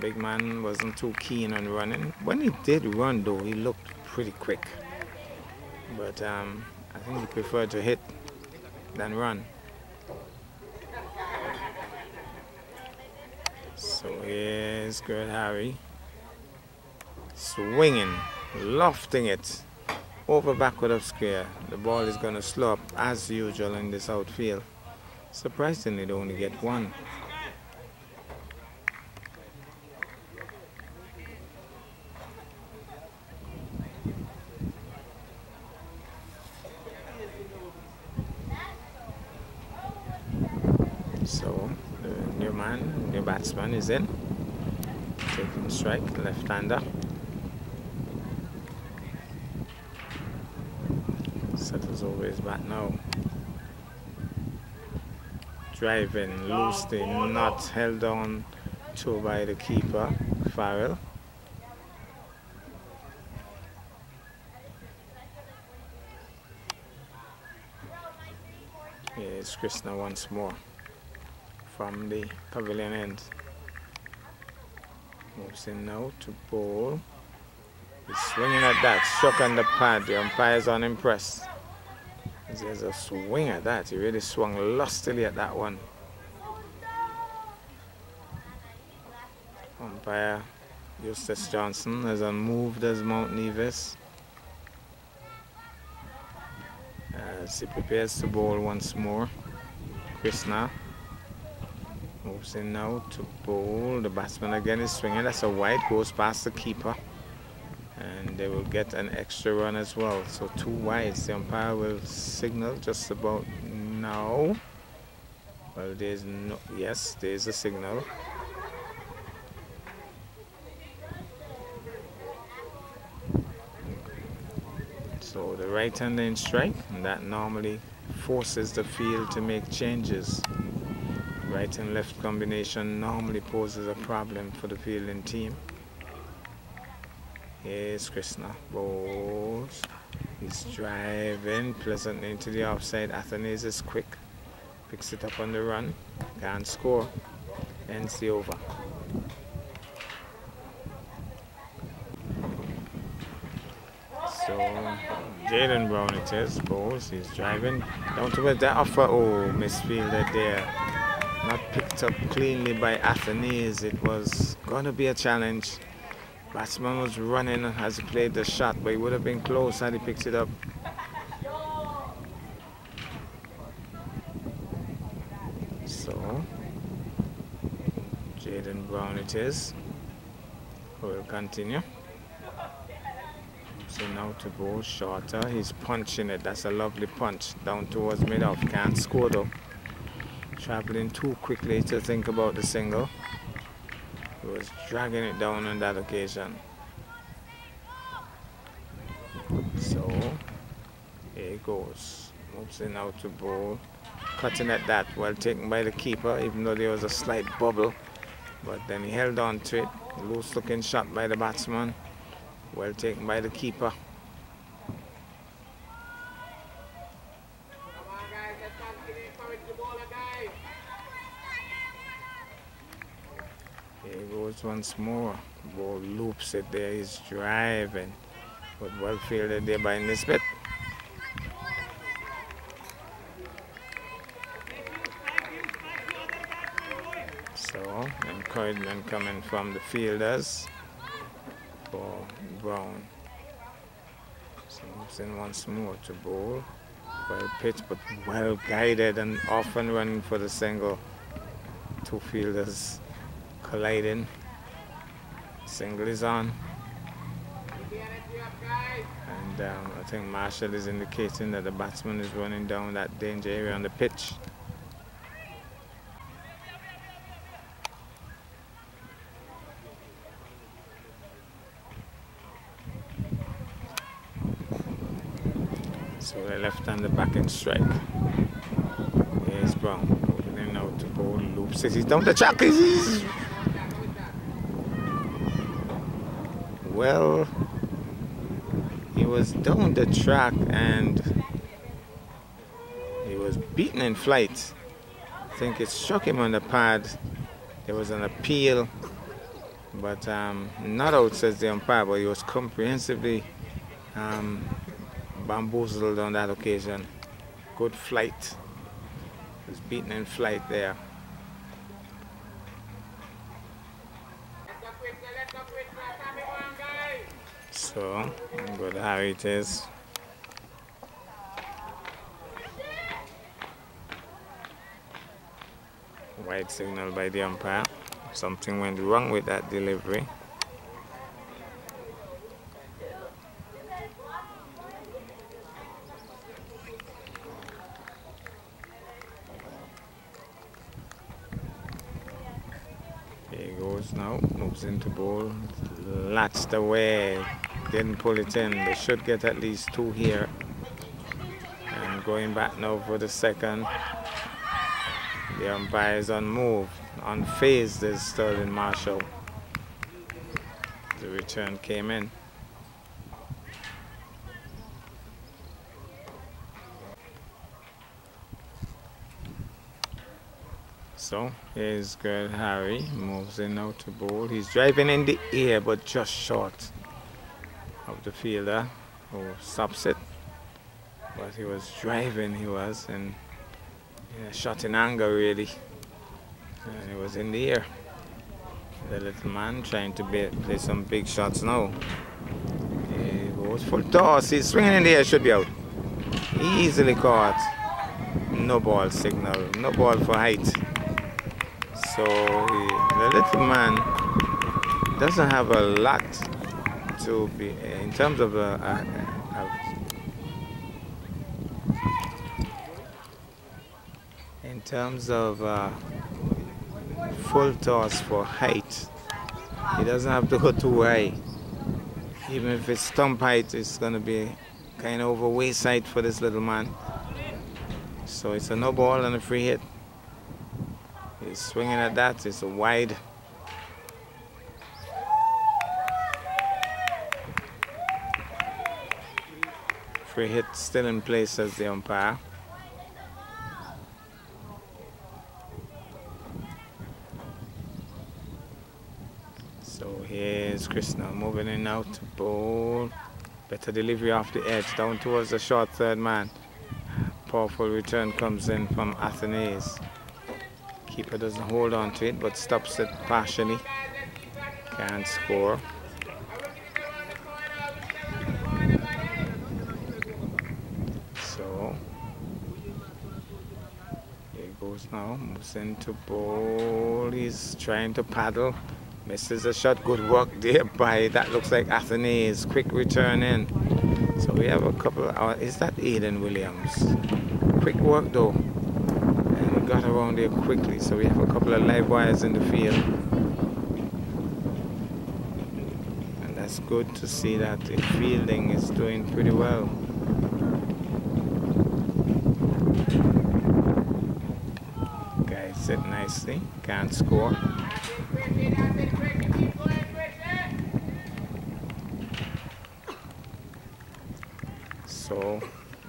Speaker 1: Big man wasn't too keen on running. When he did run though, he looked pretty quick. But um, I think he preferred to hit than run. So here's Gert Harry. Swinging, lofting it over backward of square. The ball is going to slow up as usual in this outfield. Surprisingly, they only get one. So, the new batsman is in. Taking strike, left-hander. Settles his bat now. Driving loosely, not held on to by the keeper, Farrell. Here's Krishna once more from the pavilion end. Now to bowl. He's swinging at that, struck on the pad. The umpire's unimpressed. There's a swing at that. He really swung lustily at that one. Umpire Eustace Johnson has unmoved as Mount Nevis. Uh, as he prepares to bowl once more. Krishna moves in now to bowl. The batsman again is swinging. That's a wide, goes past the keeper and they will get an extra run as well. So two wides. The umpire will signal just about now. Well, there's no. Yes, there's a signal. So the right hander in strike, and that normally forces the field to make changes. Right and left combination normally poses a problem for the fielding team. Here's Krishna. Bowls. He's driving pleasantly into the offside. Athanaze is quick. Picks it up on the run. Can't score. Ends the over. So Jaden Brown it is. Bowls. He's driving down to where the offer. Oh, misfielded there. Not picked up cleanly by Athanaze. It was going to be a challenge. Batsman was running as he played the shot, but he would have been close had he picked it up. So, Jaden Brown it is. We'll continue. So now to bowl shorter. He's punching it. That's a lovely punch down towards mid-off. Can't score though. Traveling too quickly to think about the single. He was dragging it down on that occasion. So here he goes. Moves in out to bowl. Cutting at that, well taken by the keeper, even though there was a slight bubble. But then he held on to it. Loose looking shot by the batsman. Well taken by the keeper. Once more. Ball loops it there. He's driving. But well fielded there by Nisbet. So, encouragement coming from the fielders for Brown. So in once more to bowl. Well pitched but well guided and often running for the single. Two fielders colliding. Single is on. And um, I think Marshall is indicating that the batsman is running down that danger area on the pitch. So the left hand the back and strike. Here's Brown. Opening out to bowl. Loop says he's down the track. Well he was down the track and he was beaten in flight. I think it struck him on the pad. There was an appeal, but um, not out, says the umpire, but he was comprehensively um, bamboozled on that occasion. Good flight. He was beaten in flight there. So, good how it is. White signal by the umpire. Something went wrong with that delivery. Here he goes now, moves into ball, latched away, didn't pull it in. They should get at least two here. And going back now for the second. The umpire is. On phase, there's Sterling Marshall. The return came in. So here's Girl Harry, moves in now to bowl. He's driving in the air but just short of the fielder who stops it. But he was driving, he was, and yeah, shot in anger really. And he was in the air. The little man trying to be, play some big shots now. He goes for toss, he's swinging in the air, should be out. Easily caught. No ball signal, no ball for height. So he, the little man doesn't have a lot to be in terms of a, a in terms of uh, full toss for height. He doesn't have to go too high. Even if it's stump height, it's going to be kind of over height for this little man. So it's a no ball and a free hit. He's swinging at that. It's a wide. Free hit still in place as the umpire. So here's Krishna moving in out to bowl. Better delivery off the edge down towards the short third man. Powerful return comes in from Athanaze. Keeper doesn't hold on to it but stops it partially. Can't score. So here goes now, moves into bowl. He's trying to paddle. Misses a shot. Good work there by that looks like Athanaze. Quick return in. So we have a couple. Of, uh, is that Aiden Williams? Quick work though And we got around there quickly. So we have a couple of live wires in the field. And that's good to see that the fielding is doing pretty well. Guys sit nicely, can't score. So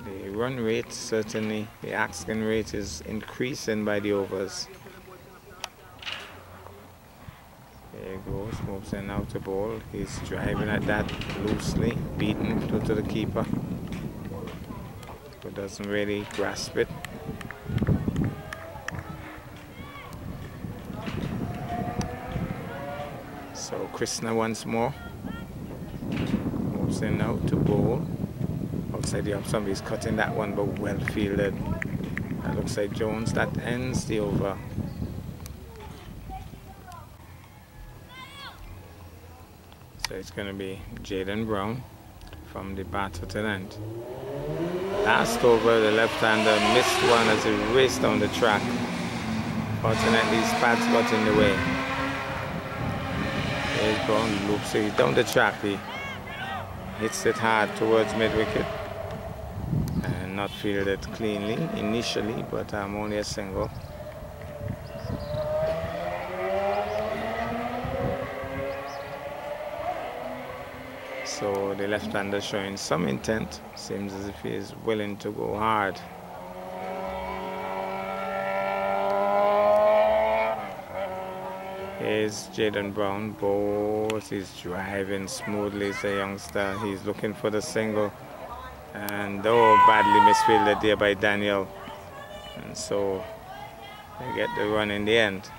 Speaker 1: the run rate certainly the asking rate is increasing by the overs. There goes moves in out the ball. He's driving at that loosely beaten to, to the keeper but doesn't really grasp it so Krishna once more moves in out to bowl outside the Somebody's cutting that one, but well fielded. That looks like Jones. That ends the over. So it's going to be Jaden Brown from the batter to the end. Last over, the left-hander missed one as he raced down the track. Fortunately, his pads got in the way. Brown loops. So down the track. He hits it hard towards mid-wicket and not fielded cleanly initially, but I'm um, only a single. So the left-hander showing some intent. Seems as if he is willing to go hard. Here's Jaden Brown. Both he's driving smoothly as a youngster. He's looking for the single. And oh, badly misfielded there by Daniel. And so they get the run in the end.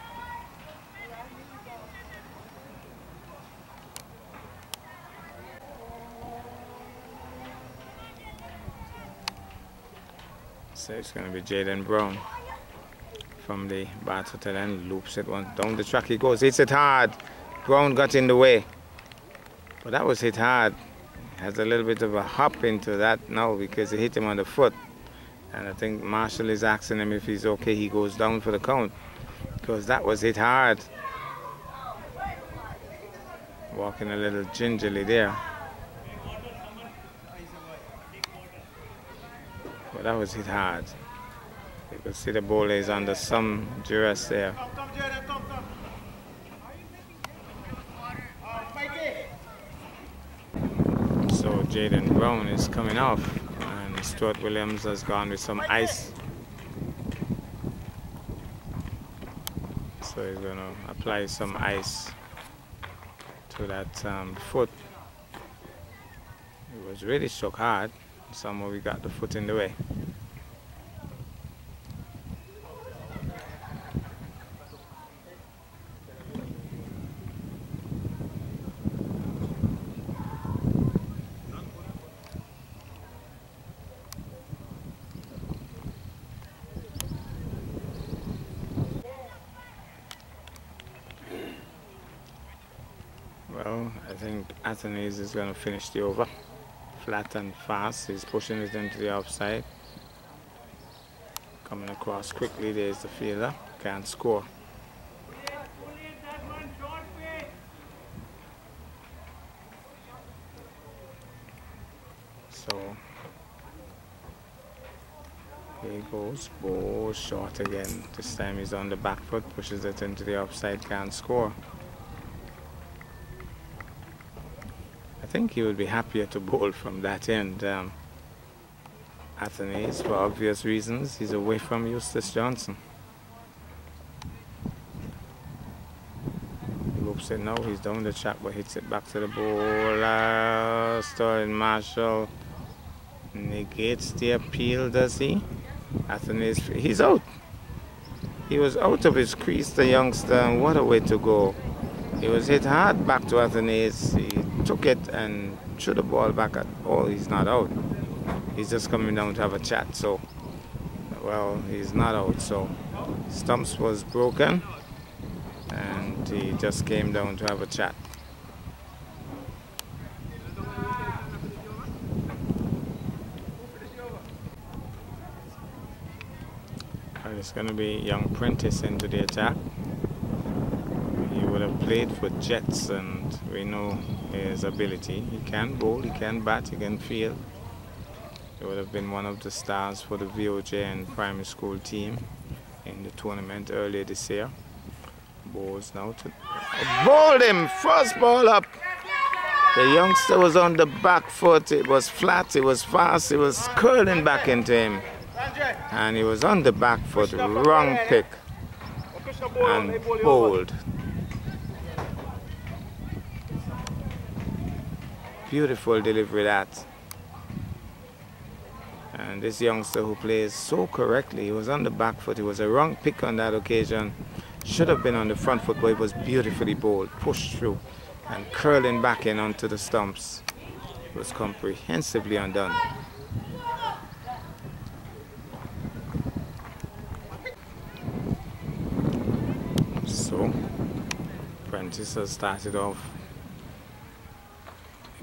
Speaker 1: So it's going to be Jaden Brown from the batter to and loops it one down the track he goes. Hits it hard. ground got in the way. But that was hit hard. Has a little bit of a hop into that now because he hit him on the foot. And I think Marshall is asking him if he's okay. He goes down for the count because that was hit hard. Walking a little gingerly there. But that was hit hard. You can see the ball is under some duress there. So Jaden Brown is coming off and Stuart Williams has gone with some ice. So he's going to apply some ice to that um, foot. It was really struck hard. Somehow we got the foot in the way. Well, I think Athanaze is going to finish the over. Flat and fast. He's pushing it into the offside. Coming across quickly. There's the fielder. Can't score. So here he goes. Ball short again. This time he's on the back foot. Pushes it into the offside. Can't score. Think he would be happier to bowl from that end. Um, Athanaze, for obvious reasons, he's away from Eustace Johnson. He Loops it now, he's down the track but hits it back to the bowler. Sterling Marshall negates the appeal, does he? Athanaze, he's out. He was out of his crease, the youngster, and what a way to go. He was hit hard back to Athanaze. He took it and threw the ball back at, oh, he's not out. He's just coming down to have a chat. So, well, he's not out. So, Stumps was broken and he just came down to have a chat. And it's going to be young Prentice into the attack He would have played for Jets and we know his ability. He can bowl, he can bat, he can field. He would have been one of the stars for the VOJ and primary school team in the tournament earlier this year. Balls now to bowled him, first ball up. The youngster was on the back foot, it was flat, it was fast, it was curling back into him. And he was on the back foot, wrong pick and bowled Beautiful delivery that. And this youngster who plays so correctly, he was on the back foot. It was a wrong pick on that occasion. Should have been on the front foot, but it was beautifully bowled, pushed through, and curling back in onto the stumps. It was comprehensively undone. So, Prentice has started off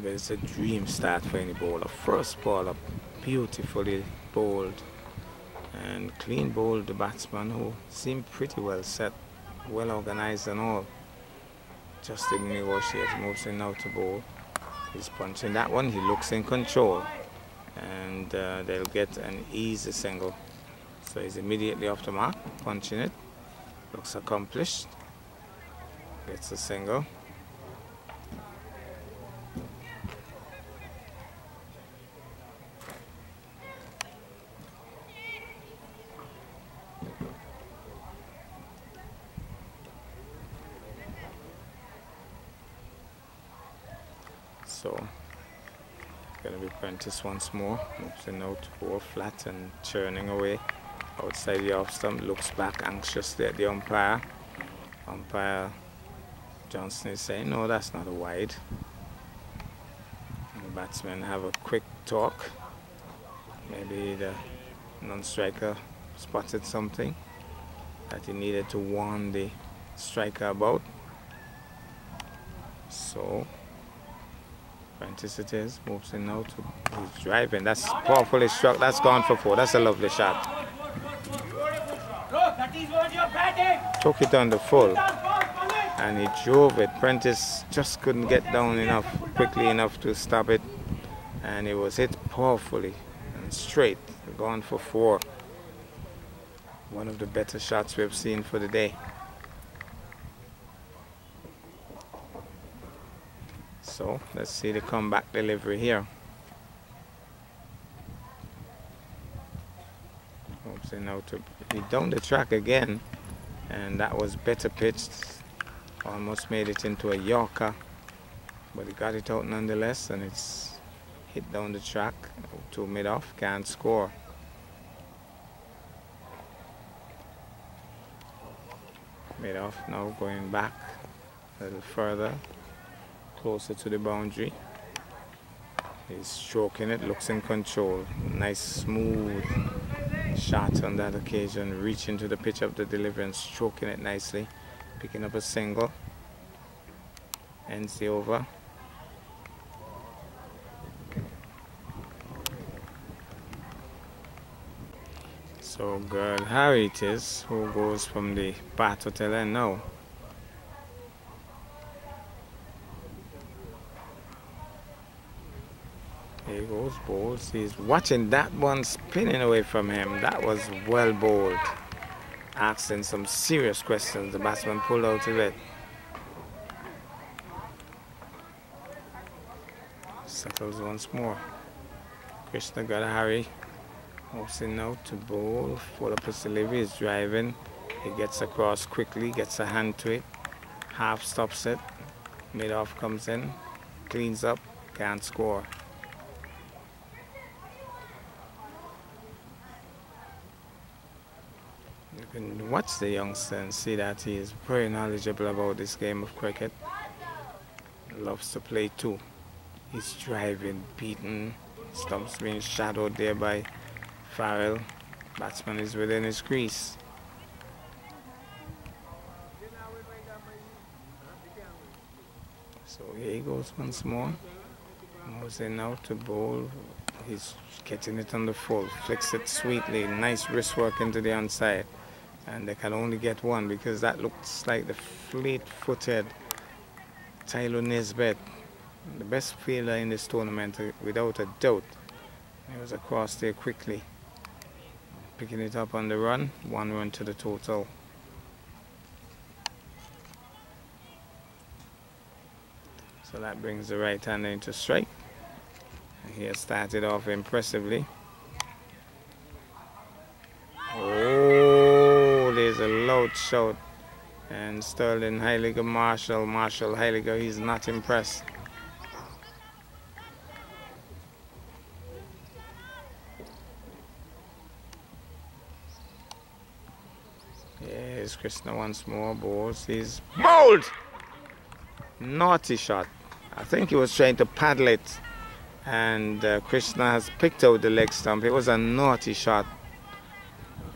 Speaker 1: but it's a dream start for any bowler. First ball beautifully bowled and clean bowled the batsman who seemed pretty well set, well organized and all. Just didn't negotiate, moves in now to bowl. He's punching that one, he looks in control. and uh, they'll get an easy single. So he's immediately off the mark, punching it. Looks accomplished. Gets a single. So, gonna be Prentice once more. Moves in note four flat and churning away outside the off stump. Looks back anxiously at the umpire. Umpire Johnson is saying, no, that's not a wide. And the batsmen have a quick talk. Maybe the non-striker spotted something that he needed to warn the striker about. So Prentice it is, moves in now to he's driving. That's powerfully struck. That's gone for four. That's a lovely shot. Took it on the full and he drove it. Prentice just couldn't get down enough, quickly enough to stop it. And it was hit powerfully and straight, gone for four. One of the better shots we've seen for the day. So let's see the comeback delivery here. Oops, now to be down the track again, and that was better pitched. Almost made it into a Yorker, but he got it out nonetheless, and it's hit down the track to mid off, can't score. Mid off now going back a little further, closer to the boundary. He's stroking it, looks in control. Nice smooth shot on that occasion, reaching to the pitch of the delivery and stroking it nicely. Picking up a single. Ends the over. So good. Harry it is who goes from the Bath Hotel and now. He goes bowls. He's watching that one spinning away from him. That was well bowled. Asking some serious questions. The batsman pulled out of it. Settles once more. Krishna got a hurry. Hosting now to bowl. Full up his delivery. He's driving. He gets across quickly, gets a hand to it. Half stops it. Mid off comes in. Cleans up. Can't score. Can watch the youngster and see that he is very knowledgeable about this game of cricket. Loves to play too. He's driving, beaten, stumps being shadowed there by Farrell. Batsman is within his crease. So here he goes once more. Mosey now to bowl. He's getting it on the full. Flicks it sweetly. Nice wrist work into the onside and they can only get one because that looks like the fleet-footed Tyler Nisbet, the best fielder in this tournament uh, without a doubt. He was across there quickly, picking it up on the run, one run to the total. So that brings the right hander into strike. He has started off impressively. Shout. And Sterling Heiliger Marshall, Marshall Heiliger, he's not impressed. Yes, Krishna once more balls. He's bowled! Naughty shot. I think he was trying to paddle it. And uh, Krishna has picked out the leg stump. It was a naughty shot.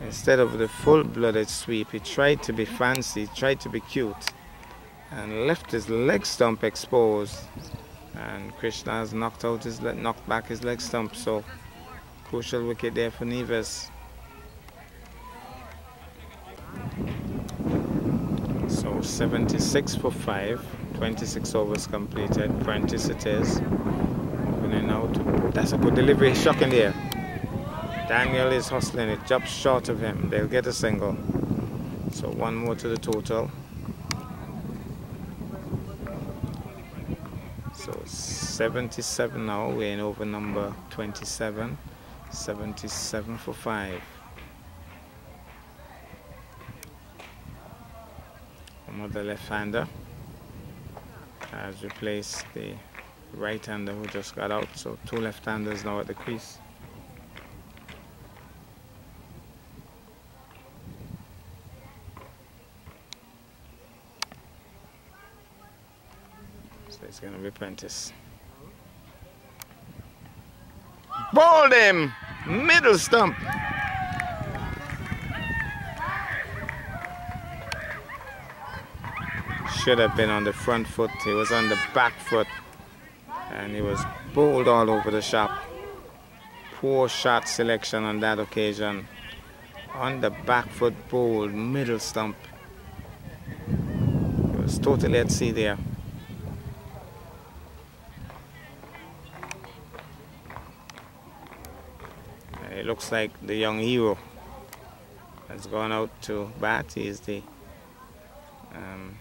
Speaker 1: Instead of the full-blooded sweep, he tried to be fancy, tried to be cute, and left his leg stump exposed. And Krishna has knocked out his knocked back his leg stump. So crucial wicket there for Nevis. So 76 for 5, 26 overs completed. Prentice it is. in out. That's a good delivery. Shock in the air. Daniel is hustling it. Just short of him. They'll get a single. So one more to the total. So 77 now. We're in over number 27. 77 for 5. Another left-hander has replaced the right-hander who just got out. So two left-handers now at the crease. So it's going to be Prentice. Balled him! Middle stump. Should have been on the front foot. He was on the back foot. And he was bowled all over the shop. Poor shot selection on that occasion. On the back foot bowled, middle stump. He was totally at sea there. It looks like the young hero has gone out to bat. He is the um,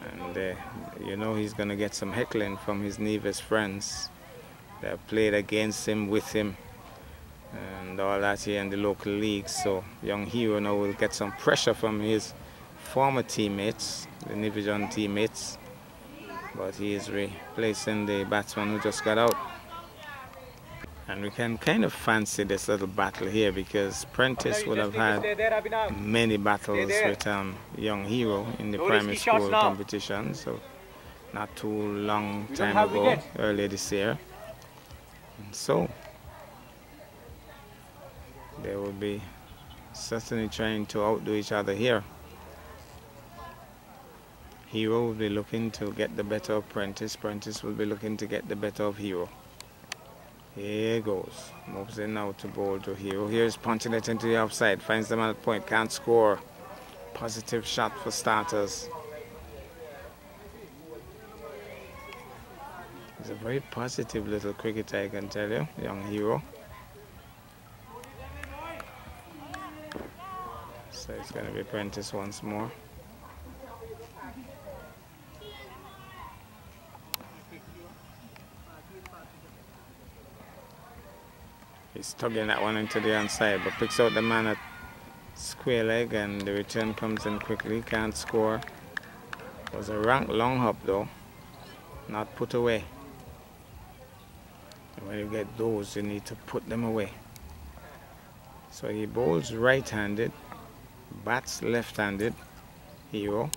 Speaker 1: and uh, you know he's gonna get some heckling from his Nevis friends that played against him, with him, and all that here in the local leagues. So young hero now will get some pressure from his former teammates, the Nevisian teammates but he is replacing the batsman who just got out. And we can kind of fancy this little battle here because Prentice would have had many battles with um, Young Hero in the primary school competition. So not too long time ago, earlier this year. And so they will be certainly trying to outdo each other here. Hero will be looking to get the better of Prentice. Prentice will be looking to get the better of Hero. Here goes. Moves in now to bowl to Hero. Here's punching it into the outside. Finds the man at point. Can't score. Positive shot for starters. He's a very positive little cricketer, I can tell you. Young Hero. So it's going to be Prentice once more. He's tugging that one into the inside, but picks out the man at square leg and the return comes in quickly. Can't score. Was a rank long hop though, not put away. And when you get those, you need to put them away. So he bowls right-handed, bats left-handed. Hero.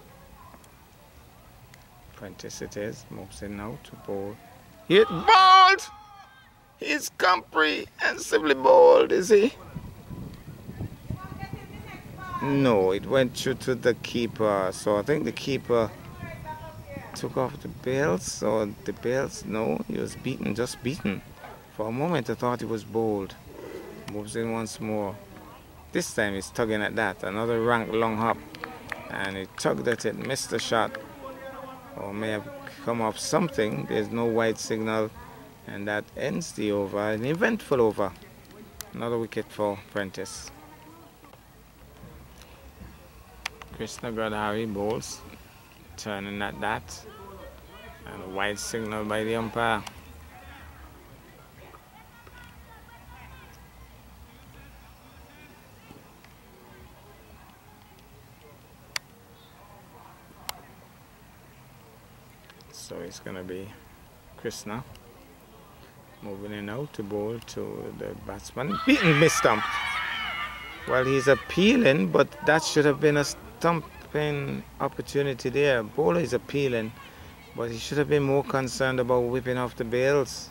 Speaker 1: Prentice it is, moves in now to bowl. Hit balled! He's comprehensively bold, is he? No, it went through to the keeper. So I think the keeper took off the belts or the belts. No, he was beaten, just beaten. For a moment I thought he was bold. Moves in once more. This time he's tugging at that. Another rank long hop. And he tugged at it, missed the shot. Or may have come off something. There's no white signal. And that ends the over, an eventful over. Another wicket for Prentice. Krishna Gadhari bowls, turning at that. And a wide signal by the umpire. So it's going to be Krishna. Moving in out to ball to the batsman. Beaten miss stump. Well, he's appealing, but that should have been a stumping opportunity there. Bowler is appealing, but he should have been more concerned about whipping off the bails.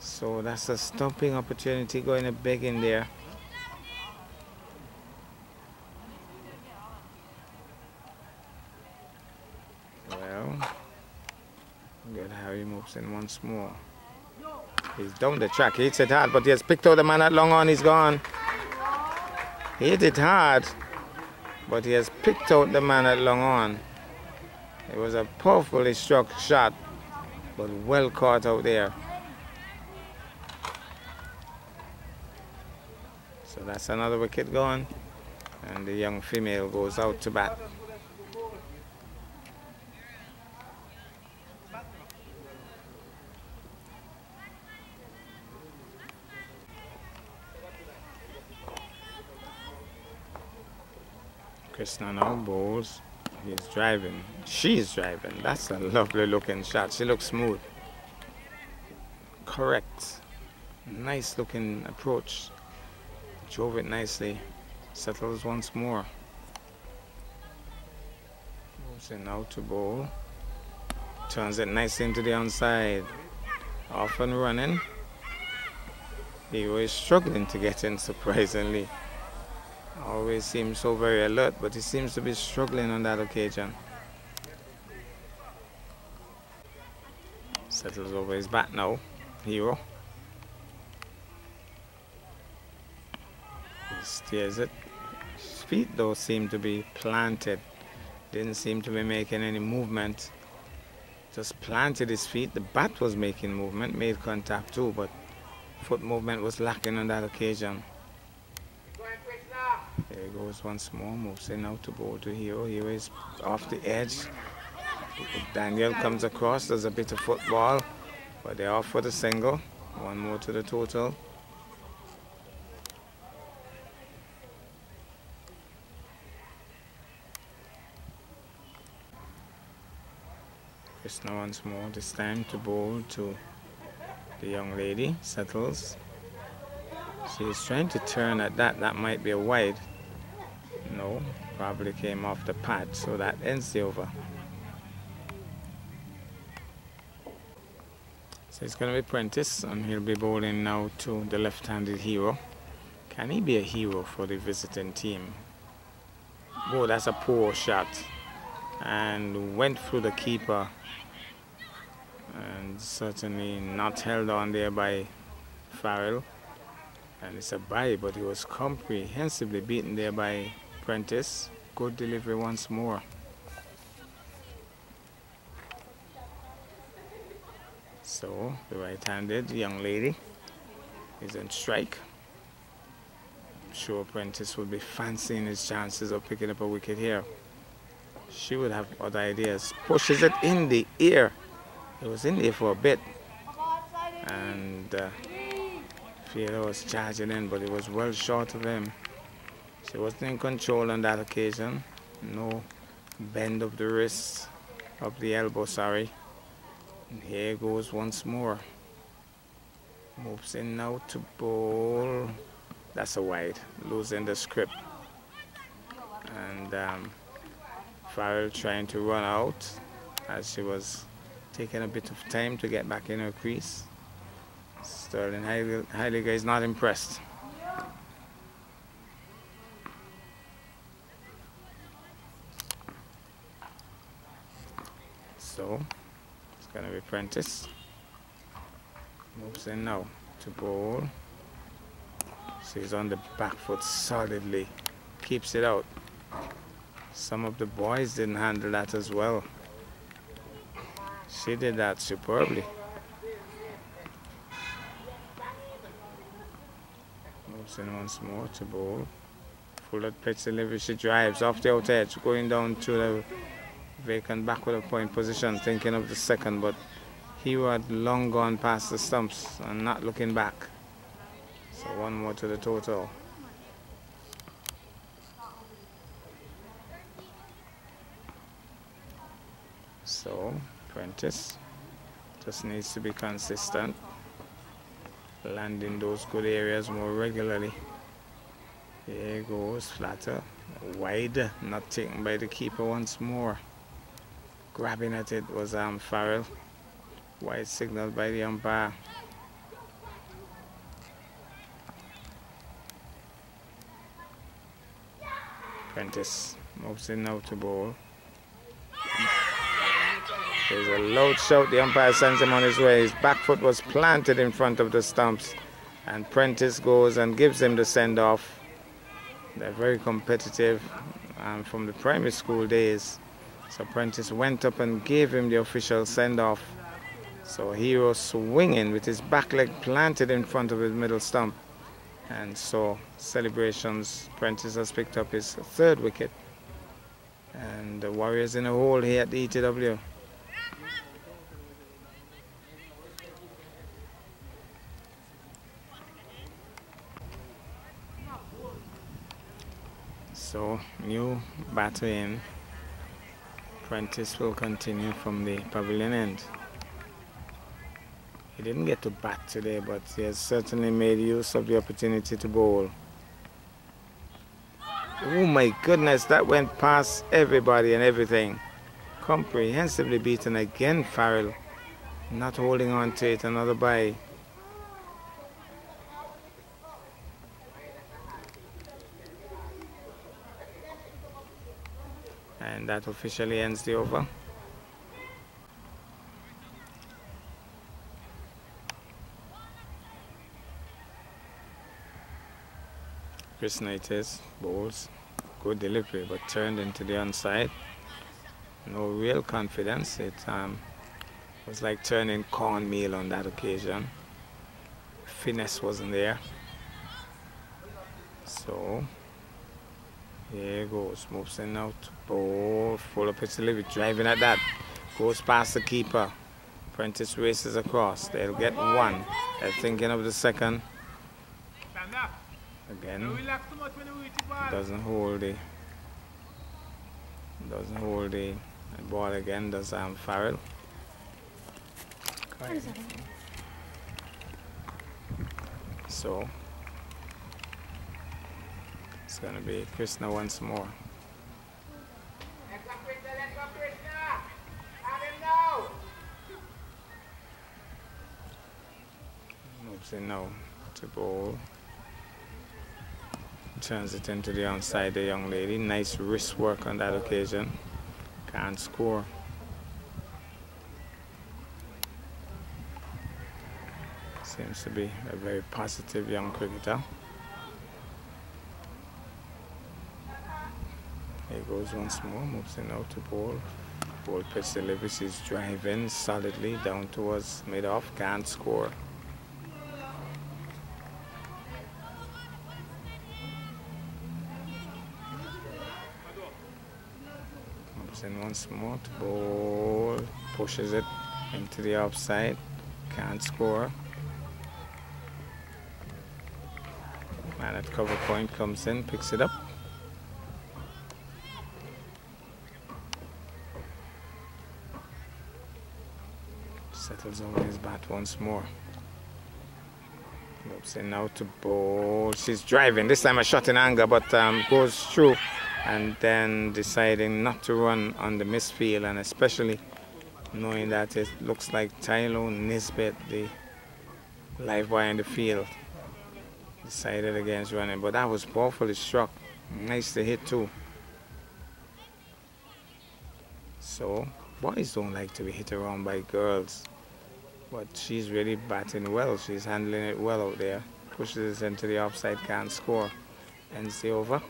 Speaker 1: So that's a stumping opportunity going a begging there. Well, good how he moves in once more. He's down the track. He hits it hard, but he has picked out the man at long on. He's gone. He hit it hard, but he has picked out the man at long on. It was a powerfully struck shot, but well caught out there. So that's another wicket gone. And the young female goes out to bat. Now bowls. He's driving. She's driving. That's a lovely looking shot. She looks smooth. Correct. Nice looking approach. Drove it nicely. Settles once more. Moves in now to bowl. Turns it nicely into the onside. Off and running. He was struggling to get in surprisingly. Always seems so very alert, but he seems to be struggling on that occasion. Settles over his bat now. Hero. He steers it. His feet though seem to be planted. Didn't seem to be making any movement. Just planted his feet. The bat was making movement, made contact too, but foot movement was lacking on that occasion. There goes once more, moves in out to bowl to Hero. Hero is off the edge. Daniel comes across, does a bit of football, but they're off for the single. One more to the total. Krishna once more, this time to bowl to the young lady, settles. She's trying to turn at that, that might be a wide. No, probably came off the pad, so that ends the over. So it's going to be Prentice, and he'll be bowling now to the left-handed hero. Can he be a hero for the visiting team? Oh, that's a poor shot. And went through the keeper. And certainly not held on there by Farrell. And it's a bye, but he was comprehensively beaten there by Prentice. Good delivery once more. So the right-handed young lady is in strike. I'm sure apprentice will be fancying his chances of picking up a wicket here. She would have other ideas. Pushes it in the air. It was in there for a bit. And uh, was charging in, but it was well short of him. She wasn't in control on that occasion. No bend of the wrist, of the elbow, sorry. And here goes once more. Moves in now to bowl. That's a wide, losing the script. And um, Farrell trying to run out as she was taking a bit of time to get back in her crease. Sterling Heiliger is not impressed. So it's gonna be Prentice. Moves in now to bowl. So he's on the back foot solidly. Keeps it out. Some of the boys didn't handle that as well. She did that superbly. Moves in once more to bowl. Full of pitch delivery. She drives off the edge, going down to the vacant backward of point position, thinking of the second, but he had long gone past the stumps and not looking back. So one more to the total. So Prentice just needs to be consistent, landing those good areas more regularly. There goes flatter, wide, not taken by the keeper once more grabbing at it was um, Farrell. White signaled by the umpire. Prentice moves in now to bowl. There's a loud shout. The umpire sends him on his way. His back foot was planted in front of the stumps. And Prentice goes and gives him the send off. They're very competitive um, from the primary school days So Prentice went up and gave him the official send-off. So Hero swinging with his back leg planted in front of his middle stump. And so celebrations, Prentice has picked up his third wicket. And the Warriors in a hole here at the ETW. So new batter in. Prentice will continue from the pavilion end. He didn't get to bat today, but he has certainly made use of the opportunity to bowl. Oh my goodness, that went past everybody and everything. Comprehensively beaten again, Farrell. Not holding on to it, another bye. And that officially ends the over. Chris Knightes bowls, good delivery, but turned into the onside. No real confidence. It um, was like turning cornmeal on that occasion. Finesse wasn't there. So here goes, moves in out, bowl, full of pitch delivery, driving at that. Goes past the keeper. Prentice races across. They'll get one. They're thinking of the second. Again, doesn't hold it. doesn't hold the ball again. Does um Farrell? So it's gonna be Krishna once more. In now to ball turns it into the onside, the young lady. Nice wrist work on that occasion. Can't score. Seems to be a very positive young cricketer. Here goes once more, moves in out to ball. Ball pitch delivery, she's driving solidly down towards mid-off, can't score. Moves in once more to ball, pushes it into the outside, can't score. Man at cover point comes in, picks it up. Settles on his bat once more. In now to bowl. She's driving. This time a shot in anger, but um, goes through and then deciding not to run on the misfield and especially knowing that it looks like Tyler Nisbet, the live wire in the field, decided against running. But that was powerfully struck. Nice to hit too. So boys don't like to be hit around by girls. But she's really batting well. She's handling it well out there. Pushes it into the offside, can't score. Ends the over.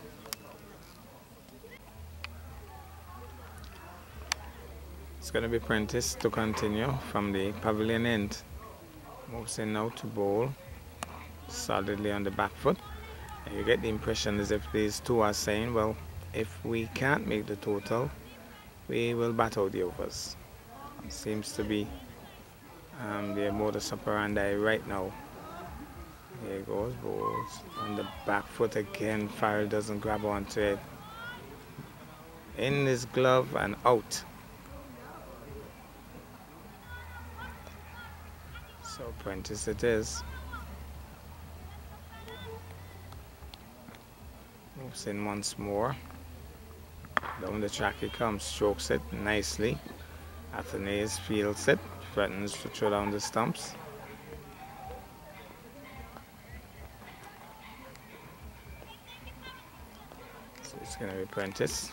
Speaker 1: It's going to be Prentice to continue from the pavilion end. Moves in now to bowl solidly on the back foot. And you get the impression as if these two are saying, well, if we can't make the total, we will bat out the overs. It seems to be um, their modus operandi right now. Here goes, balls on the back foot again. Farrell doesn't grab onto it. In his glove and out. So Prentice it is. Moves in once more. Down the track he comes, strokes it nicely. Athanaze feels it, threatens to throw down the stumps. So it's going to be Prentice.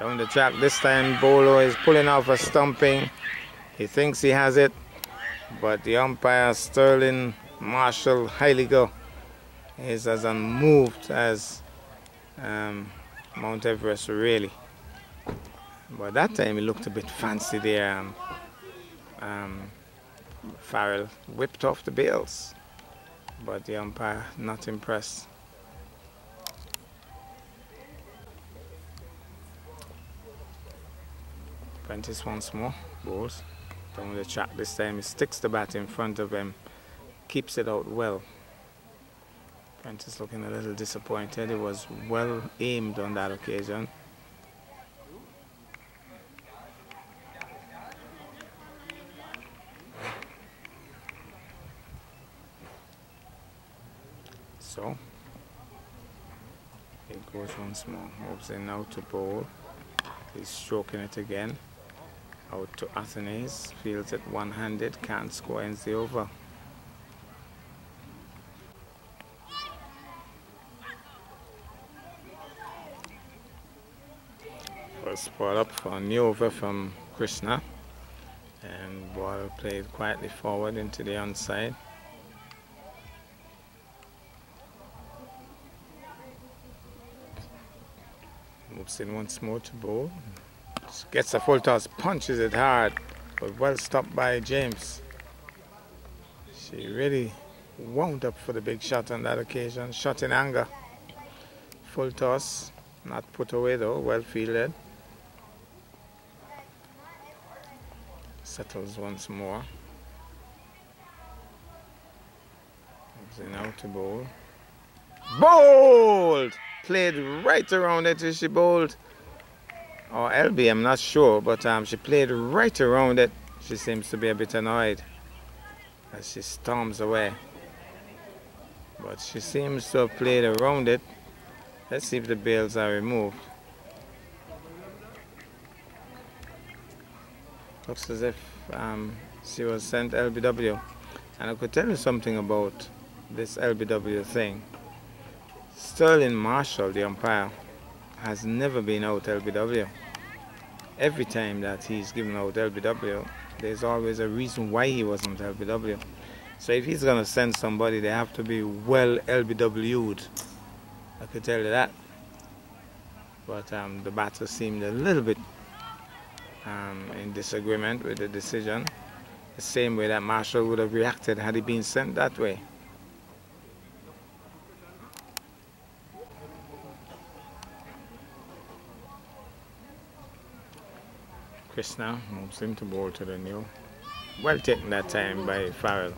Speaker 1: Down the track this time Bolo is pulling off a stumping. He thinks he has it. But the umpire Sterling Marshall Heiliger is as unmoved as um, Mount Everest really. But that time he looked a bit fancy there. Um, um, Farrell whipped off the bails, but the umpire not impressed. Prentice once more, balls down the track. This time he sticks the bat in front of him, keeps it out well. Prentice looking a little disappointed. It was well aimed on that occasion. So, it goes once more. Moves in now to bowl. He's stroking it again. Out to Athanaze. Fields it one-handed. Can't score. Ends the over. First ball up for new over from Krishna. And ball played quietly forward into the onside. Moves in once more to bowl. Gets a full toss, punches it hard, but well stopped by James. She really wound up for the big shot on that occasion. Shot in anger. Full toss, not put away though, well fielded. Settles once more. Moves in out to bowl. Bowled! Played right around it she bowled or LB, I'm not sure, but um, she played right around it. She seems to be a bit annoyed as she storms away. But she seems to have played around it. Let's see if the bails are removed. Looks as if um, she was sent LBW. And I could tell you something about this LBW thing. Sterling Marshall, the umpire, has never been out LBW. Every time that he's given out LBW, there's always a reason why he wasn't LBW. So if he's going to send somebody, they have to be well LBW'd. I could tell you that. But um, the batter seemed a little bit um, in disagreement with the decision. The same way that Marshall would have reacted had he been sent that way. Krishna moves him to bowl to the new. Well taken that time by Farrell.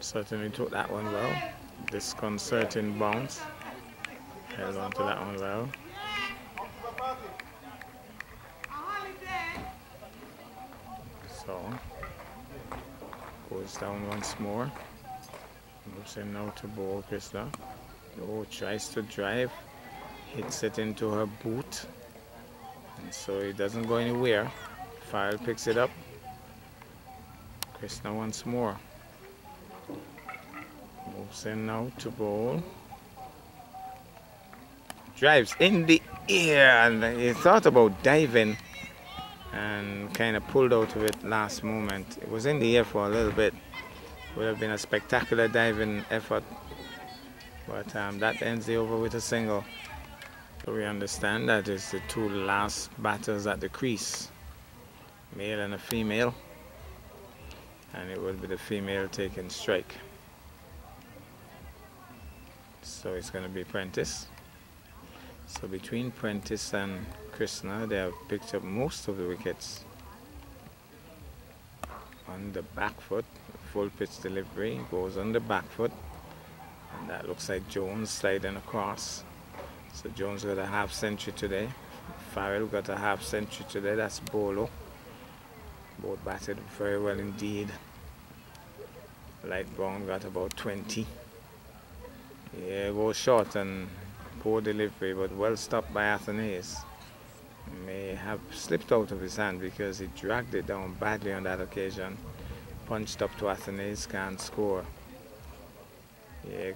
Speaker 1: Certainly took that one well. Disconcerting bounce. Held on to that one well. Goes down once more. Moves him now to Krishna. Oh, tries to drive. Hits it into her boot. And so it doesn't go anywhere. File picks it up. Krishna once more. Moves in now to bowl. Drives in the air. And he thought about diving and kind of pulled out of it last moment it was in the air for a little bit would have been a spectacular diving effort but um, that ends the over with a single so we understand that it's the two last batters at the crease, male and a female, and it will be the female taking strike. So it's going to be Prentice. So between Prentice and Krishna, they have picked up most of the wickets. On the back foot, full pitch delivery goes on the back foot, and that looks like Jones sliding across. So Jones got a half century today. Farrell got a half century today. That's Bolo. Both batted very well indeed. Light Brown got about 20. Yeah, goes short and poor delivery, but well stopped by Athanaze. May have slipped out of his hand because he dragged it down badly on that occasion. Punched up to Athanaze, can't score.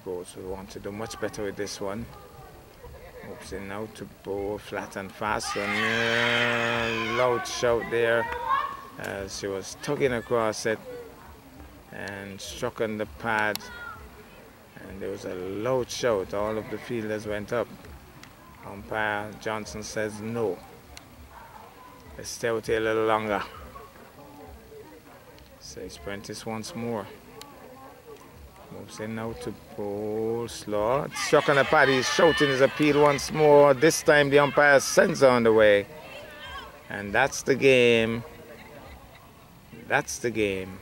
Speaker 1: Goes. We want to do much better with this one. Oops, and now to bowl flat and fast. And uh, loud shout there as she was tugging across it and struck on the pad. And there was a loud shout. All of the fielders went up. Umpire Johnson says no. Let's stay with here a little longer. Says Prentice once more. Moves in now to bowl slow. Struck on the pad. He's shouting his appeal once more. This time the umpire sends on the way. And that's the game. That's the game.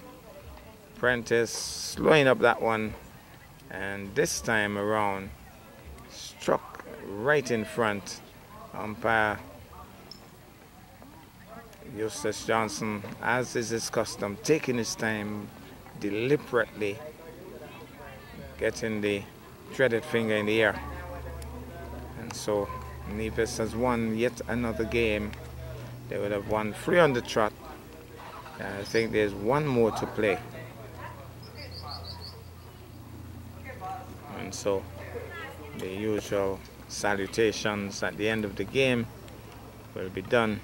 Speaker 1: Prentice slowing up that one. And this time around, struck right in front. Umpire Eustace Johnson, as is his custom, taking his time deliberately, getting the threaded finger in the air. And so Nevis has won yet another game. They would have won three on the trot. I think there's one more to play. And so the usual salutations at the end of the game will be done.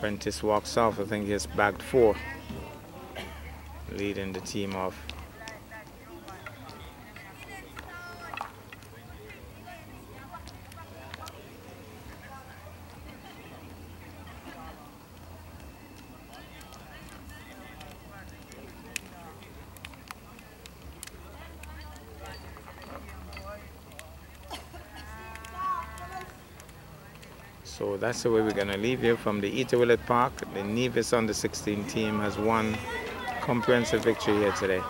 Speaker 1: Prentice walks off, I think he's bagged four, leading the team off. So that's the way we're going to leave you from the Eater Willett Park. The Nevis under 16 team has won comprehensive victory here today.